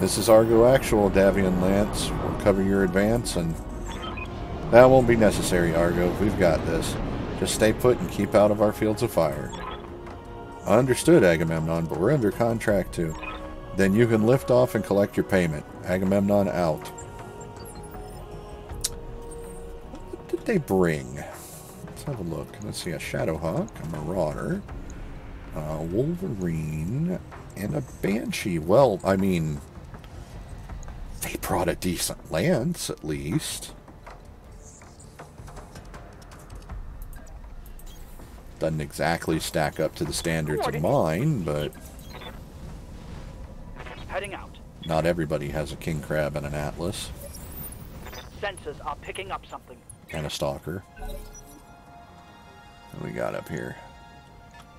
This is Argo Actual, Davion Lance. We'll cover your advance, and that won't be necessary, Argo. We've got this. Just stay put and keep out of our fields of fire. Understood, Agamemnon, but we're under contract too. Then you can lift off and collect your payment. Agamemnon out. What did they bring? Let's have a look. Let's see, a Shadowhawk, a Marauder, a Wolverine, and a Banshee. Well, I mean, they brought a decent lance, at least. Doesn't exactly stack up to the standards of mine, but. Not everybody has a king crab and an atlas Sensors are picking up something. and a stalker. What do we got up here?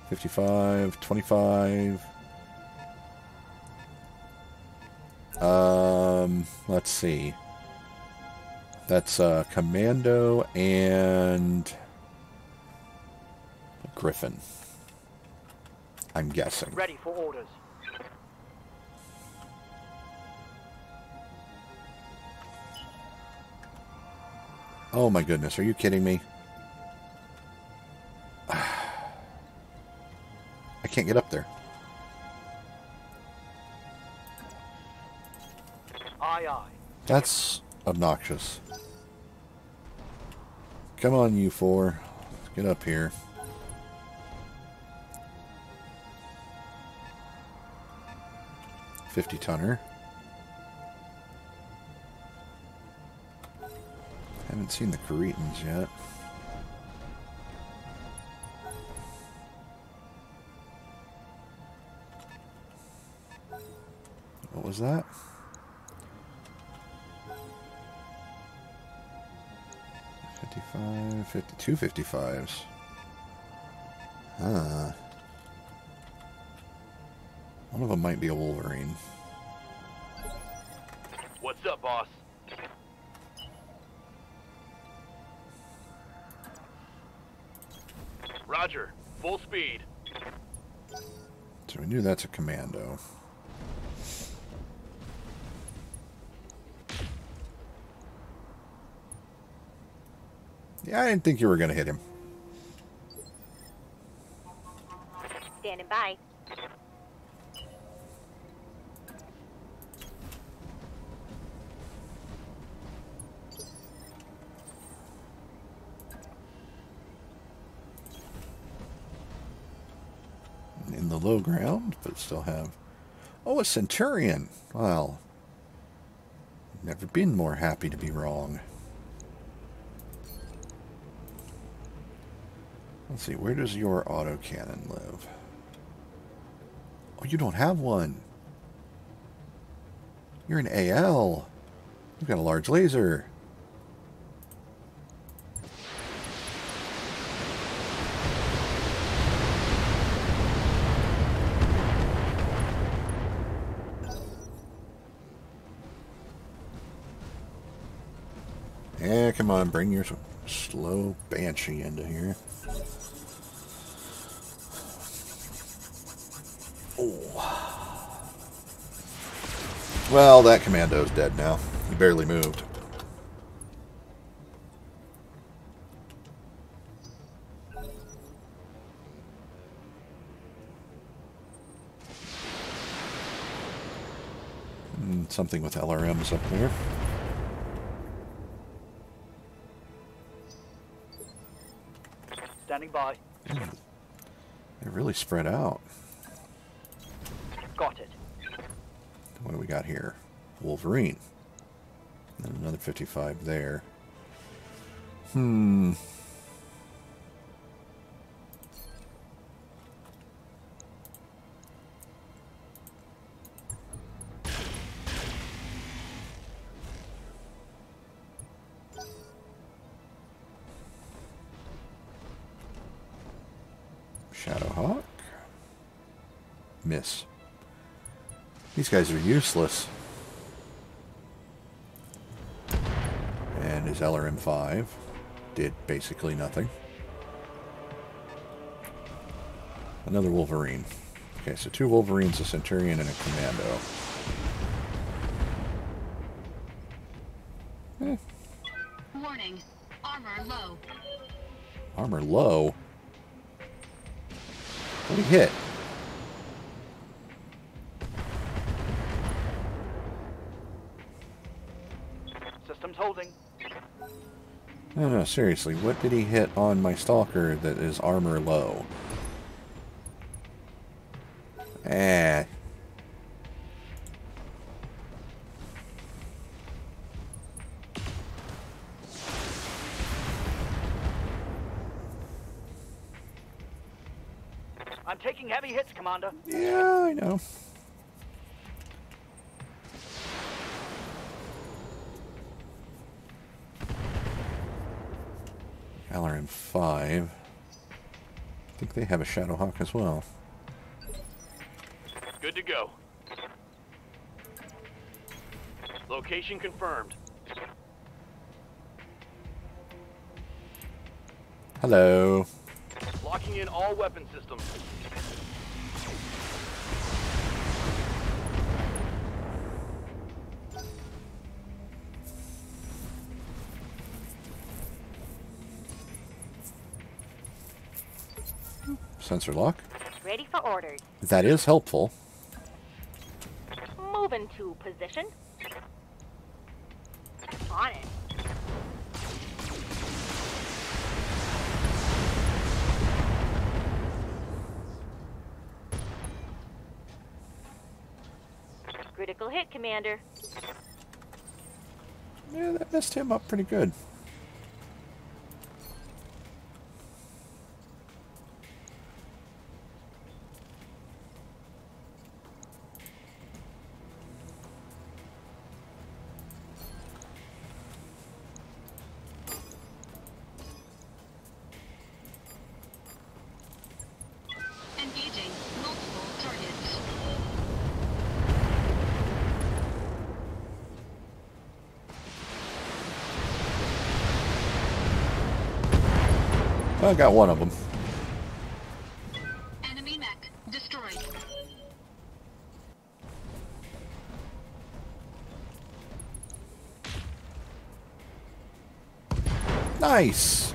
55, 25. Um, let's see. That's uh, Commando and a Griffin. I'm guessing. Ready for orders. Oh my goodness, are you kidding me? I can't get up there. Aye, aye. That's obnoxious. Come on, you four. Let's get up here. Fifty tonner. Haven't seen the Kuritans yet. What was that? 55, 52 55s. Huh. One of them might be a Wolverine. Roger. Full speed. So we knew that's a commando. Yeah, I didn't think you were going to hit him. Still have... Oh, a Centurion! Well, never been more happy to be wrong. Let's see, where does your autocannon live? Oh, you don't have one. You're an AL. You've got a large laser. Yeah, come on, bring your slow banshee into here. Oh. Well, that commando's dead now. He barely moved. Mm, Something with LRMs up there. Really spread out. Got it. What do we got here? Wolverine. And another 55 there. Hmm. These guys are useless. And his LRM-5 did basically nothing. Another Wolverine. Okay, so two Wolverines, a Centurion, and a Commando. Hmm. Warning. Armor low. Armor low. What did he hit? No, no, seriously, what did he hit on my Stalker that is armor low? Eh. I'm taking heavy hits, Commander. Yeah, have a Shadowhawk as well. Good to go. Location confirmed. Hello. Locking in all weapon systems. Sensor lock. Ready for orders. That is helpful. Move into position. On it. Critical hit, Commander. Yeah, that messed him up pretty good. I got one of them. Enemy mech destroyed. Nice.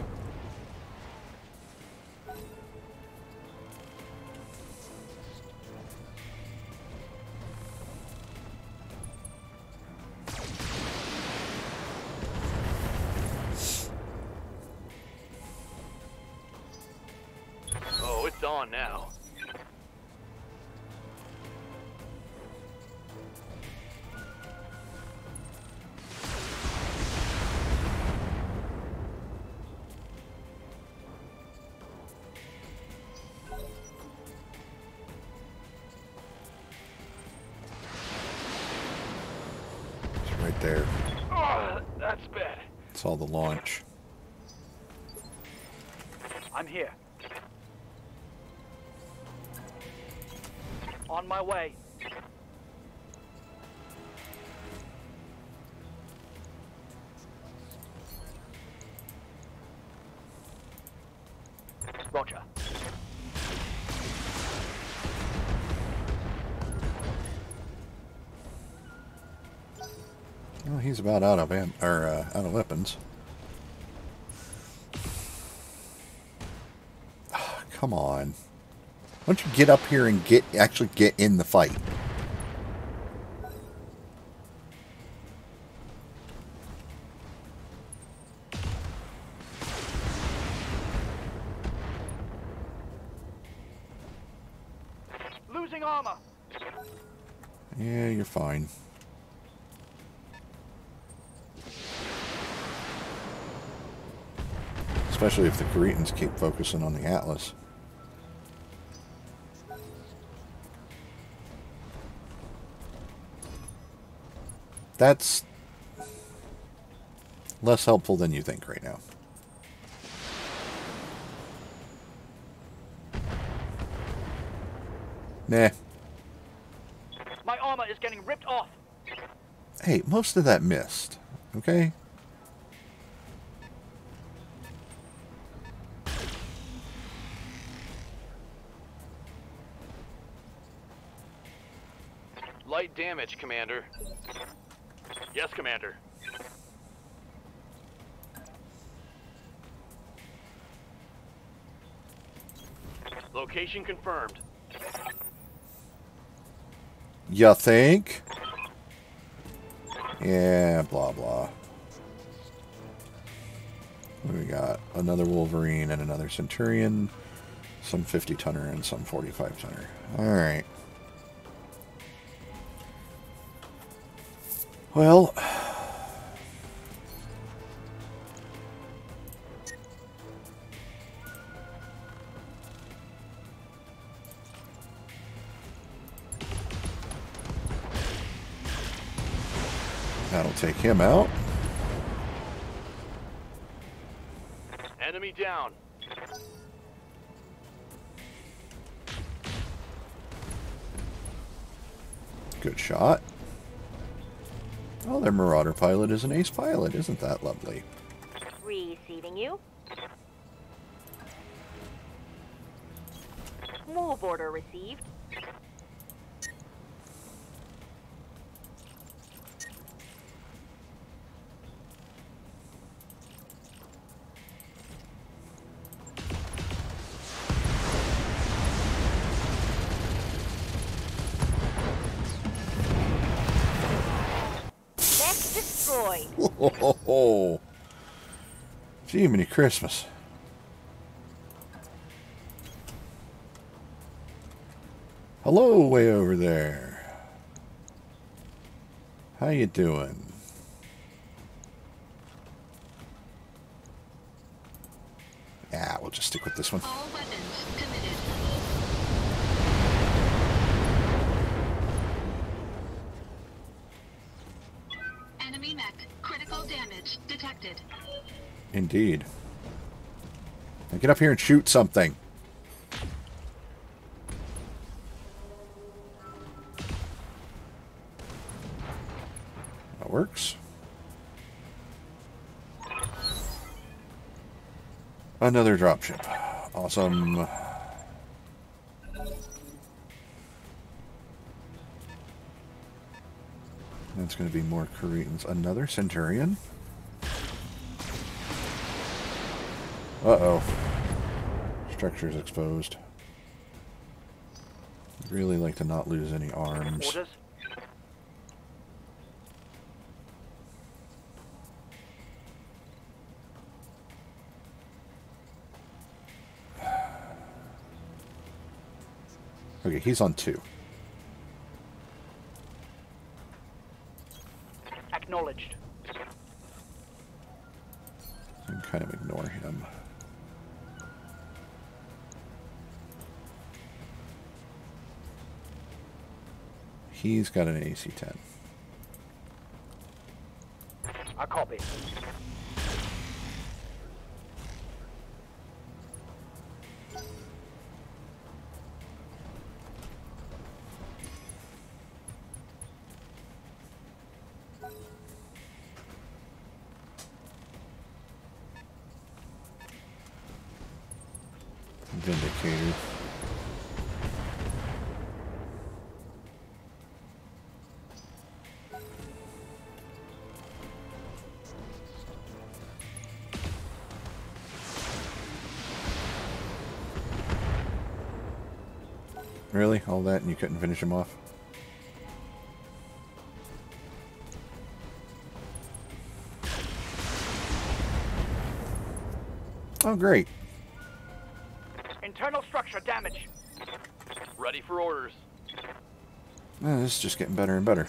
Launch. I'm here. On my way. Roger. Well, he's about out of am or uh, out of weapons. Come on. Why don't you get up here and get actually get in the fight? Losing armor. Yeah, you're fine. Especially if the Kuritans keep focusing on the Atlas. That's less helpful than you think right now. Nah. My armor is getting ripped off. Hey, most of that missed. Okay? Light damage, Commander. Yes, Commander. Location confirmed. You think? Yeah, blah blah. We got? Another Wolverine and another Centurion. Some 50 tonner and some 45 tonner. Alright. Well, that'll take him out. Enemy down. Good shot. Their Marauder pilot is an ace pilot. Isn't that lovely? Receiving you. Move order received. Many Christmas. Hello, way over there. How you doing? Indeed. Now get up here and shoot something. That works. Another dropship. Awesome. That's going to be more Koreans. Another Centurion. Uh-oh. Structure's exposed. Really like to not lose any arms. Orders. Okay, he's on two. Acknowledged. I can kind of ignore him. He's got an AC-10. I copy. All that and you couldn't finish him off? Oh, great. Internal structure damage. Ready for orders. Uh, this is just getting better and better.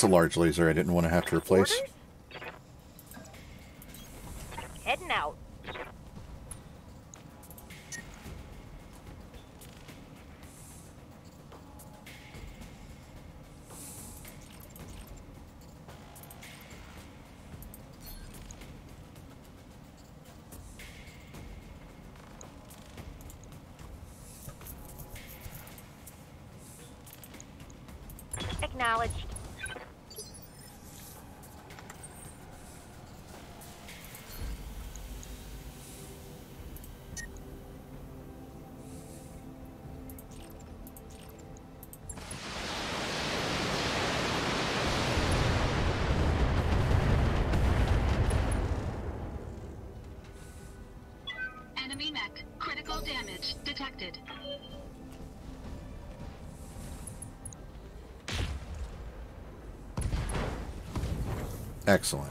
That's a large laser I didn't want to have to replace. Orders? Excellent.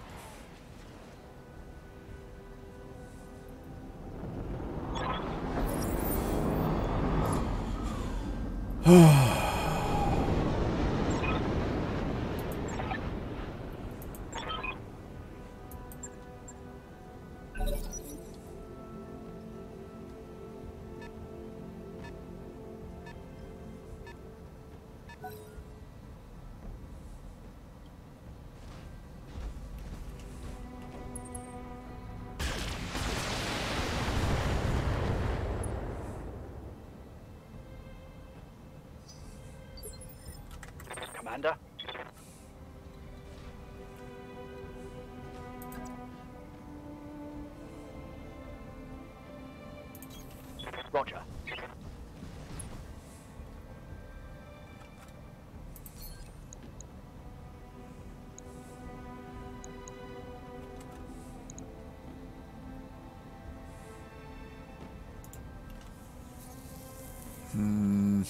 Hmm.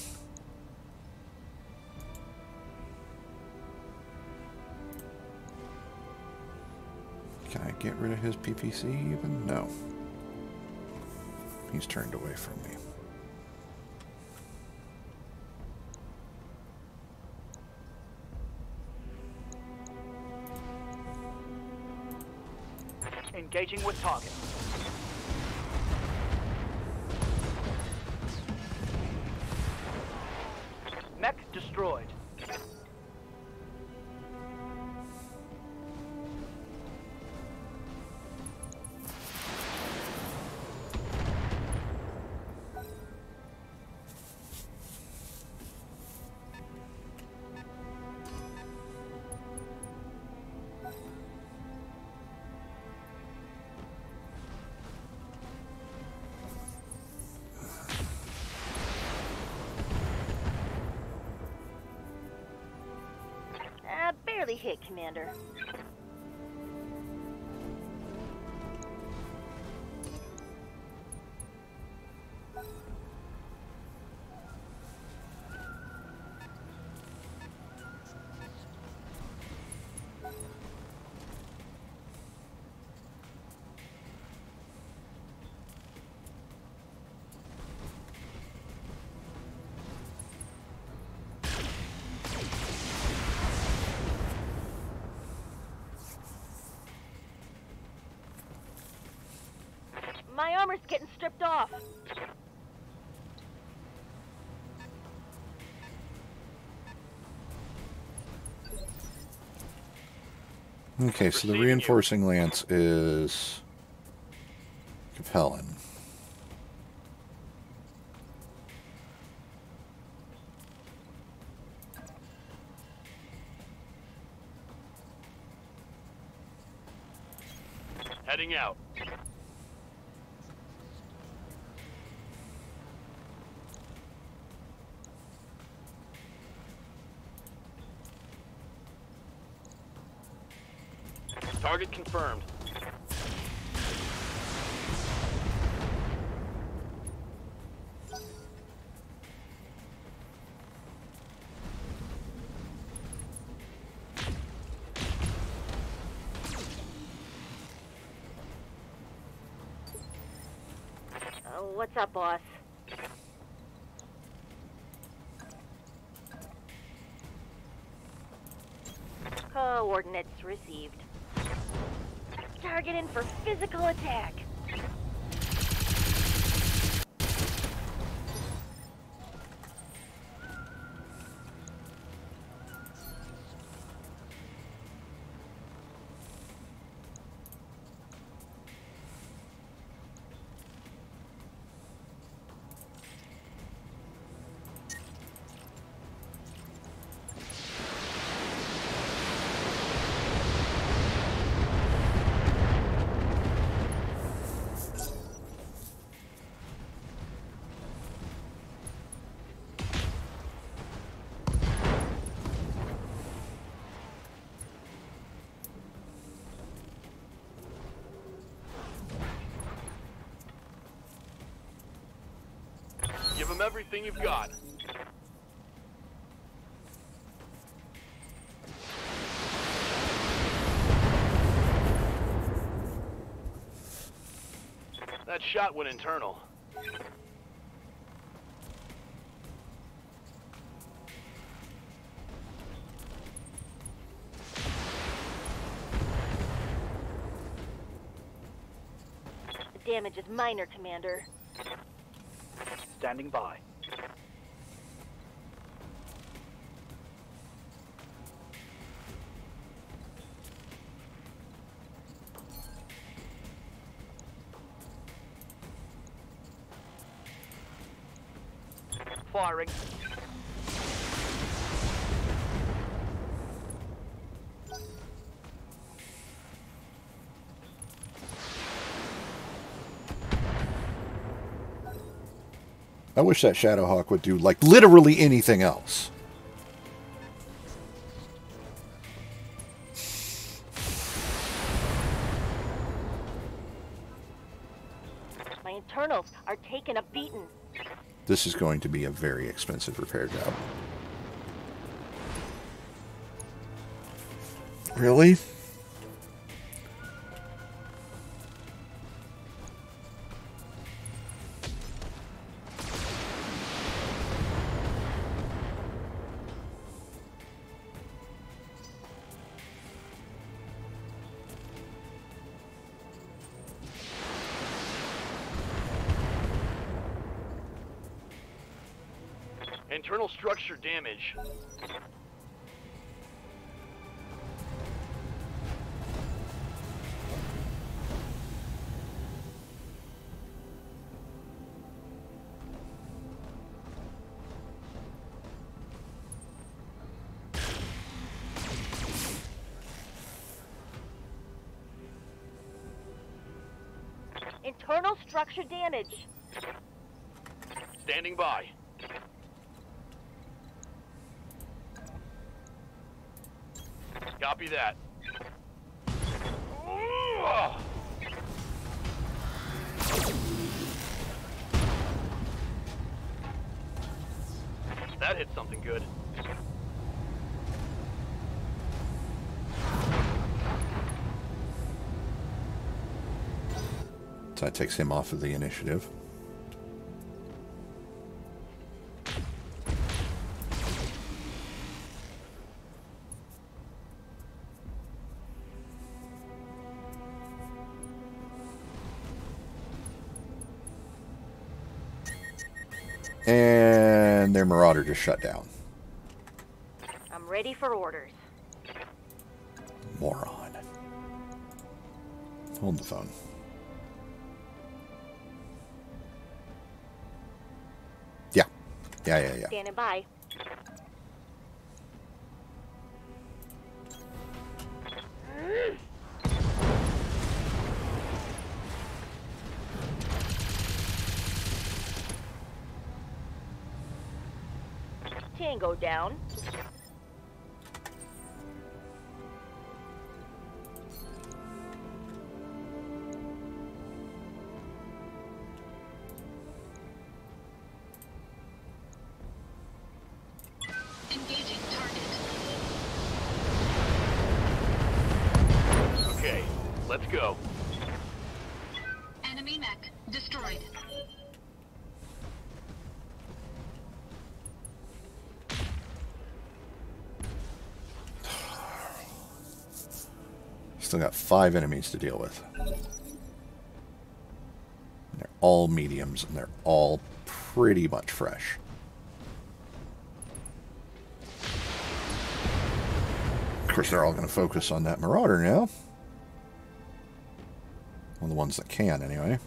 Can I get rid of his PPC even? No. He's turned away from me. Engaging with target. Destroyed. Hit, Commander. Armor's off. Okay, so the reinforcing lance is Capellan. Target confirmed. Uh, what's up, boss? Coordinates received. Targeting for physical attack. Them everything you've got. That shot went internal. The damage is minor, Commander. Standing by. I wish that Shadowhawk would do, like, literally anything else. My internals are taking a beating. This is going to be a very expensive repair job. Really? Structure damage. Standing by. Copy that. Ugh. That hit something good. So that uh, takes him off of the initiative. And their Marauder just shut down. I'm ready for orders. Moron. Hold the phone. Yeah, yeah, yeah. Standing by. Tango down. Still got five enemies to deal with. And they're all mediums, and they're all pretty much fresh. Of course, they're all going to focus on that Marauder now. Well, the ones that can, anyway.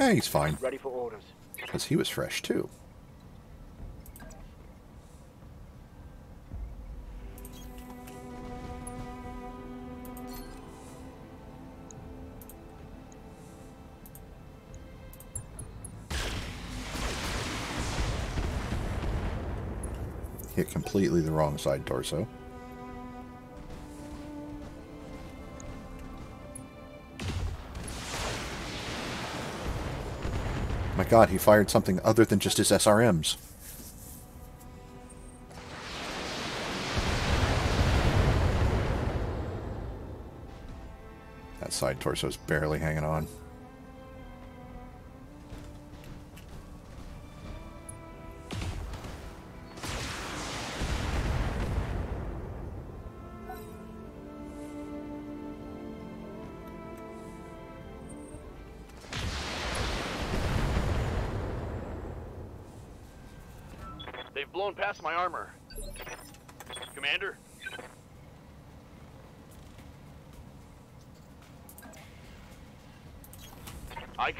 Yeah, he's fine. Ready for orders. Because he was fresh, too. hit completely the wrong side torso. God, he fired something other than just his SRMs. That side torso's barely hanging on.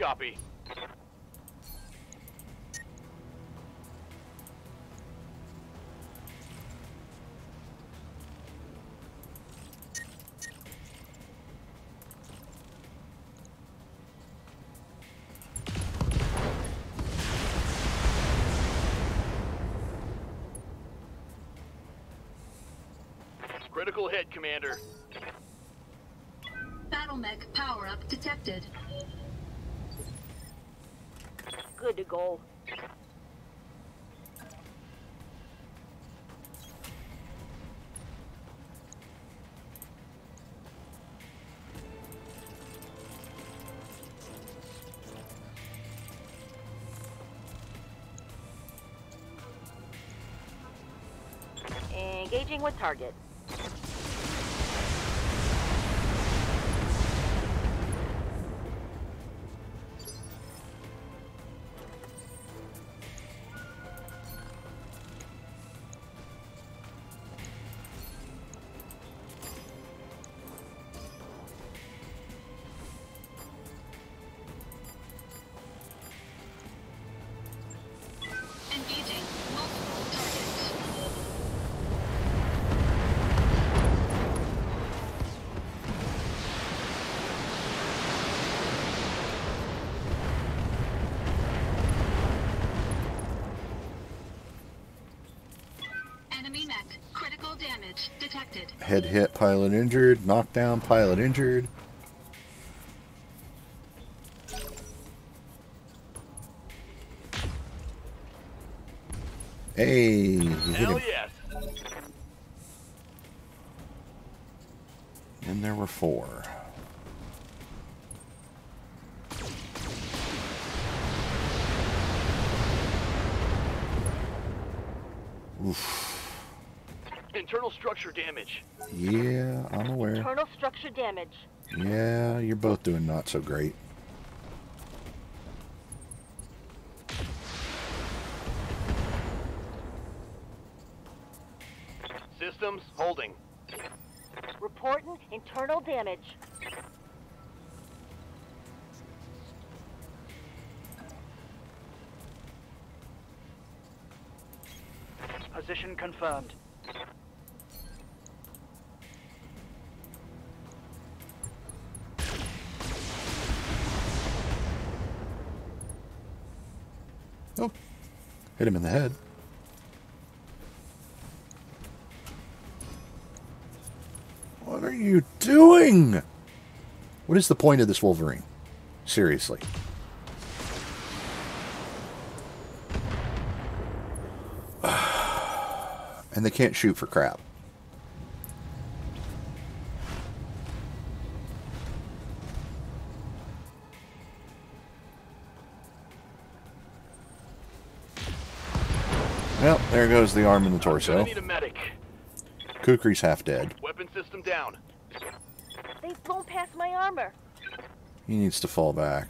Copy. Critical hit, Commander. Battle mech power up detected. Good to go. Engaging with target. Head hit, pilot injured. Knockdown, pilot injured. Not so great. Systems holding. Reporting internal damage. Position confirmed. Hit him in the head. What are you doing? What is the point of this Wolverine? Seriously. and they can't shoot for crap. Goes the arm and the Gonna torso. need a medic. Kukri's half dead. Weapon system down. They've blown past my armor. He needs to fall back.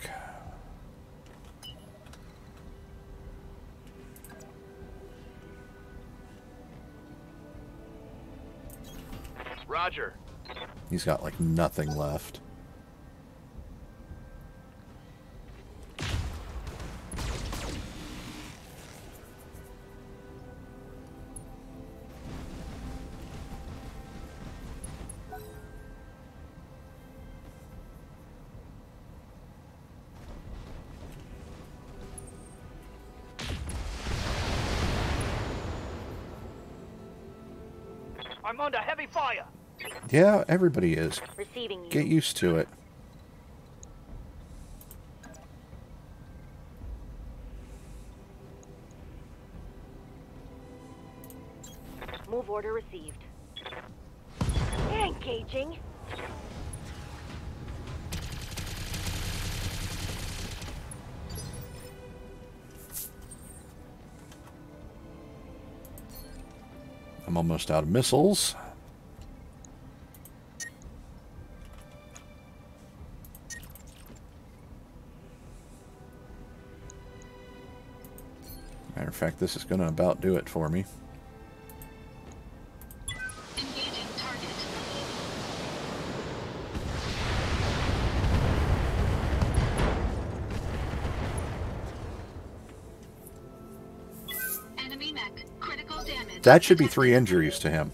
Roger. He's got like nothing left. Yeah, everybody is. Receiving you. Get used to it. Move order received. Engaging. I'm almost out of missiles. This is going to about do it for me. Engaging target. Enemy mech. Critical damage. That should be three injuries to him.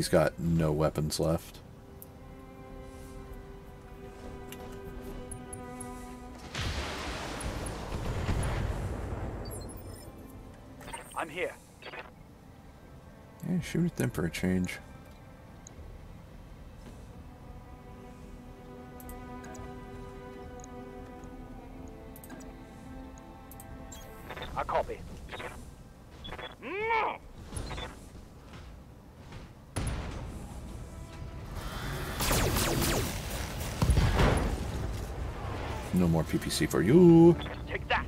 He's got no weapons left. I'm here. Yeah, shoot at them for a change. PPC for you. Take that.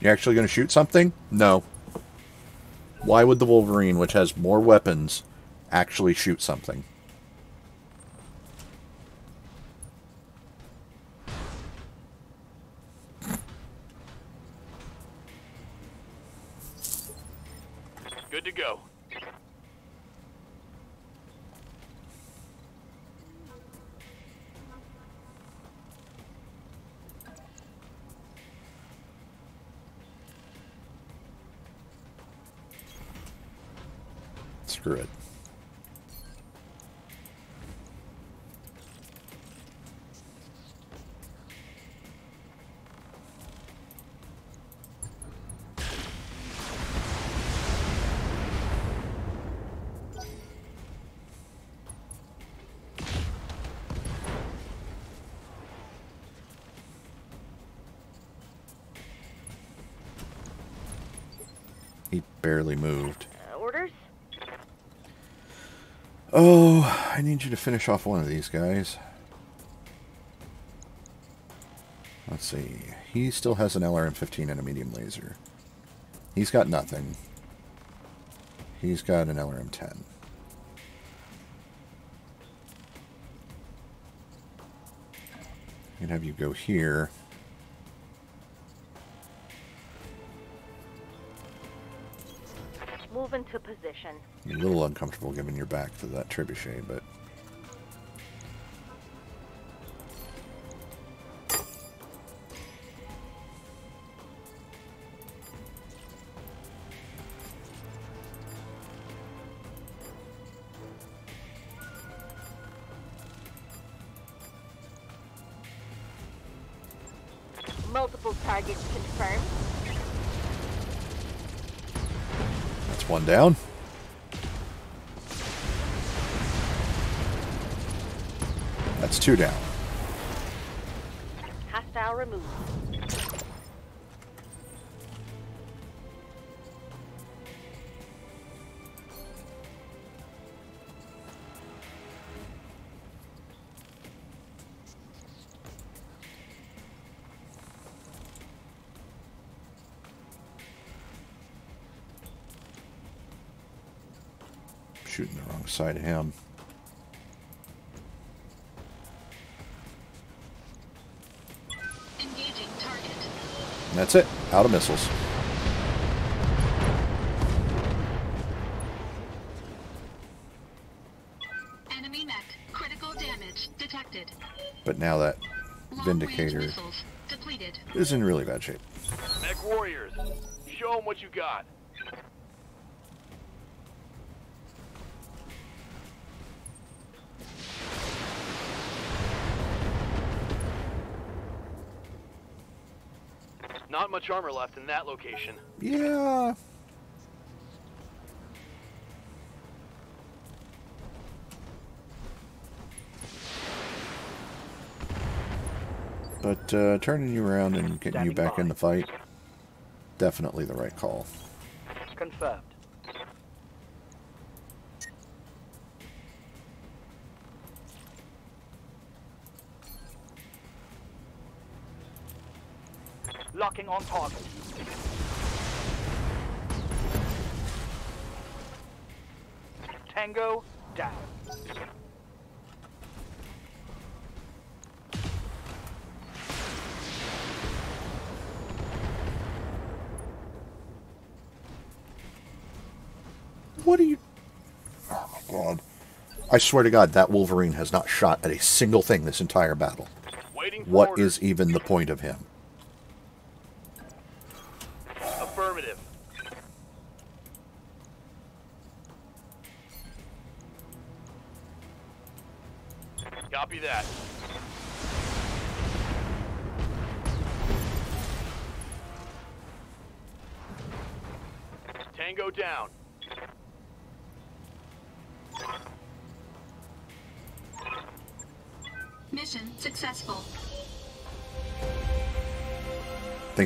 You actually going to shoot something? No. Why would the Wolverine, which has more weapons, actually shoot something? Barely moved. Uh, orders? Oh, I need you to finish off one of these guys. Let's see. He still has an LRM-15 and a medium laser. He's got nothing. He's got an LRM-10. I can have you go here. You're a little uncomfortable giving your back to that trebuchet, but Multiple targets confirmed. that's one down. Two down. Hostile removed. Shooting the wrong side of him. And that's it. Out of missiles. Enemy mech. Critical damage detected. But now that Vindicator is in really bad shape. MechWarriors, show them what you got. Armor left in that location. Yeah. But uh, turning you around and getting you back in the fight, definitely the right call. Confirmed. Locking on target. Tango down. What are you... Oh my god. I swear to god, that Wolverine has not shot at a single thing this entire battle. Waiting for What orders. is even the point of him?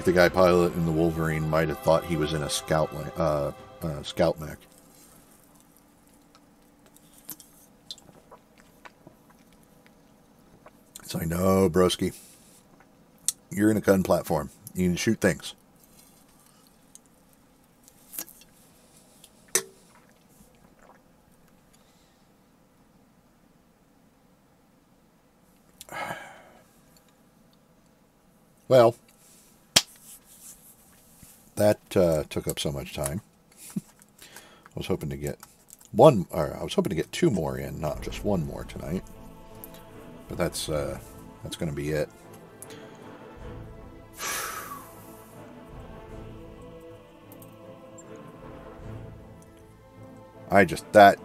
The guy pilot in the Wolverine might have thought he was in a scout uh, uh, scout mech. So I know, broski. You're in a gun platform. You can shoot things. Well, that uh, took up so much time. I was hoping to get one, or I was hoping to get two more in, not just one more tonight. But that's uh, that's going to be it. I just that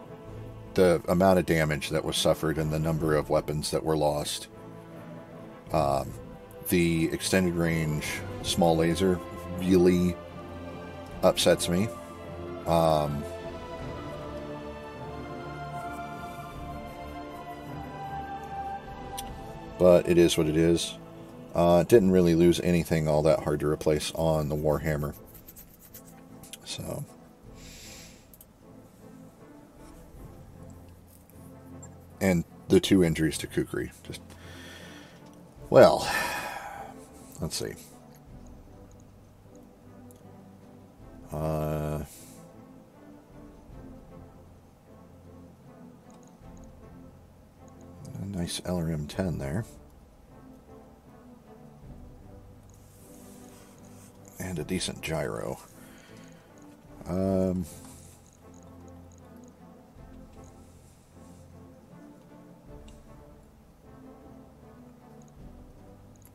the amount of damage that was suffered and the number of weapons that were lost. Um, the extended range small laser really upsets me. Um, but it is what it is. Uh, didn't really lose anything all that hard to replace on the Warhammer. So. And the two injuries to Kukri. Just. Well. Let's see. LRM 10 there. And a decent gyro. Um.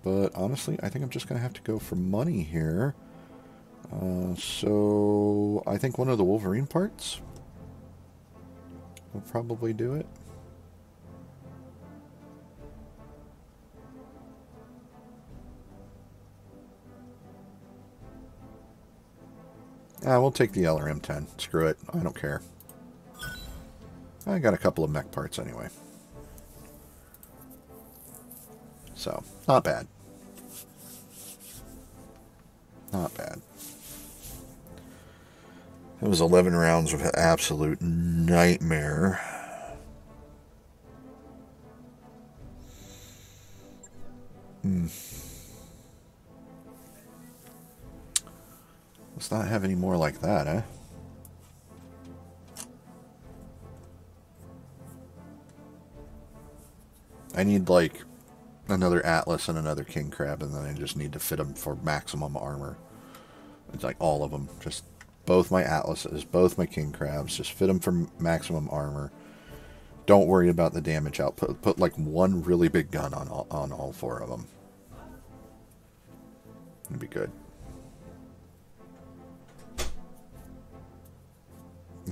But honestly, I think I'm just going to have to go for money here. Uh, so I think one of the Wolverine parts will probably do it. Ah, we'll take the LRM-10. Screw it. I don't care. I got a couple of mech parts anyway. So, not bad. Not bad. It was 11 rounds of absolute nightmare. Let's not have any more like that, eh? I need like another Atlas and another King Crab, and then I just need to fit them for maximum armor. It's like all of them. Just both my Atlases, both my King Crabs. Just fit them for maximum armor. Don't worry about the damage output. Put like one really big gun on all, on all four of them. It'd be good.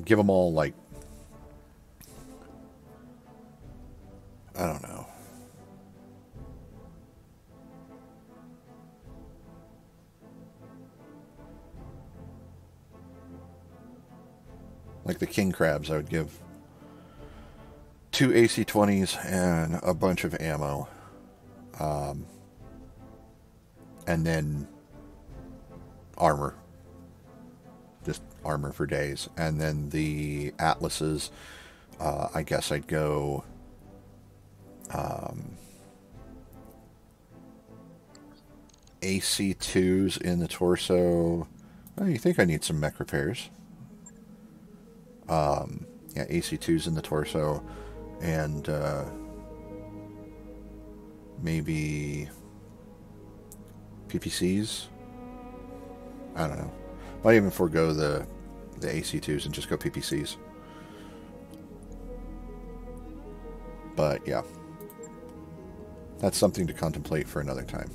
Give them all like I don't know. Like the king crabs, I would give two AC-20s and a bunch of ammo. Um, and then armor. Armor for days. And then the atlases, uh, I guess I'd go um, AC2s in the torso. Oh, you think I need some mech repairs. Um, yeah, AC2s in the torso. And uh, maybe PPCs. I don't know. Might even forego the the AC2s and just go PPCs. But yeah. That's something to contemplate for another time.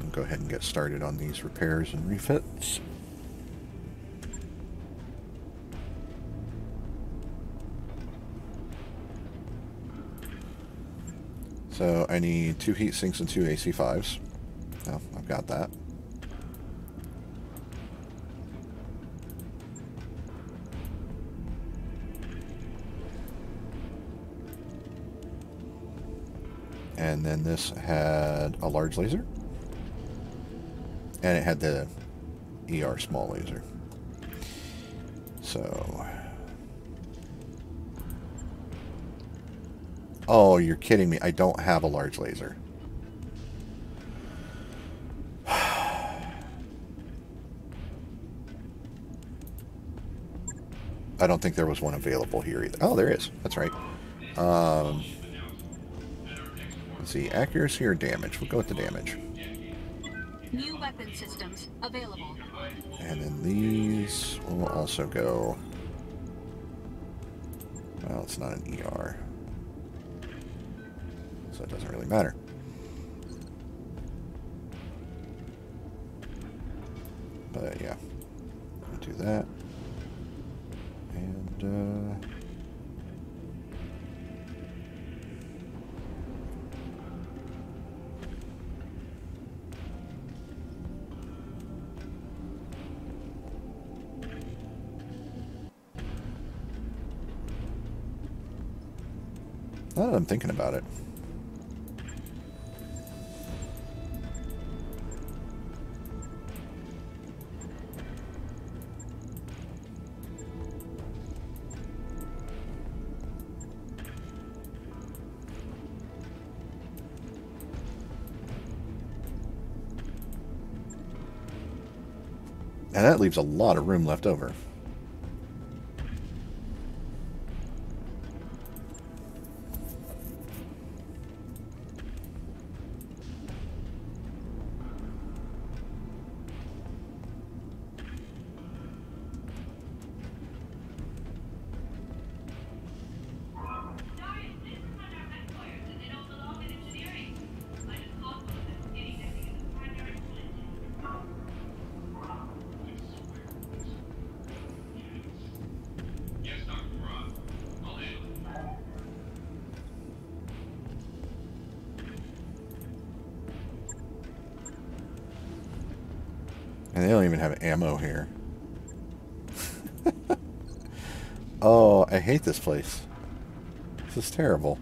I'll go ahead and get started on these repairs and refits. So I need two heat sinks and two AC5s. Oh, I've got that. And then this had a large laser. And it had the ER small laser. So... Oh, you're kidding me. I don't have a large laser. I don't think there was one available here either. Oh, there is. That's right. Um, let's see. Accuracy or damage? We'll go with the damage. New weapon systems available. And then these will also go... Well, it's not an ER. So it doesn't really matter. I'm thinking about it. And that leaves a lot of room left over. Hate this place. This is terrible.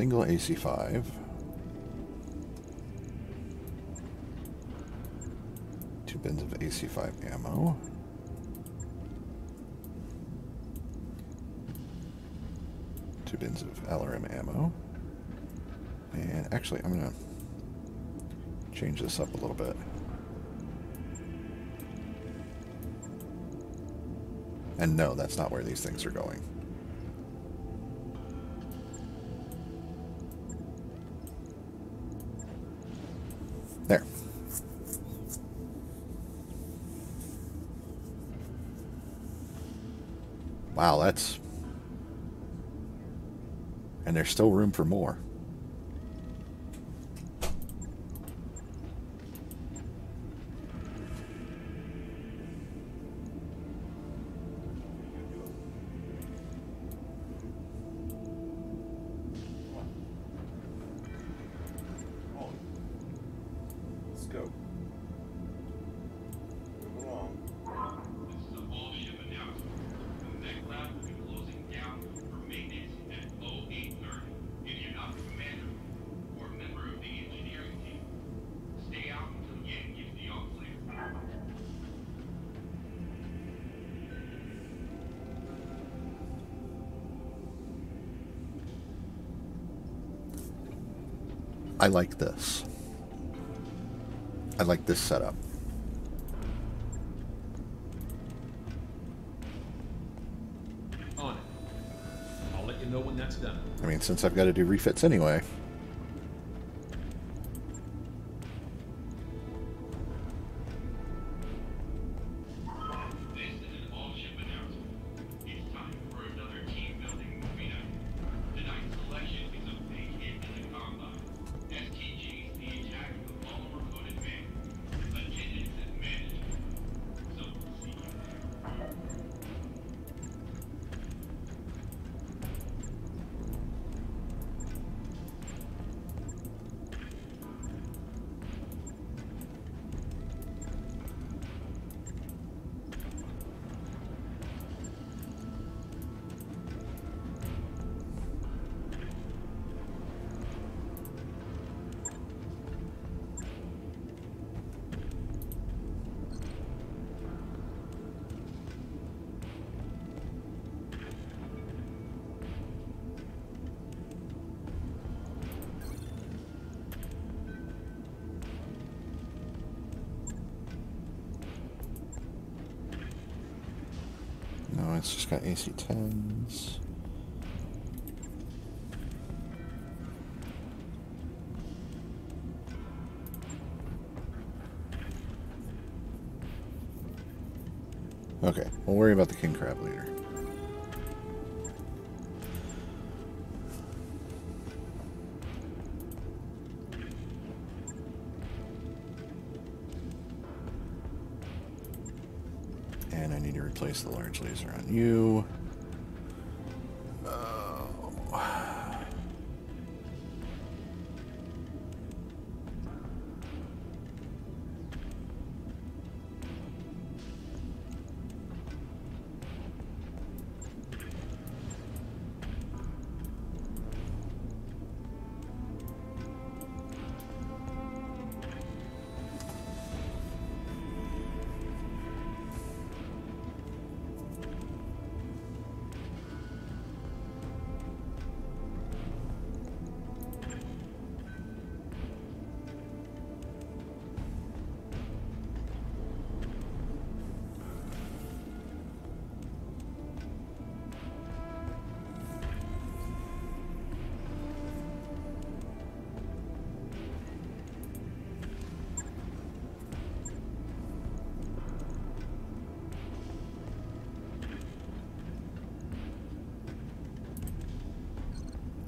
Single AC5. Two bins of AC5 ammo. Two bins of LRM ammo. And actually, I'm going to change this up a little bit. And no, that's not where these things are going. Still room for more. Like this. I like this setup. On it. I'll let you know when that's done. I mean, since I've got to do refits anyway. It's just got AC10s. Okay, we'll worry about the king crab later. The large laser on you.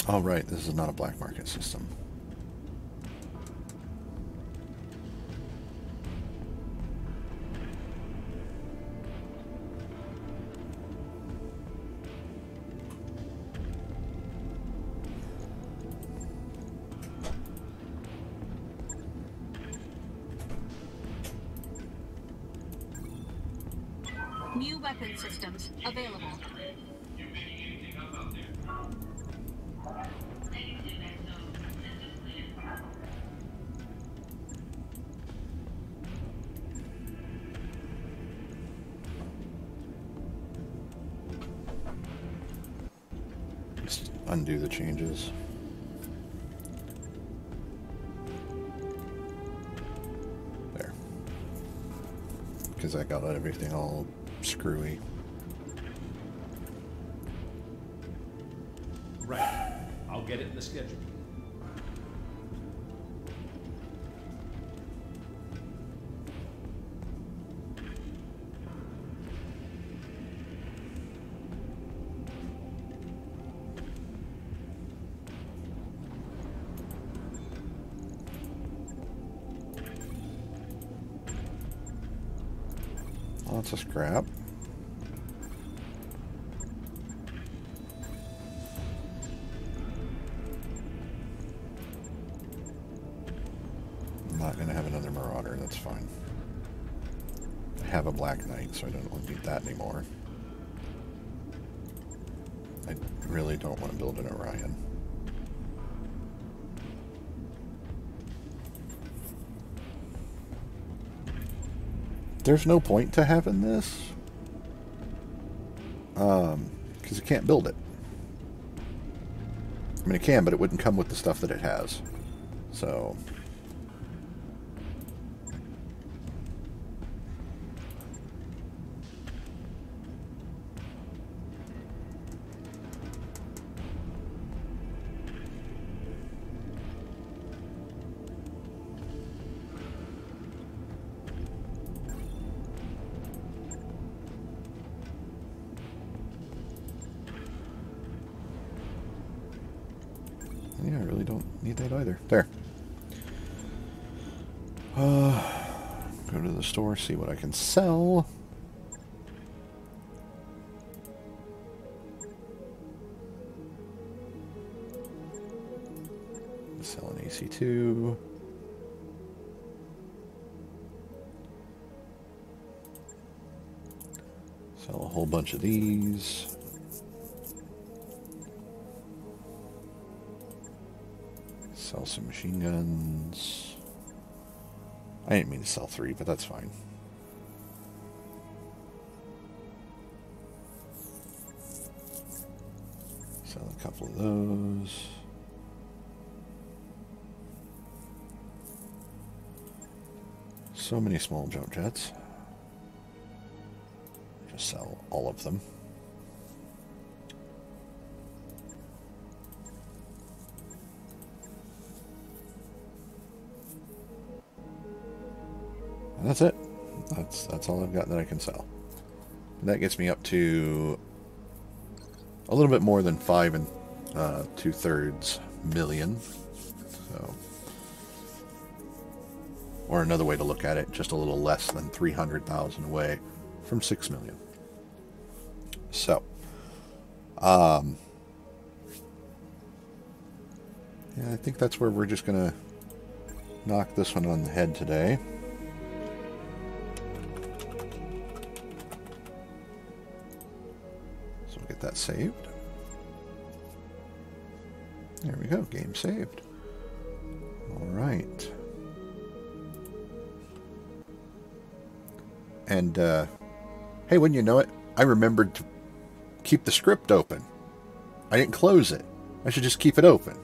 Oh, right. This is not a black market system. Everything all screwy. Right. I'll get it in the schedule. Of scrap. I'm not going to have another Marauder, that's fine. I have a Black Knight, so I don't want to need that anymore. I really don't want to build an Orion. There's no point to having this. Um, because you can't build it. I mean, it can, but it wouldn't come with the stuff that it has. So... store, see what I can sell. Sell an AC2. Sell a whole bunch of these. Sell some machine guns. I didn't mean to sell three, but that's fine. Sell a couple of those. So many small jump jets. Just sell all of them. That's it. That's that's all I've got that I can sell. And that gets me up to a little bit more than five and uh, two thirds million. So, or another way to look at it, just a little less than three hundred thousand away from six million. So, um, yeah, I think that's where we're just gonna knock this one on the head today. That saved. There we go, game saved. All right. And, uh, hey, wouldn't you know it, I remembered to keep the script open. I didn't close it. I should just keep it open.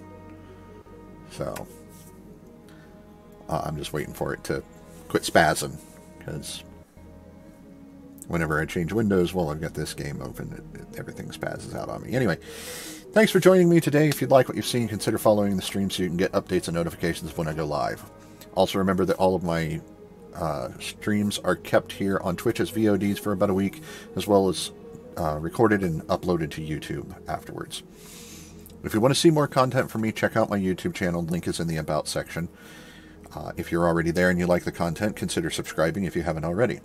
So, uh, I'm just waiting for it to quit spazzing, because whenever I change windows, well, I've got this game open, it, it, everything spazzes out on me. Anyway, thanks for joining me today. If you'd like what you've seen, consider following the stream so you can get updates and notifications when I go live. Also, remember that all of my uh, streams are kept here on Twitch as VODs for about a week, as well as uh, recorded and uploaded to YouTube afterwards. If you want to see more content from me, check out my YouTube channel. Link is in the About section. Uh, if you're already there and you like the content, consider subscribing if you haven't already.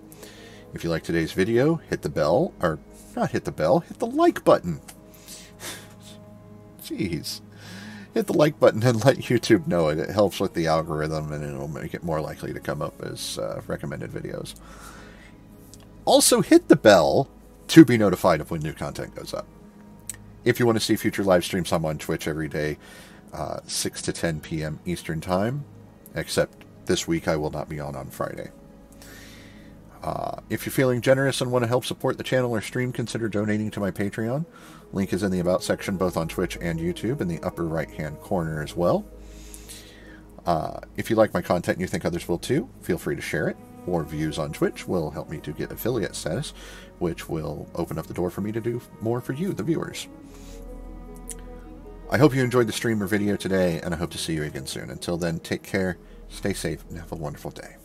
If you like today's video, hit the bell, or not hit the bell, hit the like button. Jeez. Hit the like button and let YouTube know it. It helps with the algorithm and it'll make it more likely to come up as uh, recommended videos. Also, hit the bell to be notified of when new content goes up. If you want to see future live streams, I'm on Twitch every day, uh, 6 to 10 p.m. Eastern Time, except this week I will not be on on Friday. Uh, if you're feeling generous and want to help support the channel or stream, consider donating to my Patreon. Link is in the About section, both on Twitch and YouTube, in the upper right hand corner as well. Uh, if you like my content and you think others will too, feel free to share it. More views on Twitch will help me to get affiliate status, which will open up the door for me to do more for you, the viewers. I hope you enjoyed the stream or video today, and I hope to see you again soon. Until then, take care, stay safe, and have a wonderful day.